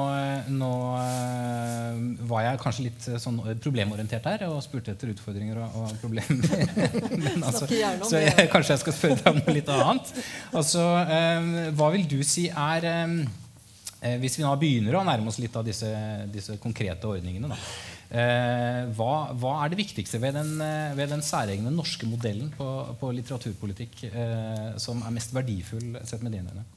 nå, eh, var jeg kanskje litt eh, sånn problemorientert her og spurte etter utfordringer og, og problemer. altså, så jeg, kanskje jeg skal spørre deg om noe litt annet. Altså, hva vil du si er Hvis vi nå begynner å nærme oss litt av disse, disse konkrete ordningene, da, hva, hva, er det viktigste ved den, ved den særegne norske modellen på, på litteraturpolitikk som er mest verdifull sett med dine øyne?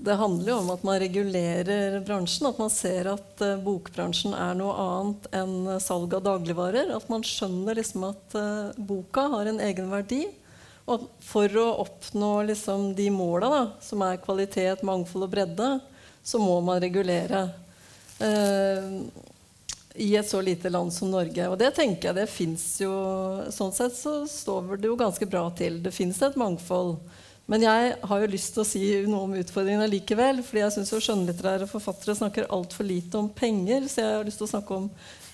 Det handler jo om at man regulerer bransjen. At man ser at uh, bokbransjen er noe annet enn salg av dagligvarer. At man skjønner liksom at uh, boka har en egen verdi. Og for å oppnå liksom, de måla, som er kvalitet, mangfold og bredde, så må man regulere. Uh, I et så lite land som Norge. Og det tenker jeg det fins jo Sånn sett så står det jo ganske bra til. Det fins et mangfold. Men jeg har jo lyst til å si noe om utfordringene likevel. fordi jeg syns skjønnlitterære forfattere snakker altfor lite om penger. Så jeg har lyst til å snakke om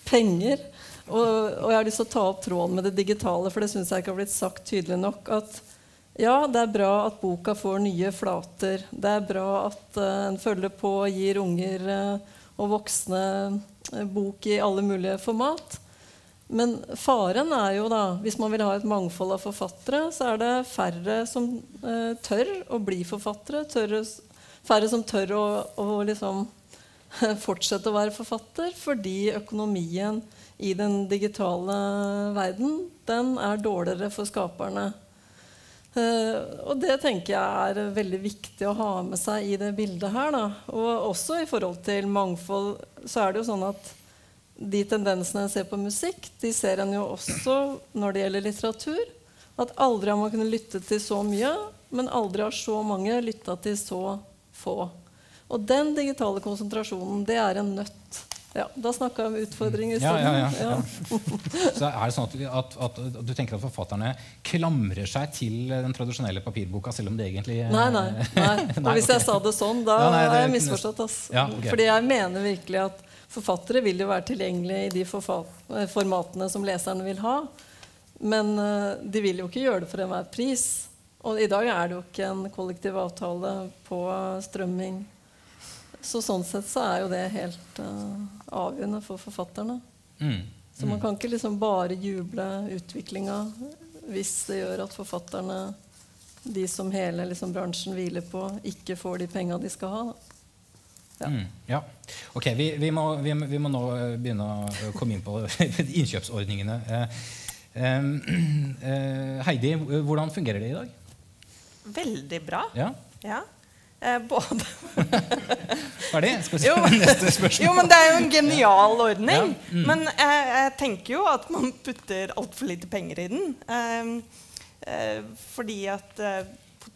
penger. Og, og jeg har lyst til å ta opp tråden med det digitale, for det syns jeg ikke har blitt sagt tydelig nok. at ja, det er bra at boka får nye flater. Det er bra at uh, en følger på og gir unger uh, og voksne uh, bok i alle mulige format. Men faren er jo da, hvis man vil ha et mangfold av forfattere, så er det færre som eh, tør å bli forfattere. Tørre, færre som tør å, å liksom, fortsette å være forfatter fordi økonomien i den digitale verden den er dårligere for skaperne. Eh, og det tenker jeg er veldig viktig å ha med seg i det bildet her. Da. Og også i forhold til mangfold så er det jo sånn at de tendensene en ser på musikk, de ser en jo også når det gjelder litteratur. At aldri har man kunnet lytte til så mye, men aldri har så mange lytta til så få. Og den digitale konsentrasjonen, det er en nøtt. Ja, da snakka jeg om utfordringer ja, ja, ja, ja. Så er det sånn at, at, at, du tenker at forfatterne klamrer seg til den tradisjonelle papirboka, selv om det egentlig Nei, nei. nei. Og hvis jeg sa det sånn, da har jeg misforstått. Okay. Fordi jeg mener virkelig at Forfattere vil jo være tilgjengelige i de eh, formatene som leserne vil ha. Men uh, de vil jo ikke gjøre det for enhver pris. Og i dag er det jo ikke en kollektiv avtale på strømming. Så sånn sett så er jo det helt uh, avgjørende for forfatterne. Mm. Så man mm. kan ikke liksom bare juble utviklinga hvis det gjør at forfatterne, de som hele liksom, bransjen hviler på, ikke får de penga de skal ha. Da. Ja. Mm, ja. Ok, vi, vi, må, vi, vi, må, nå begynne å komme inn på innkjøpsordningene. Eh, eh, Heidi, hvordan fungerer det i dag? Veldig bra. Ja. ja. Eh, både Ferdig? Skal vi se jo, neste spørsmål. Jo, men Det er jo en genial ordning. Ja. Mm. Men jeg, jeg, tenker jo at man putter altfor lite penger i den. Eh, eh fordi at eh,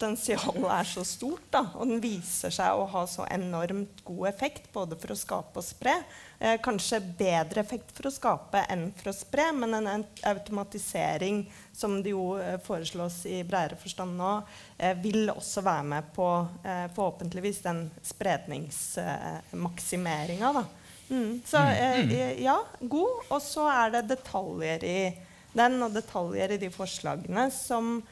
potensialet er så stort. Da, og den viser seg å ha så enormt god effekt både for å skape og spre. Eh, kanskje bedre effekt for å skape enn for å spre, men en automatisering som det jo eh, foreslås i bredere forstand nå, eh, vil også være med på eh, forhåpentligvis den spredningsmaksimeringa. Mm. Så mm. Eh, mm. ja, god. Og så er det detaljer i den og detaljer i de forslagene som eh,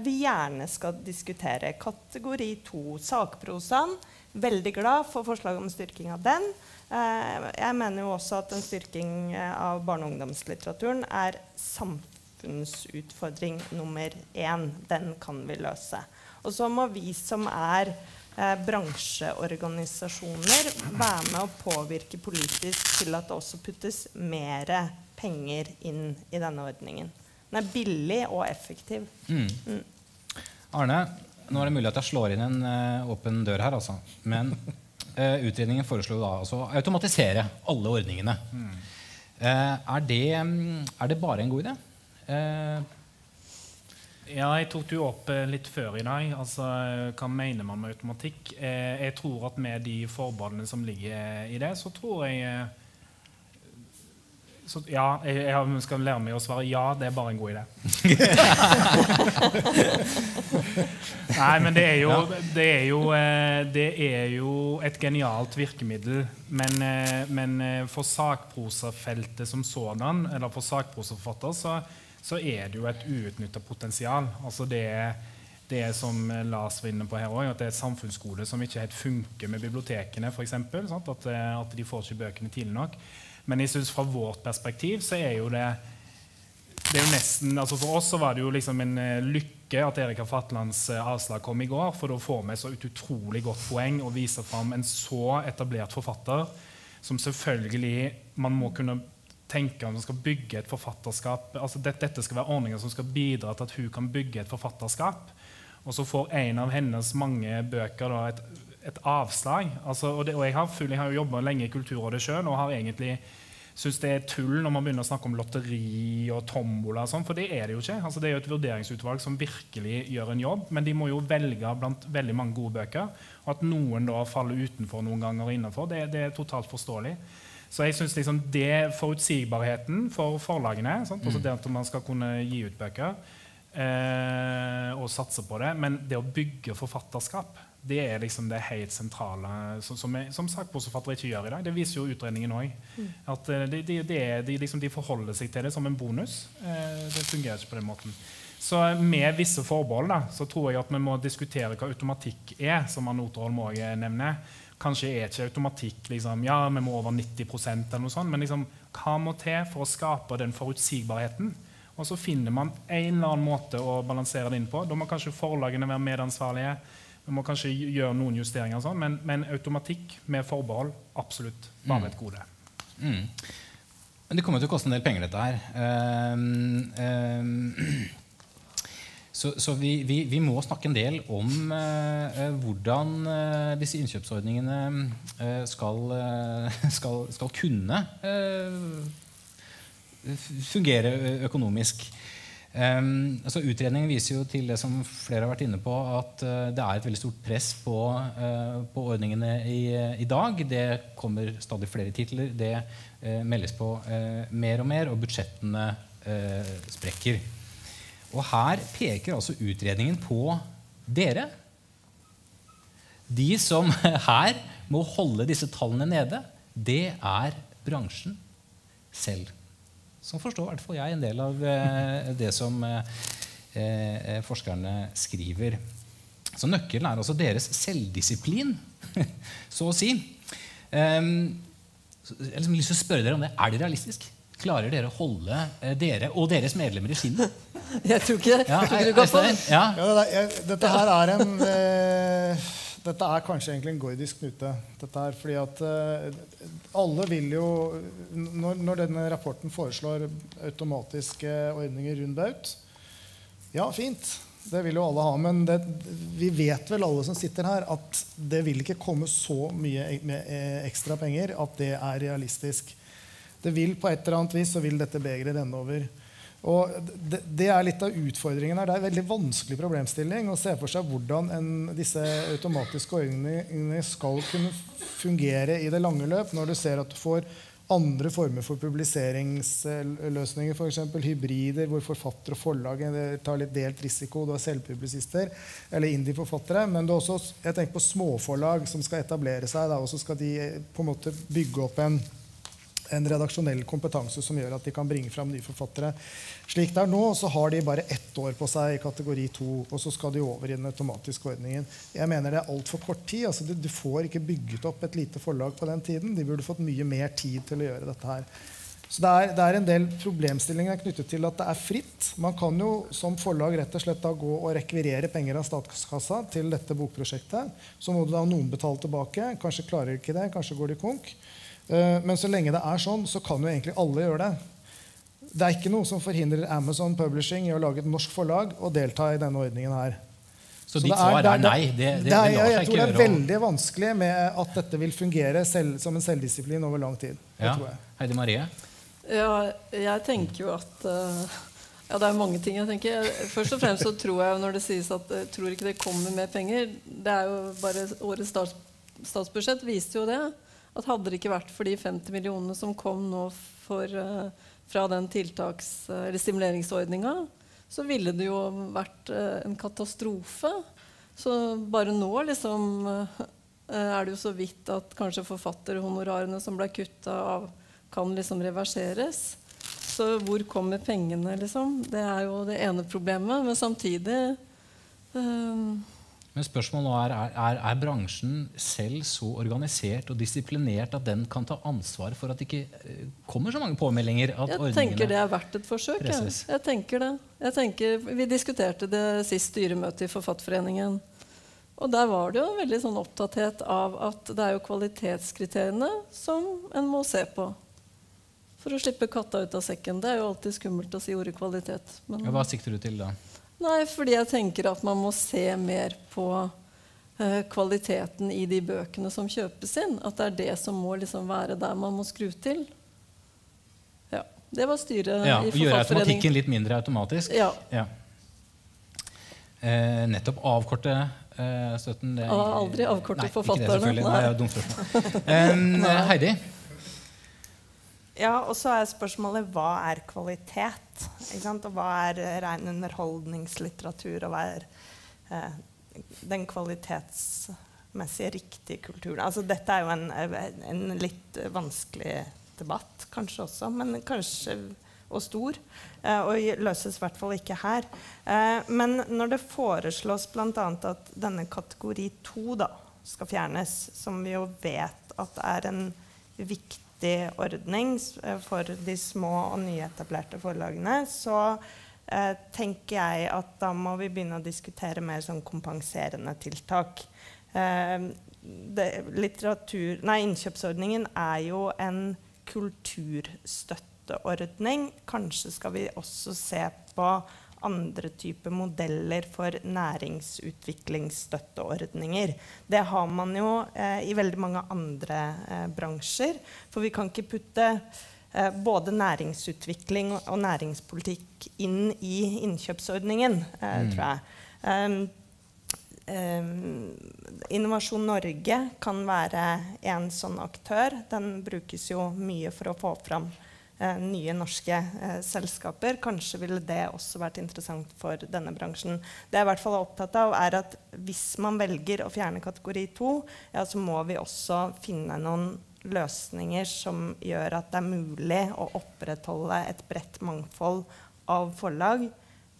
vi gjerne skal diskutere. Kategori to, sakprosaen, veldig glad for forslaget om styrking av den. Eh, jeg mener jo også at en styrking eh, av barne- og ungdomslitteraturen er samfunnsutfordring nummer én. Den kan vi løse. Og så må vi som er eh, bransjeorganisasjoner, være med å påvirke politisk til at det også puttes mer penger inn i denne ordningen. Den er billig og effektiv. Mm. Mm. Arne, nå er det mulig at jeg slår inn en uh, åpen dør her, altså. Men uh, utredningen foreslo da altså å automatisere alle ordningene. Mm. Uh, er, det, um, er, det, bare en god idé? ja, jeg tok det jo opp litt før i dag. Altså, hva mener man med automatikk? jeg tror at med de forbeholdene som ligger i det, så tror jeg så ja, jeg, jeg, skal lære meg å svare ja. Det er bare en god idé. Nei, men det er, jo, det, er jo, eh, det er jo et genialt virkemiddel. Men, eh, men eh, for sakprosafeltet som sådan, eller for sakprosaforfatter, så, så er det jo et uutnytta potensial. Altså det det er som Lars var inne på her også, at det er et samfunnsskole som ikke helt funker med bibliotekene. For eksempel, at, at de får ikke bøkene tidlig nok. Men jeg synes fra vårt perspektiv så er jo det, det er jo nesten, altså For oss så var det jo liksom en uh, lykke at Erika Fatlands uh, avslag kom i går. For da får vi så et utrolig godt poeng og viser fram en så etablert forfatter som selvfølgelig man må kunne tenke om man skal bygge et forfatterskap. altså det, Dette skal være ordninger som skal bidra til at hun kan bygge et forfatterskap. Og så får en av hennes mange bøker da, et et avslag. Altså, og, det, og, jeg har, full, jeg jobba lenge i Kulturrådet sjøl og har egentlig syns det er tull når man begynner å snakke om lotteri og tombola. Og sånn, for det er det jo ikke. Altså, det er jo et vurderingsutvalg som virkelig gjør en jobb, men de må jo velge blant veldig mange gode bøker. Og at noen da faller utenfor noen ganger og innenfor, det, det er totalt forståelig. Så jeg synes liksom det forutsigbarheten for forlagene, sant? Altså mm. det at man skal kunne gi ut bøker eh, og satse på det, men det å bygge forfatterskap det er liksom det helt sentrale som, som, som ikke gjør i dag. Det viser jo utredningen òg. Mm. At eh, de, de, de, liksom, de, forholder seg til det som en bonus. Eh, det fungerer ikke på den måten. Så med visse forbehold da, så tror jeg at vi må diskutere hva automatikk er, som òg nevner. Kanskje er ikke automatikk liksom, ja, vi må over 90% eller noe sånt, men liksom, hva må til for å skape den forutsigbarheten? Og så finner man en eller annen måte å balansere det inn på. Da må kanskje forlagene være medansvarlige. Vi må kanskje gjøre noen justeringer, sånn, men, men, automatikk med forbehold absolutt bare et gode. Mm. Men det kommer til å koste en del penger, dette her. Um, um, så, så vi, vi, vi, må snakke en del om uh, hvordan uh, disse innkjøpsordningene uh, skal, skal, skal, kunne fungere økonomisk. Um, altså Utredningen viser jo til det som flere har vært inne på, at uh, det er et veldig stort press på, uh, på ordningene i, i, dag. Det kommer stadig flere titler. Det uh, meldes på mer og mer, og budsjettene sprekker. Og her peker altså utredningen på dere. De som her må holde disse tallene nede, det er bransjen selv. Så forstår i hvert fall jeg en del av eh, det som eh, eh, forskerne skriver. Så nøkkelen er altså deres selvdisiplin, så å si. Um, jeg har liksom lyst til å spørre dere om det. Er det realistisk? Klarer dere å holde dere og deres medlemmer i skinnet? Jeg tror ikke, ja, tror ikke du kan få det. Ja. Ja, dette her er en eh, dette er kanskje egentlig en gordisk knute. Dette her, fordi at uh, alle vil jo når, når, denne rapporten foreslår automatiske ordninger rundt baut Ja, fint. Det vil jo alle ha. Men det, vi vet vel alle som sitter her, at det vil ikke komme så mye eh, ekstra penger at det er realistisk. Det vil På et eller annet vis så vil dette begeret renne over. Og det, det, er litt av utfordringen her. Det er en veldig vanskelig problemstilling å se for seg hvordan en, disse automatiske ordningene skal kunne fungere i det lange løp, når du ser at du får andre former for publiseringsløsninger, f.eks. hybrider, hvor forfatter og forlag tar litt delt risiko. Du har selvpublisister eller indie-forfattere. Men du også jeg tenker på småforlag som skal etablere seg. Da, og så skal de på en måte bygge opp en en redaksjonell kompetanse som gjør at de kan bringe fram nye forfattere. Slik det er nå, så har de bare ett år på seg i kategori to, og så skal de over i den automatiske ordningen. Jeg mener det er altfor kort tid. altså du, får ikke bygget opp et lite forlag på den tiden. De burde fått mye mer tid til å gjøre dette her. Så det er, det er, en del problemstillinger knyttet til at det er fritt. Man kan jo som forlag rett og slett da gå og rekvirere penger av statskassa til dette bokprosjektet. Så må du da noen betale tilbake. Kanskje klarer de ikke det, kanskje går de konk. Eh, men så lenge det er sånn, så kan jo egentlig alle gjøre det. Det er ikke noe som forhindrer Amazon Publishing i å lage et norsk forlag og delta i denne ordningen her. Så, så ditt svar er, nei? Det, det, det, er, jeg, jeg tror det er veldig vanskelig med at dette vil fungere selv, som en selvdisiplin over lang tid. Ja. Heidi Marie? Ja, jeg tenker jo at uh, ja, Det er mange ting jeg tenker. Først og fremst så tror jeg når det sies at jeg tror ikke det kommer mer penger Det er jo bare Årets stats, statsbudsjett viste jo det at hadde det ikke vært for de 50 millionene som kom nå for, uh, fra den tiltaks- eller stimuleringsordninga, så ville det jo vært uh, en katastrofe. Så bare nå liksom er det jo så vidt at kanskje forfatterhonorarene som ble kutta av, kan liksom reverseres. Så hvor kommer pengene, liksom? Det er jo det ene problemet. Men samtidig men spørsmålet nå er, er, er bransjen selv så organisert og disiplinert at den kan ta ansvar for at det ikke eh, kommer så mange påmeldinger? Jeg tenker det er verdt et forsøk. Jeg. jeg tenker det. Jeg tenker, vi diskuterte det sist styremøte i Forfatterforeningen. Og der var det jo veldig sånn opptatthet av at det er jo kvalitetskriteriene som en må se på. For å slippe katta ut av sekken. Det er jo alltid skummelt å si ordet kvalitet. Men, ja, hva sikter du til da? Nei, fordi jeg tenker at man må se mer på uh, kvaliteten i de bøkene som kjøpes inn. At det er det som må liksom være der man må skru til. Ja, Det var styret ja, i Forfatterforeningen. Gjøre automatikken litt mindre automatisk? Ja. ja. Eh, nettopp avkorte eh, støtten det, Aldri avkorte forfatterne. Nei, ikke det selvfølgelig. Nei, eh, Heidi? Ja, og så er spørsmålet hva er kvalitet? Og hva er ren underholdningslitteratur? Og hva er eh, den kvalitetsmessig riktige kulturen? Altså, dette er jo en, en, litt vanskelig debatt, kanskje også, men kanskje og stor. Eh, og løses i hvert fall ikke her. Eh, men når det foreslås bl.a. at denne kategori 2 skal fjernes, som vi jo vet at er en viktig viktig ordning eh, for de små og nyetablerte forlagene, så eh, tenker jeg at da må vi begynne å diskutere mer sånn kompenserende tiltak. Eh, nei, innkjøpsordningen er jo en kulturstøtteordning. Kanskje skal vi også se på andre typer modeller for næringsutviklingsstøtteordninger. Det har man jo eh, i veldig mange andre eh, bransjer. For vi kan ikke putte eh, både næringsutvikling og, næringspolitikk inn i innkjøpsordningen, eh, mm. tror jeg. Um, um, Innovasjon Norge kan være en sånn aktør. Den brukes jo mye for å få fram nye norske eh, selskaper. Kanskje ville det også vært interessant for denne bransjen. Det jeg i hvert fall er opptatt av, er at hvis man velger å fjerne kategori 2, ja, så må vi også finne noen løsninger som gjør at det er mulig å opprettholde et bredt mangfold av forlag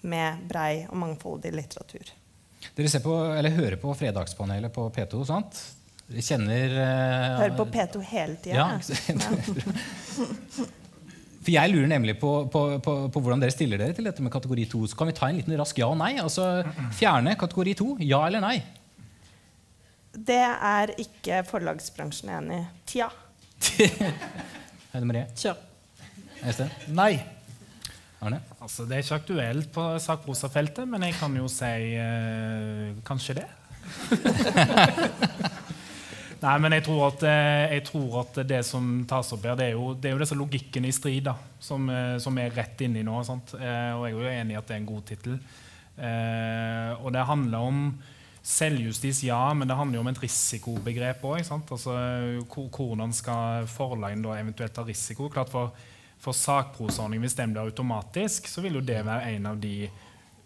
med brei og mangfoldig litteratur. Dere på, hører på Fredagspanelet på P2, sant? Dere kjenner uh, Hører på P2 hele tida. Ja. For Jeg lurer nemlig på, på, på, på, hvordan dere stiller dere til dette med kategori 2. Så kan vi ta en liten rask ja og nei? Altså Fjerne kategori 2. Ja eller nei? Det er ikke forlagsbransjen enig i. Tja. Heide Marie? Tja. Øystein? Nei. Arne? Altså, det er ikke aktuelt på sakprosafeltet, men jeg kan jo si uh, kanskje det. Nei, men jeg tror, at, eh, jeg tror, at, det som tas opp her, det er jo, det er jo disse logikkene i strid da, som, eh, som er rett inni nå. Sant? Eh, og jeg er jo enig i at det er en god tittel. Og det handler om selvjustis, ja, men det handler jo om et risikobegrep òg. Altså, hvordan skal forlagene eventuelt ta risiko? Klart For, for sakprosaordning, hvis den blir automatisk, så vil jo det være en av de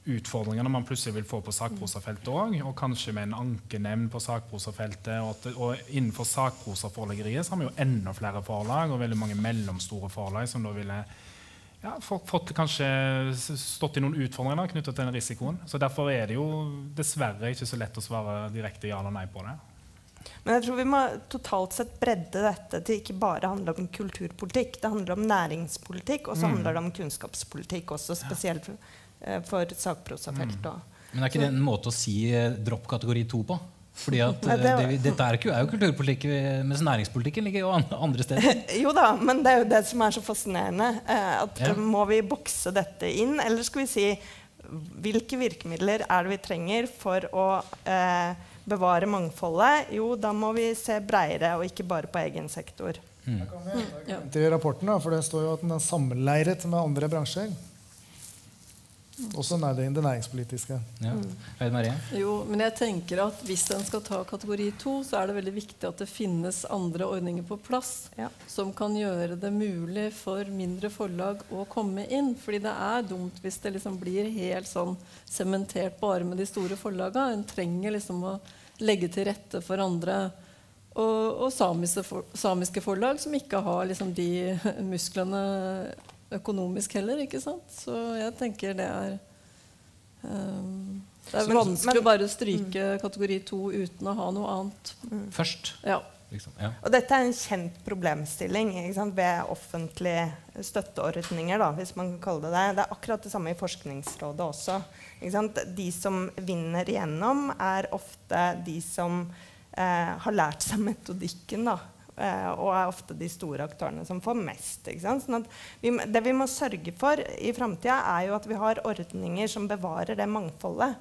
utfordringene man plutselig vil få på sakprosafeltet òg, og kanskje med en ankenemnd på sakprosafeltet. Og, og innenfor sakprosaforleggeriet har vi jo enda flere forlag, og veldig mange mellomstore forlag som da ville ja, fått kanskje stått i noen utfordringer knyttet til den risikoen. Så Derfor er det jo dessverre ikke så lett å svare direkte ja eller nei på det. Men jeg tror vi må totalt sett bredde dette til ikke bare handle om kulturpolitikk. Det handler om næringspolitikk, og så Mm. handler det om kunnskapspolitikk også, spesielt eh, for sakprosafeltet. Mm. Men er ikke det en måte å si eh, dropp kategori to på? Fordi at Nei, eh, det- det, dette er, ikke, er jo kulturpolitikk, eh, mens næringspolitikken ligger jo andre steder. Jo da, men det er jo det som er så fascinerende. Eh, at Ja. Må vi bokse dette inn, eller skal vi si hvilke virkemidler er det vi trenger for å eh, bevare mangfoldet? Jo, da må vi se bredere, og ikke bare på egen sektor. Mm. Til rapporten, da, for Det står jo at den er sammenleiret med andre bransjer. Også nær det det næringspolitiske. Ja. Eid Jo, men jeg tenker at hvis en skal ta kategori to, så er det veldig viktig at det finnes andre ordninger på plass som kan gjøre det mulig for mindre forlag å komme inn. Fordi det er dumt hvis det liksom blir helt sånn sementert bare med de store forlagene. En trenger liksom å legge til rette for andre. Og, og samiske, for, samiske forlag som ikke har liksom de musklene økonomisk heller. ikke sant? Så jeg tenker det er um, Det er Men- vanskelig å bare stryke kategori to uten å ha noe annet. Først. Ja. Liksom. Ja. Og dette er en kjent problemstilling ikke sant, ved offentlige støtteordninger. Da, hvis man kan kalle det det. Det er akkurat det samme i Forskningsrådet også. Ikke sant? De som vinner igjennom, er ofte de som eh, har lært seg metodikken. Da. Eh, og er ofte de store aktørene som får mest. Sånn vi, det vi må sørge for i framtida, er jo at vi har ordninger som bevarer det mangfoldet.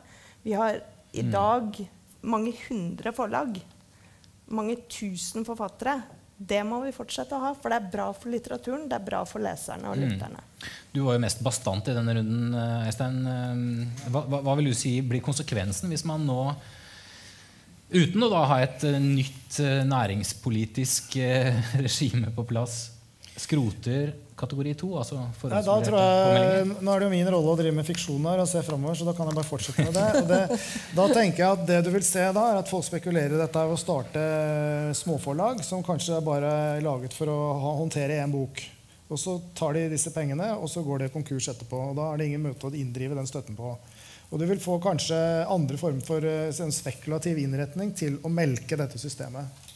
Vi har i Mm. dag mange hundre forlag mange tusen forfattere. Det må vi fortsette å ha, for det er bra for litteraturen, det er bra for leserne og Mm. lytterne. Du var jo mest bastant i denne runden, eh, Øystein. Eh, Hva, hva, hva vil du si blir konsekvensen hvis man nå, uten å da ha et eh, nytt eh, næringspolitisk eh, regime på plass, skroter kategori 2? Altså Nei, da tror jeg, Nå er det jo min rolle å drive med fiksjon her og se framover, så da kan jeg bare fortsette med det. Det. Da tenker jeg at det du vil se da, er at folk spekulerer i dette ved å starte småforlag som kanskje er bare er laget for å håndtere én bok. Og så tar de disse pengene, og så går de konkurs etterpå. og Da er det ingen måte å inndrive den støtten på. Og du vil få kanskje andre former for eh, en spekulativ innretning til å melke dette systemet.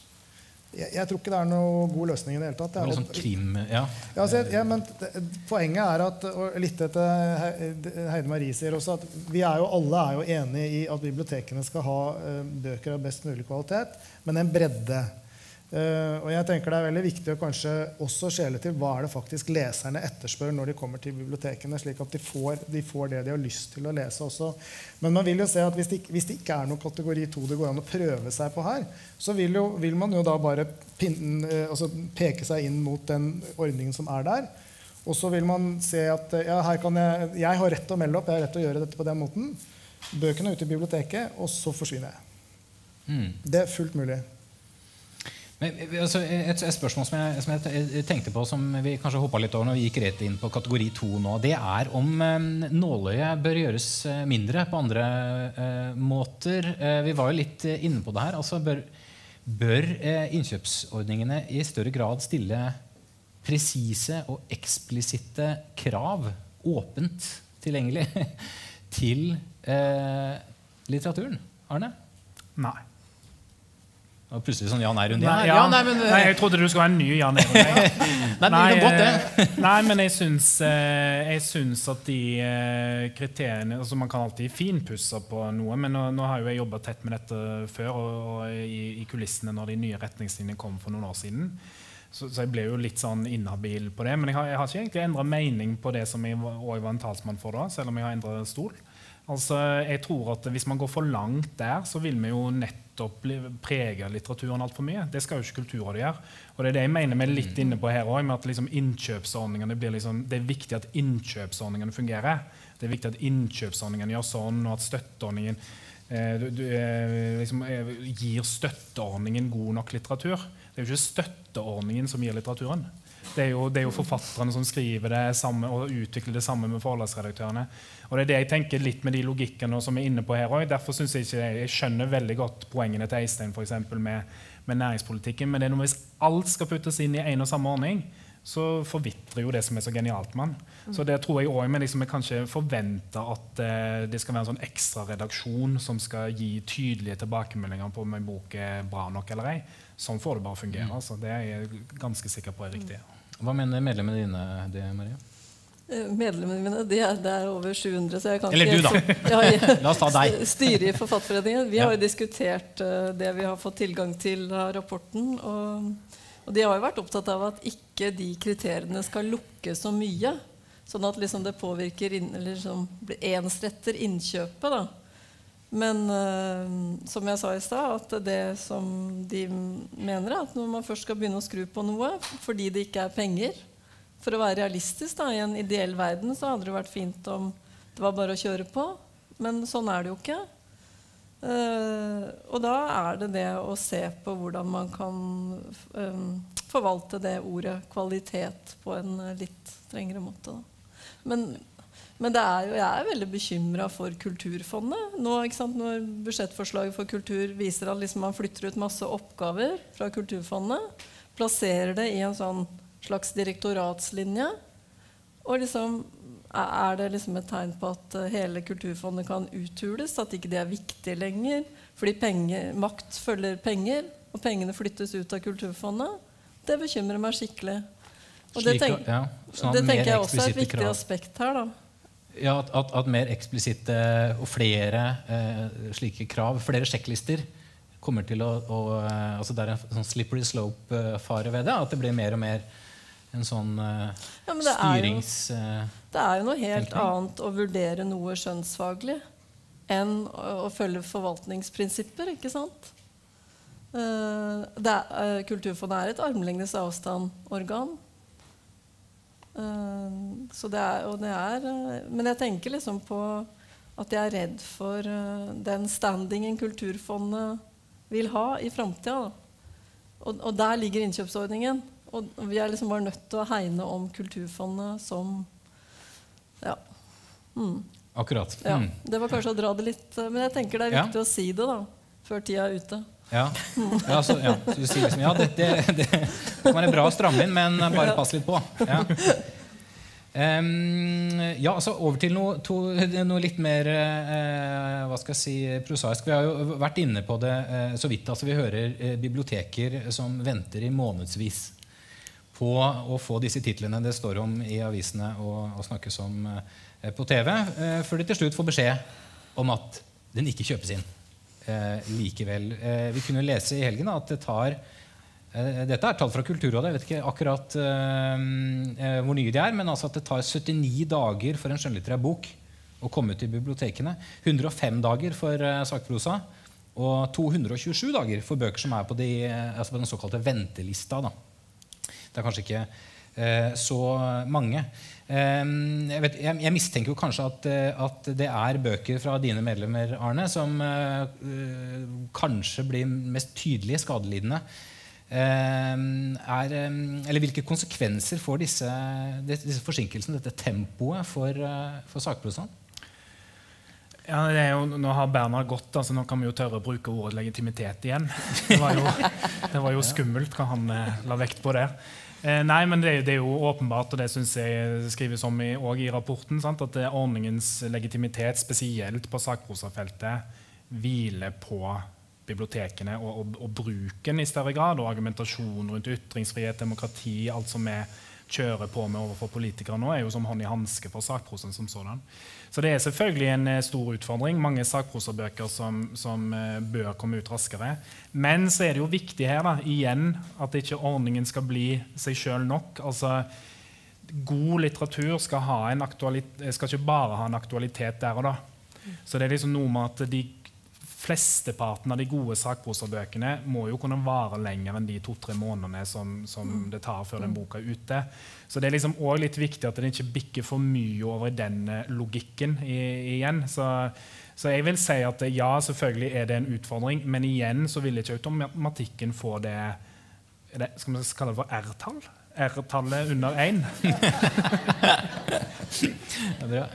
Jeg, jeg tror ikke det er noen god løsning i det hele tatt. Det er Noe sånn krim... Ja. ja, altså, ja, men Poenget er at og litt etter Heide Marie sier også at vi er jo alle er jo enige i at bibliotekene skal ha eh, bøker av best mulig kvalitet, men en bredde. Eh, og jeg tenker Det er veldig viktig å kanskje også skjele til hva er det faktisk leserne etterspør når de kommer til bibliotekene, slik at de får, de får det de har lyst til å lese også. Men man vil jo se at hvis det, ikke- hvis det ikke er noe kategori 2 det går an å prøve seg på her, så vil, jo, vil man jo da bare pin, eh, altså peke seg inn mot den ordningen som er der. Og så vil man se at eh, ja, her kan jeg, jeg har rett til å melde opp, jeg har rett til å gjøre dette på den måten. Bøkene er ute i biblioteket, og så forsvinner jeg. Mm. Det er fullt mulig. Men, altså, et, et spørsmål som jeg, som jeg tenkte på, som vi kanskje hoppa litt over når vi gikk rett inn på kategori 2 nå, det er om eh, nåløyet bør gjøres eh, mindre på andre eh, måter. Eh, vi var jo litt eh, inne på det her. Altså, bør bør eh, innkjøpsordningene i større grad stille presise og eksplisitte krav, åpent tilgjengelig, til eh, litteraturen? Arne? Nei. Og plutselig sånn ja-nei-runde. Nei, Ja, ja. nei, men, nei, jeg trodde du skulle ha en ny Jan Erik. Nei, godt det. eh, nei, men jeg syns, eh, jeg syns at de eh, kriteriene altså Man kan alltid finpusse på noe, men nå, nå har jo jeg jobba tett med dette før, og, og i, i kulissene når de nye retningslinjene kom for noen år siden. Så, så jeg ble jo litt sånn inhabil på det. Men jeg har, jeg har ikke egentlig endra mening på det som jeg var, var en talsmann for da, selv om jeg har endra stol. Altså, jeg tror at Hvis man går for langt der, så vil vi jo nettopp bli, preger litteraturen altfor mye. Det skal jo ikke Kulturrådet gjøre. Og Det er det jeg mener vi er litt inne på her òg, at liksom innkjøpsordningene blir liksom, det er viktig at innkjøpsordningene fungerer. Det er viktig at innkjøpsordningene gjør sånn, og at støtteordningen eh, du, eh, liksom, eh, gir støtteordningen god nok litteratur. Det er jo ikke støtteordningen som gir litteraturen. Det er, jo, det er jo forfatterne som skriver det samme og utvikler det samme med forlagsredaktørene. Og det er det jeg tenker litt med de logikkene som er inne på her òg. Derfor synes Jeg ikke jeg skjønner veldig godt poengene til Eistein for eksempel, med, med næringspolitikken. Men det er noe hvis alt skal puttes inn i én og samme ordning, så forvitrer jo det som er så genialt med den. Så det tror jeg også, men liksom jeg kan ikke forvente at eh, det skal være en sånn ekstra redaksjon som skal gi tydelige tilbakemeldinger på om en bok er bra nok eller ei. Sånn får det bare fungere. Altså. Det er jeg ganske sikker på er riktig. Hva mener medlemmene dine, det, Maria? Eh, Medlemmene mine det er, det er over 700, så jeg kan Eller ikke du, da. Ja, La oss ta deg. Styret i Forfatterforeningen. Vi har jo diskutert eh, det vi har fått tilgang til av rapporten. Og, og de har jo vært opptatt av at ikke de kriteriene skal lukke så mye. Sånn at liksom det påvirker inn, eller liksom ensretter innkjøpet. da. Men uh, som jeg sa i stad, at det som de mener, er at når man først skal begynne å skru på noe fordi det ikke er penger For å være realistisk da, i en ideell verden så hadde det vært fint om det var bare å kjøre på. Men sånn er det jo ikke. Uh, og da er det det å se på hvordan man kan um, forvalte det ordet kvalitet på en litt strengere måte. Da. Men, men det er jo, jeg er veldig bekymra for Kulturfondet. Nå, når budsjettforslaget for kultur viser at liksom man flytter ut masse oppgaver fra Kulturfondet, plasserer det i en sånn slags direktoratslinje, og liksom er det liksom et tegn på at eh, hele Kulturfondet kan uthules? At ikke det er viktig lenger? Fordi penger, makt følger penger, og pengene flyttes ut av Kulturfondet? Det bekymrer meg skikkelig. Og det, tenk, ja, sånn det tenker jeg også er et viktig krav. aspekt her. da. Ja, at, at, at mer eksplisitte og flere eh, slike krav, flere sjekklister, kommer til å, å eh, altså Det er en sånn slippery slope-fare ved det. At det blir mer og mer en sånn eh, Ja, det er jo- styrings... eh, Det er jo noe helt tenkning. annet å vurdere noe skjønnsfaglig enn å, å følge forvaltningsprinsipper, ikke sant? Uh, det er, uh, Kulturfondet er et armlengdes avstand-organ. Eh, så det er, og det er eh, Men jeg tenker liksom på at jeg er redd for eh, den standingen Kulturfondet vil ha i framtida. Og, og der ligger innkjøpsordningen. Og vi er liksom bare nødt til å hegne om Kulturfondet som Ja. Mm. Akkurat. ja. Mm. Det var kanskje å dra det litt Men jeg tenker det er Ja. viktig å si det da før tida er ute. Ja. Ja, så, ja. så du sier liksom ja, det, det, det kan være bra å stramme inn, men bare pass litt på. Ja. Um, ja, altså Over til noe, to, noe litt mer uh, hva skal jeg si, prosaisk. Vi har jo vært inne på det uh, så vidt. altså Vi hører uh, biblioteker som venter i månedsvis på å få disse titlene det står om i avisene og, og snakkes om eh, på TV, eh, før de til slutt får beskjed om at den ikke kjøpes inn eh, likevel. Eh, vi kunne lese i helgen at det tar eh, Dette er tall fra Kulturrådet. Jeg vet ikke akkurat eh, eh, hvor nye de er, men altså at det tar 79 dager for en skjønnlitterær bok å komme ut i bibliotekene. 105 dager for eh, sakprosa. Og 227 dager for bøker som er på, de, eh, altså på den såkalte ventelista. Da. Det er kanskje ikke eh, så mange. Eh, jeg, vet, jeg, jeg mistenker jo kanskje at, eh, at det er bøker fra dine medlemmer Arne, som eh, kanskje blir mest tydelig skadelidende. Uh, er, eh, eller hvilke konsekvenser får disse, disse forsinkelsene, dette tempoet, for, uh, for sakprosaen? Ja, det er jo, nå har Bernhard gått, altså nå kan vi jo tørre å bruke ordet legitimitet igjen. Det var jo, det var jo skummelt hva han la vekt på det. Eh, nei, men det, det er jo åpenbart, og det syns jeg skrives om i, i rapporten, sant, at ordningens legitimitet, spesielt på sakprosafeltet, hviler på bibliotekene og, og, og bruken i større grad, og argumentasjon rundt ytringsfrihet, demokrati, alt som vi kjører på med overfor politikere nå, er jo som hånd i hanske for sakprosen som sådan. Så det er selvfølgelig en eh, stor utfordring. Mange sakprosabøker som, som eh, bør komme ut raskere. Men så er det jo viktig her da, igjen at ikke ordningen skal bli seg sjøl nok. Altså, god litteratur skal, ha en skal ikke bare ha en aktualitet der og da. Så det er liksom noe med at de flesteparten av de gode sakprosabøkene må jo kunne vare lenger enn de to-tre månedene som, som det tar før den boka er ute. Så det er liksom også litt viktig at den ikke bikker for mye over den eh, logikken i, igjen. Så, så jeg vil si at eh, ja, selvfølgelig er det en utfordring, men igjen så vil ikke automatikken få det det, Skal vi kalle det for R-tall? R-tallet under 1?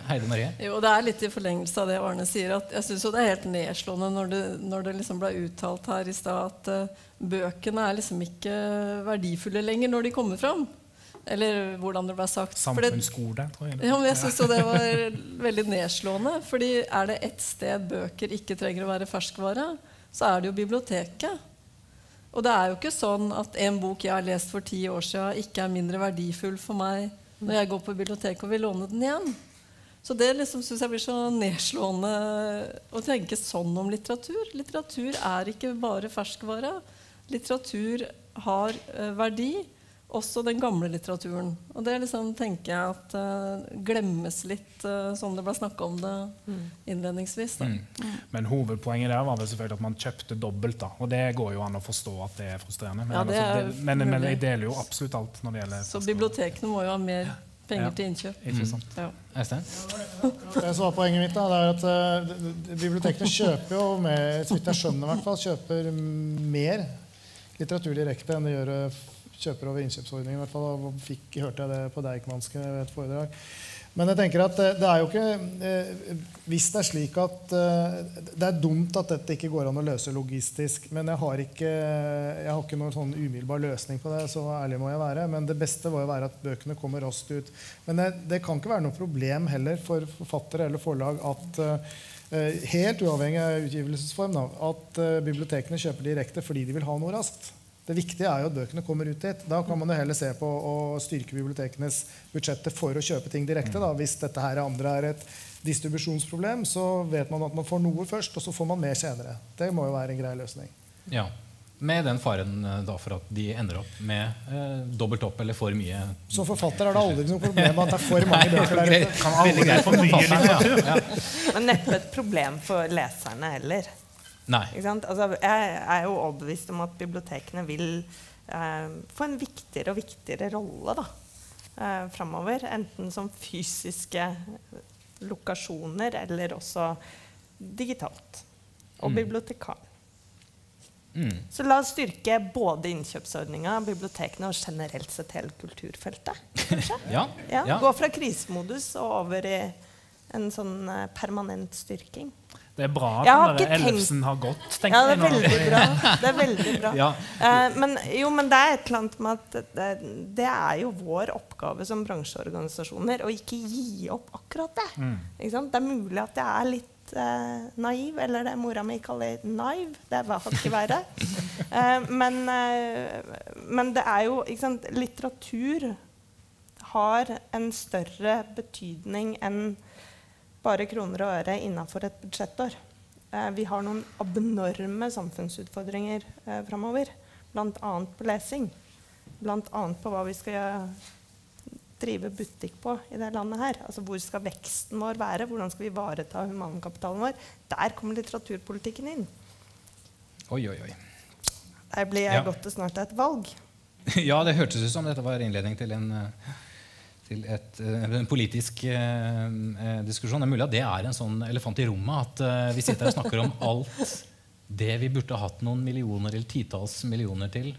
Heide Marie? Jo, Det er litt i forlengelse av det Arne sier. at Jeg syns det er helt nedslående når det, når det liksom ble uttalt her i stad at uh, bøkene er liksom ikke verdifulle lenger når de kommer fram. Eller hvordan det ble sagt. Samfunnsskole, tror jeg. Ja, men jeg syns det var veldig nedslående. fordi er det ett sted bøker ikke trenger å være ferskvare, så er det jo biblioteket. Og det er jo ikke sånn at en bok jeg har lest for ti år siden, ikke er mindre verdifull for meg når jeg går på biblioteket og vil låne den igjen. Så det liksom syns jeg blir så nedslående å tenke sånn om litteratur. Litteratur er ikke bare ferskvare. Litteratur har uh, verdi også den gamle litteraturen. Og det liksom, tenker jeg at uh, glemmes litt, uh, som det ble snakka om det mm. innledningsvis. Mm. Mm. Men hovedpoenget der var vel selvfølgelig at man kjøpte dobbelt. da, Og det går jo an å forstå at det er frustrerende. Men, ja, det er altså, men, men, jeg deler jo absolutt alt når det gjelder Så bibliotekene må jo ha mer penger ja. til innkjøp. Ikke sant. Ja. Det som var poenget mitt, da, det er at uh, bibliotekene kjøper jo mer, så vidt jeg skjønner, i hvert fall, kjøper mer litteratur direkte enn de gjør kjøper over innkjøpsordningen. Hvert fall, fikk, hørte jeg det på Deichmanske ved et foredrag. Men jeg tenker at det er jo ikke eh, Hvis det er slik at eh, Det er dumt at dette ikke går an å løse logistisk, men jeg har ikke, jeg har ikke noen sånn umiddelbar løsning på det. så ærlig må jeg være, Men det beste var jo være at bøkene kommer raskt ut. Men det, det kan ikke være noe problem heller for forfattere eller forlag at eh, helt uavhengig av utgivelsesform, da, at bibliotekene kjøper direkte fordi de vil ha noe raskt. Det viktige er jo at bøkene kommer ut dit. Da kan man jo heller se på å styrke bibliotekenes budsjetter for å kjøpe ting direkte. Da. Hvis dette her andre er et distribusjonsproblem, så vet man at man får noe først, og så får man mer senere. Det må jo være en grei løsning. Ja, Med den faren eh, da for at de ender opp med eh, dobbelt opp eller for mye Som forfatter er det aldri noe problem med at det er for mange bøker der ute. Men neppe et problem for leserne heller. Altså, jeg er jo overbevist om at bibliotekene vil eh, få en viktigere og viktigere rolle da, eh, framover. Enten som fysiske lokasjoner eller også digitalt. Og mm. bibliotekar. Mm. Så la oss styrke både innkjøpsordninga, bibliotekene og generelt sett hele kulturfeltet. ja, ja. Ja, gå fra krisemodus og over i en sånn eh, permanent styrking. Det er bra at Ellefsen har gått. ja, det er veldig bra. Det er veldig bra. ja. uh, men, jo, men det er et eller annet med at det, det, er jo vår oppgave som bransjeorganisasjoner å ikke gi opp akkurat det. Mm. Det er mulig at jeg er litt uh, naiv, eller det mora mi kaller naiv. Det var ikke verre. uh, men, men, det er jo Litteratur har en større betydning enn bare kroner og øre innafor et budsjettår. Eh, vi har noen abnorme samfunnsutfordringer eh, framover. Bl.a. på lesing. Bl.a. på hva vi skal drive butikk på i det landet her. Altså Hvor skal veksten vår være? Hvordan skal vi ivareta humankapitalen vår? Der kommer litteraturpolitikken inn. Oi, oi, oi. Der blir jeg ja. godt til snart et valg. ja, det hørtes ut som dette var innledning til en uh til et, eh, en politisk eh, eh, diskusjon. Det er mulig at det er en sånn elefant i rommet. At eh, vi sitter her og snakker om alt det vi burde hatt noen millioner eller titalls millioner til.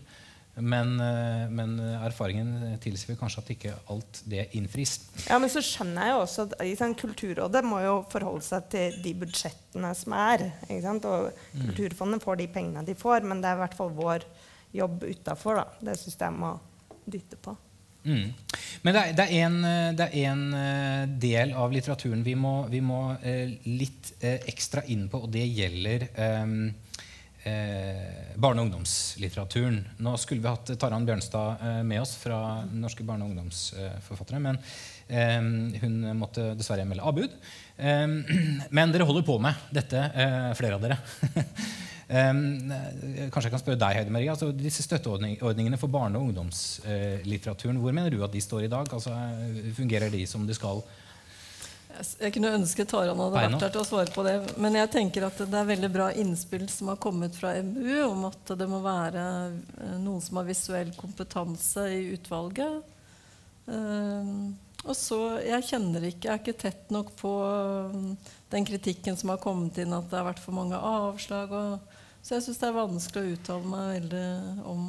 Men, eh, men erfaringen tilsier kanskje at ikke alt det innfris. Ja, Men så skjønner jeg jo også at liksom, Kulturrådet må jo forholde seg til de budsjettene som er. Og mm. Kulturfondet får de pengene de får, men det er i hvert fall vår jobb utafor. Det syns jeg må dytte på. Mm. Men det er, det, en, det er, en, eh, del av litteraturen vi må, vi må eh, litt eh, ekstra inn på, og det gjelder eh, eh barne- og ungdomslitteraturen. Nå skulle vi hatt Taran Bjørnstad eh, med oss fra norske barne- og ungdomsforfattere, men hun måtte dessverre melde avbud. men dere holder på med dette, flere av dere. Kanskje jeg kan spørre deg, Heide Marie. Altså, disse Støtteordningene for barne- og ungdomslitteraturen, hvor mener du at de står i dag? Altså, fungerer de som de skal? Jeg kunne ønske Taran hadde vært her til å svare på det. Men jeg tenker at det er veldig bra innspill som har kommet fra MU om at det må være eh, noen som har visuell kompetanse i utvalget. Og så, Jeg kjenner ikke, jeg er ikke tett nok på um, den kritikken som har kommet inn, at det har vært for mange avslag. og så jeg syns det er vanskelig å uttale meg veldig om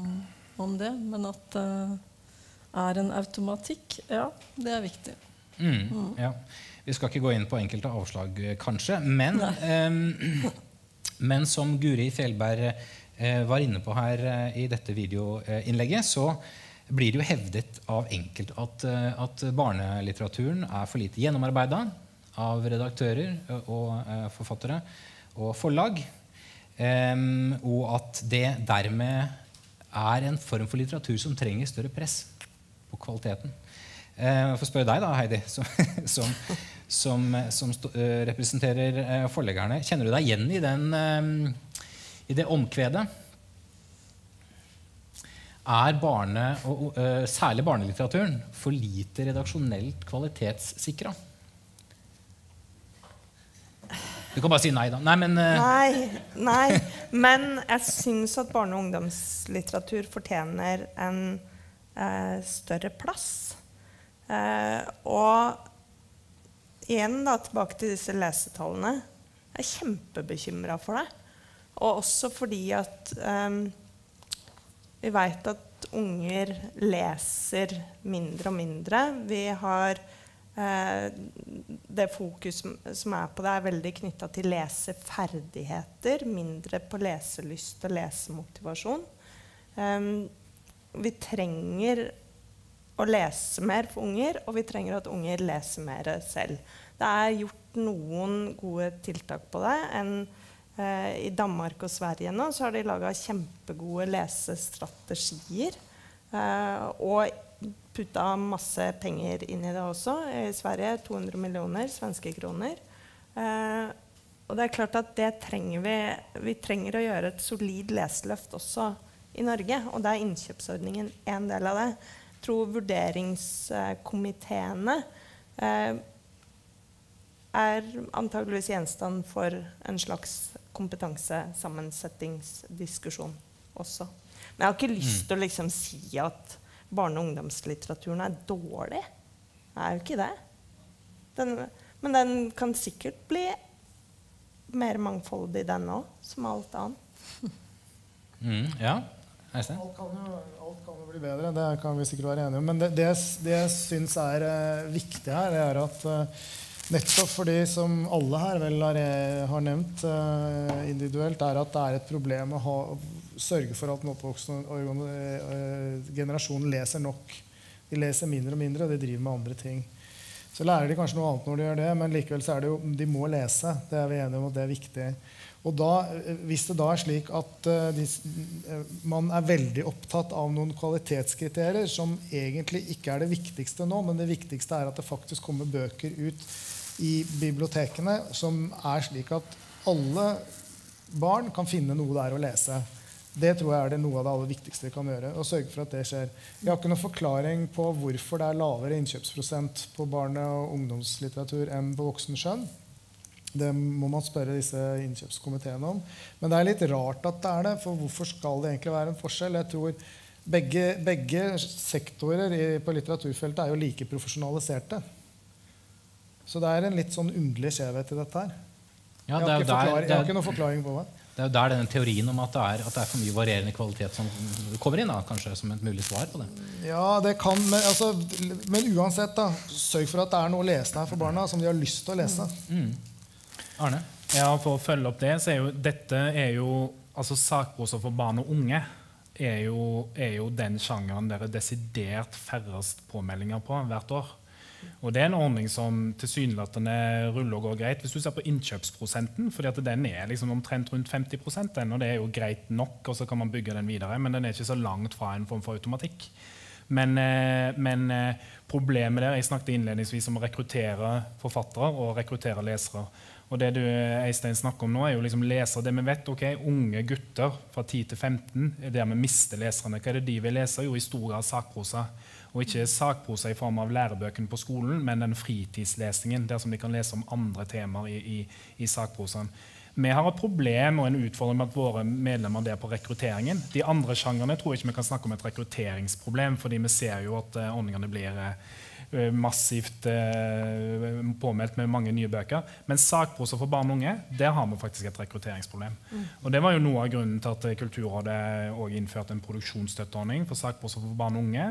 om det. Men at det er en automatikk, ja, det er viktig. Mm, ja. Vi skal ikke gå inn på enkelte avslag, eh, kanskje. Men, eh, men som Guri Fjellberg eh, var inne på her eh, i dette videoinnlegget, så blir det jo hevdet av enkelte at, eh, at barnelitteraturen er for lite gjennomarbeida av redaktører og eh, forfattere og forlag. Em, og at det dermed er en form for litteratur som trenger større press på kvaliteten. Eh, Jeg får spørre deg, da, Heidi, som, som, som, som stå, eh, representerer eh, forleggerne. Kjenner du deg igjen i, den, i det omkvedet? Er barne, og, særlig barnelitteraturen for lite redaksjonelt kvalitetssikra? Du kan bare si nei, da. Nei, men uh... Nei, nei. Men jeg syns at barne- og ungdomslitteratur fortjener en uh, større plass. Uh, og igjen da, tilbake til disse lesetallene. Jeg er kjempebekymra for det. Og også fordi at um, vi veit at unger leser mindre og mindre. Vi har Det fokus som- er på det, er veldig knytta til leseferdigheter. Mindre på leselyst og lesemotivasjon. Eh, vi trenger å lese mer for unger, og vi trenger at unger leser mer selv. Det er gjort noen gode tiltak på det. En, eh, I Danmark og Sverige nå har de laga kjempegode lesestrategier. Eh, og putta masse penger inn i det også. I Sverige 200 millioner svenske kroner. Eh, og det er klart at det trenger vi. Vi trenger å gjøre et solid leseløft også i Norge. Og da er innkjøpsordningen en del av det. Jeg tror vurderingskomiteene eh, er antageligvis gjenstand for en slags kompetansesammensettingsdiskusjon også. Men jeg har ikke lyst til å liksom si at barne- og ungdomslitteraturen er dårlig. Det er jo ikke det. Den, men den kan sikkert bli mer mangfoldig, den òg, som alt annet. mm, ja. Alt kan, jo, alt kan jo bli bedre, det kan vi sikkert være enige om. Men det, det, det jeg syns er uh, viktig her, det er at uh, nettopp fordi, som alle her vel har, eh, har nevnt uh, individuelt, er at det er et problem å ha, sørge for at den oppvoksende organ- eh, generasjonen leser nok. De leser mindre og mindre, og de driver med andre ting. Så lærer de kanskje noe annet når de gjør det, men likevel så er det jo, de må lese. Det er vi enige om, og det er viktig. Og da, eh, Hvis det da er slik at eh, de, eh, man er veldig opptatt av noen kvalitetskriterier som egentlig ikke er det viktigste nå, men det viktigste er at det faktisk kommer bøker ut i bibliotekene som er slik at alle barn kan finne noe der å lese. Det tror jeg er det noe av det aller viktigste vi kan gjøre. og sørge for at det skjer. Jeg har ikke noen forklaring på hvorfor det er lavere innkjøpsprosent på barne- og ungdomslitteratur enn på voksenskjønn. Det må man spørre disse innkjøpskomiteene om. Men det er litt rart at det er det, for hvorfor skal det egentlig være en forskjell? Jeg tror Begge, begge sektorer i, på litteraturfeltet er jo like profesjonaliserte. Så det er en litt sånn underlig skjevhet i dette her. Ja, jeg, har er der- jeg har ikke noen forklaring på det. Det er jo der denne teorien om at det er, at det er for mye varierende kvalitet som kommer inn, da, kanskje som et mulig svar på det. Ja, det kan, men, altså, men uansett, da, sørg for at det er noe lesende her for barna som de har lyst til å lese. Arne? Ja, For å følge opp det, så er jo dette er jo altså Sakprosa for barn og unge er jo, er jo den sjangeren der er desidert færrest påmeldinger på hvert år. Og det er en ordning som tilsynelatende ruller og går greit. Hvis du ser på innkjøpsprosenten, fordi den er liksom omtrent rundt 50 den, og det er jo greit nok, og så kan man bygge den videre, men den er ikke så langt fra en form for automatikk. Men, eh, men eh, problemet der Jeg snakket innledningsvis om å rekruttere forfattere og rekruttere lesere. Og det du Eistein, snakker om nå, er jo liksom lesere. Det vi vet, ok, Unge gutter fra 10 til 15 er der vi mister leserne. Hva er det de vil lese? Jo, i stor grad sakprosa. Og ikke sakprosa i form av lærebøkene på skolen, men den fritidslesingen der som de kan lese om andre temaer i, i, i sakprosaen. Vi har et problem og en utfordring med at våre medlemmer er på rekrutteringen. De andre sjangerne tror jeg ikke vi kan snakke om et rekrutteringsproblem, fordi vi ser jo at uh, ordningene blir uh, massivt uh, påmeldt med mange nye bøker. Men sakprosa for barn og unge der har vi faktisk et rekrutteringsproblem. Mm. Og Det var jo noe av grunnen til at Kulturrådet innførte en produksjonsstøtteordning for sakprosa for barn og unge,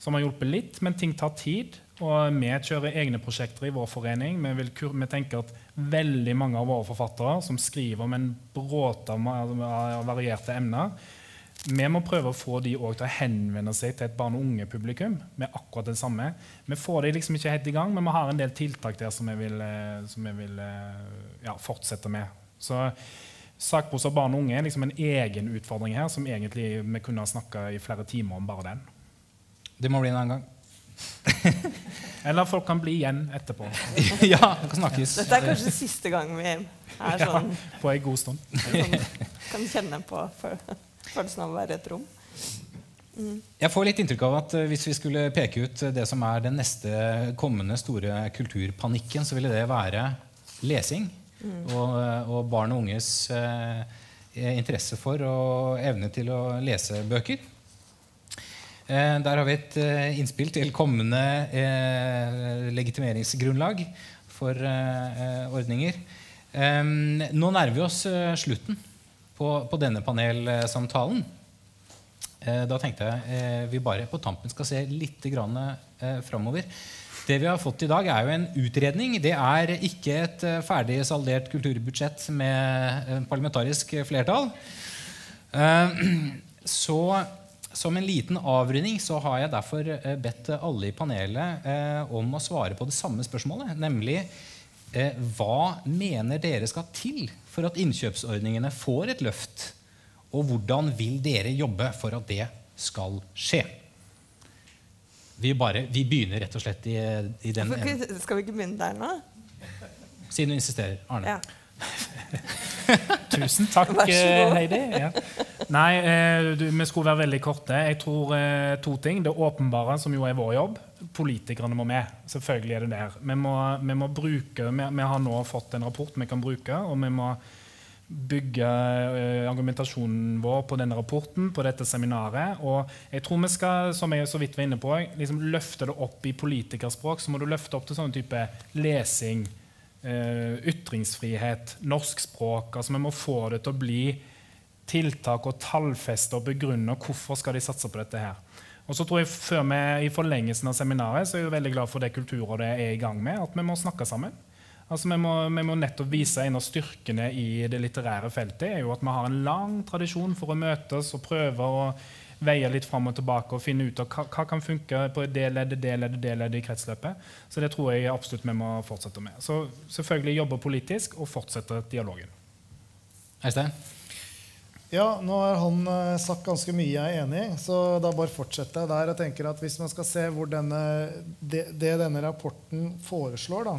som har hjulpet litt, men ting tar tid. Og vi kjører egne prosjekter i vår forening. Vi, vil, vi, tenker at veldig mange av våre forfattere som skriver om en bråte av varierte emner, vi må prøve å få de til å henvende seg til et barn- og unge-publikum med akkurat det samme. Vi får de liksom ikke helt i gang, men vi har en del tiltak der som vi vil, eh, som vi vil eh, ja, fortsette med. Så Sakprosa barn og unge er liksom en egen utfordring her som egentlig vi kunne ha snakka i flere timer om bare den. Det må bli en annen gang. Eller folk kan bli igjen etterpå. ja, det kan snakkes. Dette er kanskje siste gang vi er sånn ja, På en god stund. sånn, kan kjenne på følelsen av å være i et rom. Mm. Jeg får litt inntrykk av at eh, Hvis vi skulle peke ut det som er den neste kommende store kulturpanikken, så ville det være lesing. Mm. Og, eh, og, barn og unges eh, interesse for og evne til å lese bøker. Eh, der har vi et eh, innspill til kommende eh, legitimeringsgrunnlag for ordninger. Nå nærmer vi oss slutten på denne panelsamtalen. Da tenkte jeg vi bare på tampen skal se litt framover. Det vi har fått i dag, er jo en utredning. Det er ikke et ferdig saldert kulturbudsjett med parlamentarisk flertall. Så som en liten avrunding så har jeg derfor eh, bedt alle i panelet eh, om å svare på det samme spørsmålet, nemlig eh, hva mener dere skal til for at innkjøpsordningene får et løft? Og hvordan vil dere jobbe for at det skal skje? Vi, bare, vi begynner rett og slett i, i den. Skal vi ikke begynne der nå? Siden du insisterer. Arne. Ja. Tusen takk, eh, Heidi. Ja. Nei, eh, du, vi skulle være veldig korte. Jeg tror eh, to ting. Det åpenbare, som jo er vår jobb. Politikerne må med. Selvfølgelig er det der. Vi må, vi må bruke, vi, vi, har nå fått en rapport vi kan bruke, og vi må bygge argumentasjonen vår på denne rapporten, på dette seminaret. Og jeg tror vi skal, som jeg så vidt var inne på, liksom løfte det opp i politikerspråk. Så må du løfte opp til sånn type lesing ytringsfrihet, norsk språk. Altså, vi må få det til å bli tiltak og tallfeste og begrunne hvorfor skal de satse på dette. her. Og så tror jeg før vi, I forlengelsen av seminaret så er jeg veldig glad for det Kulturrådet er i gang med. At vi må snakke sammen. Altså, vi, må, vi må nettopp vise En av styrkene i det litterære feltet er jo at vi har en lang tradisjon for å møtes og prøve å veie litt fram og tilbake og finne ut av hva, hva kan funke på det leddet, det leddet, det leddet i kretsløpet. Så det tror jeg absolutt vi må fortsette med. Så selvfølgelig jobbe politisk og fortsette dialogen. Øystein? Ja, nå har han uh, sagt ganske mye jeg er enig i. Så da bare fortsetter jeg der. Jeg tenker at Hvis man skal se hvor denne, det, det denne rapporten foreslår, da,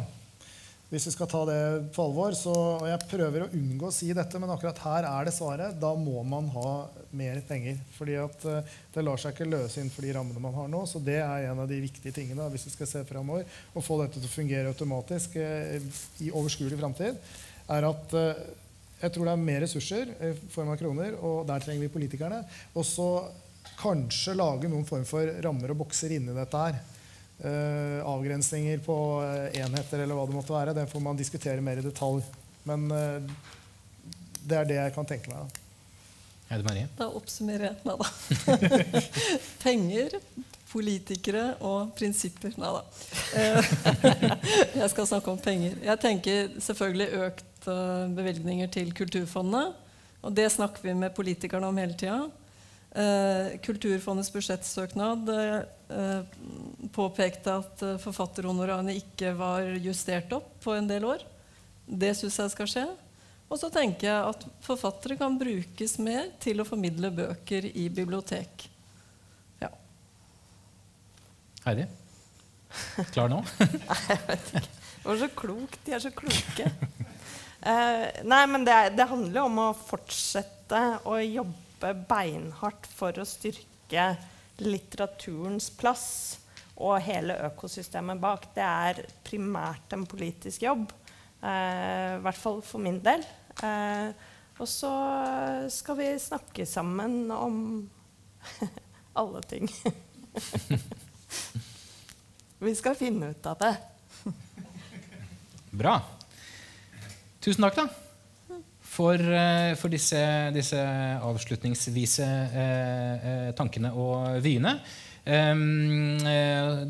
hvis vi skal ta det på alvor, så, og Jeg prøver å unngå å si dette, men akkurat her er det svaret. Da må man ha mer penger. fordi at uh, Det lar seg ikke løse innenfor de rammene man har nå. Så det er en av de viktige tingene hvis vi skal se fremover. Å få dette til å fungere automatisk uh, i overskuelig framtid, er at uh, jeg tror det er mer ressurser i form av kroner, og der trenger vi politikerne. Og så kanskje lage noen form for rammer og bokser inni dette her. Uh, avgrensninger på uh, enheter eller hva det måtte være. Det får man diskutere mer i detalj. Men uh, det er det jeg kan tenke meg. Da. Da oppsummerer jeg. Nei da. Penger, politikere og prinsipper. Nei da. jeg skal snakke om penger. Jeg tenker selvfølgelig økt bevilgninger til Kulturfondet. Og det snakker vi med politikerne om hele tida. Eh, Kulturfondets budsjettsøknad eh, påpekte at eh, forfatterhonorarene ikke var justert opp på en del år. Det syns jeg skal skje. Og så tenker jeg at forfattere kan brukes mer til å formidle bøker i bibliotek. Ja. Heidi? Klar nå? Nei, jeg vet ikke. Det var så klokt. De er så kloke. Uh, nei, men det, det handler om å fortsette å jobbe beinhardt for å styrke litteraturens plass og hele økosystemet bak. Det er primært en politisk jobb. Eh, I hvert fall for min del. Eh, og så skal vi snakke sammen om alle ting. vi skal finne ut av det. Bra. Tusen takk, da. For, eh, for disse, disse, avslutningsvise eh, eh, tankene og vyene. Um,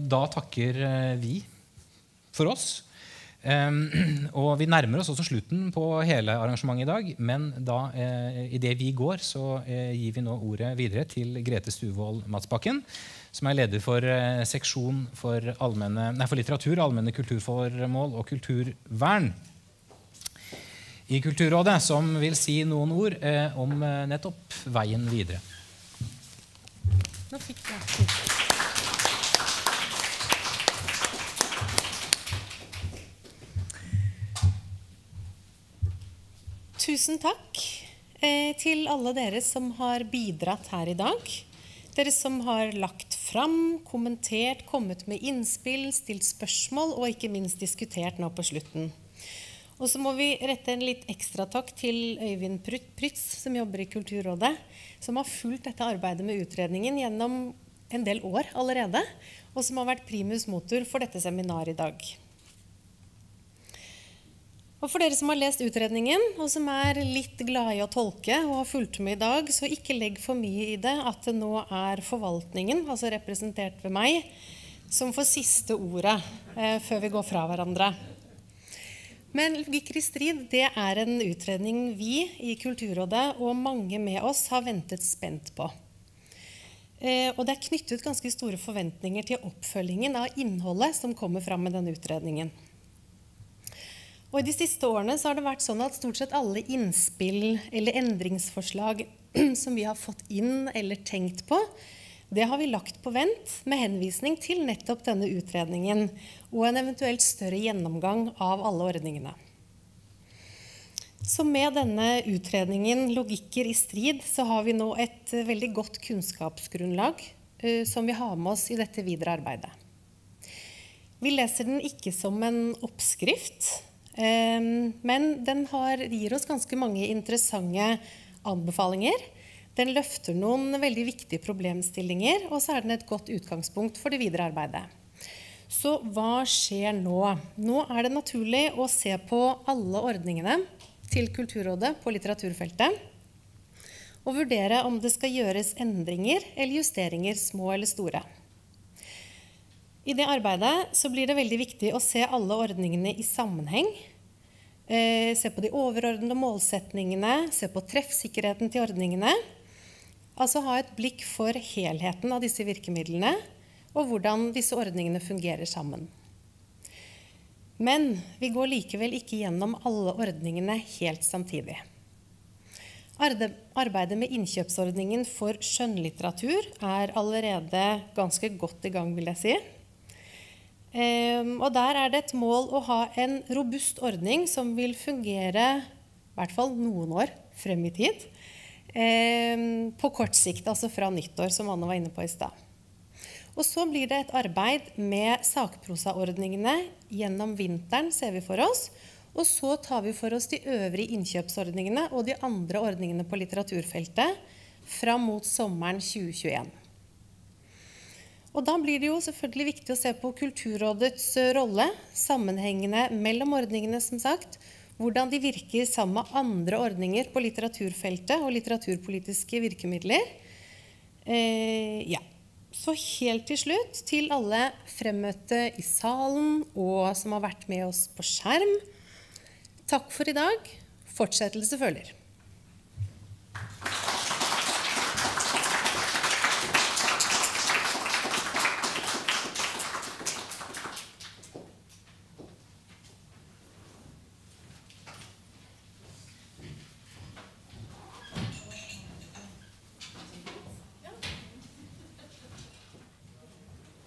da takker vi for oss. Um, og vi nærmer oss også slutten på hele arrangementet i dag. Men da, eh, idet vi går, så eh, gir vi nå ordet videre til Grete Stuvold Matsbakken, som er leder for eh, seksjon for, allmenne, nei, for litteratur, allmenne kulturformål og kulturvern i Kulturrådet, som vil si noen ord eh, om eh, nettopp veien videre. Nå fikk jeg Tusen takk eh, til alle dere som har bidratt her i dag. Dere som har lagt fram, kommentert, kommet med innspill, stilt spørsmål og ikke minst diskutert nå på slutten. Og så må vi rette en litt ekstra takk til Øyvind Prytz, som jobber i Kulturrådet, som har fulgt dette arbeidet med utredningen gjennom en del år allerede, og som har vært primus motor for dette seminaret i dag. Og For dere som har lest utredningen, og som er litt glade i å tolke, og har fulgt med i dag, så ikke legg for mye i det at det nå er forvaltningen, altså representert ved meg, som får siste ordet eh, før vi går fra hverandre. Men Logikk i strid det er en utredning vi i Kulturrådet og mange med oss har ventet spent på. Eh, og det er knyttet ganske store forventninger til oppfølgingen av innholdet som kommer fram med denne utredningen. Og I de siste årene så har det vært sånn at stort sett alle innspill eller endringsforslag som vi har fått inn eller tenkt på, det har vi lagt på vent med henvisning til nettopp denne utredningen og en eventuelt større gjennomgang av alle ordningene. Så med denne utredningen 'Logikker i strid' så har vi nå et veldig godt kunnskapsgrunnlag uh, som vi har med oss i dette videre arbeidet. Vi leser den ikke som en oppskrift, um, men den har, gir oss ganske mange interessante anbefalinger den løfter noen veldig viktige problemstillinger, og så er den et godt utgangspunkt for det videre arbeidet. Så hva skjer nå? Nå er det naturlig å se på alle ordningene til Kulturrådet på litteraturfeltet. Og vurdere om det skal gjøres endringer eller justeringer, små eller store. I det arbeidet blir det veldig viktig å se alle ordningene i sammenheng. Eh, se på de overordnede målsetningene, se på treffsikkerheten til ordningene. Altså ha et blikk for helheten av disse virkemidlene og hvordan disse ordningene fungerer sammen. Men vi går likevel ikke gjennom alle ordningene helt samtidig. Arbeidet med innkjøpsordningen for skjønnlitteratur er allerede ganske godt i gang, vil jeg si. Ehm, og der er det et mål å ha en robust ordning som vil fungere i hvert fall noen år frem i tid. Ehm, på kort sikt, altså fra nyttår, som Anne var inne på i stad. Og så blir det et arbeid med sakprosaordningene gjennom vinteren, ser vi for oss. Og så tar vi for oss de øvrige innkjøpsordningene og de andre ordningene på litteraturfeltet fram mot sommeren 2021. Og da blir det jo selvfølgelig viktig å se på Kulturrådets rolle, sammenhengene mellom ordningene, som sagt, hvordan de virker sammen med andre ordninger på litteraturfeltet og litteraturpolitiske virkemidler. Eh, ja. Så helt til slutt, til alle fremmøtte i salen og som har vært med oss på skjerm. Takk for i dag. Fortsettelse følger.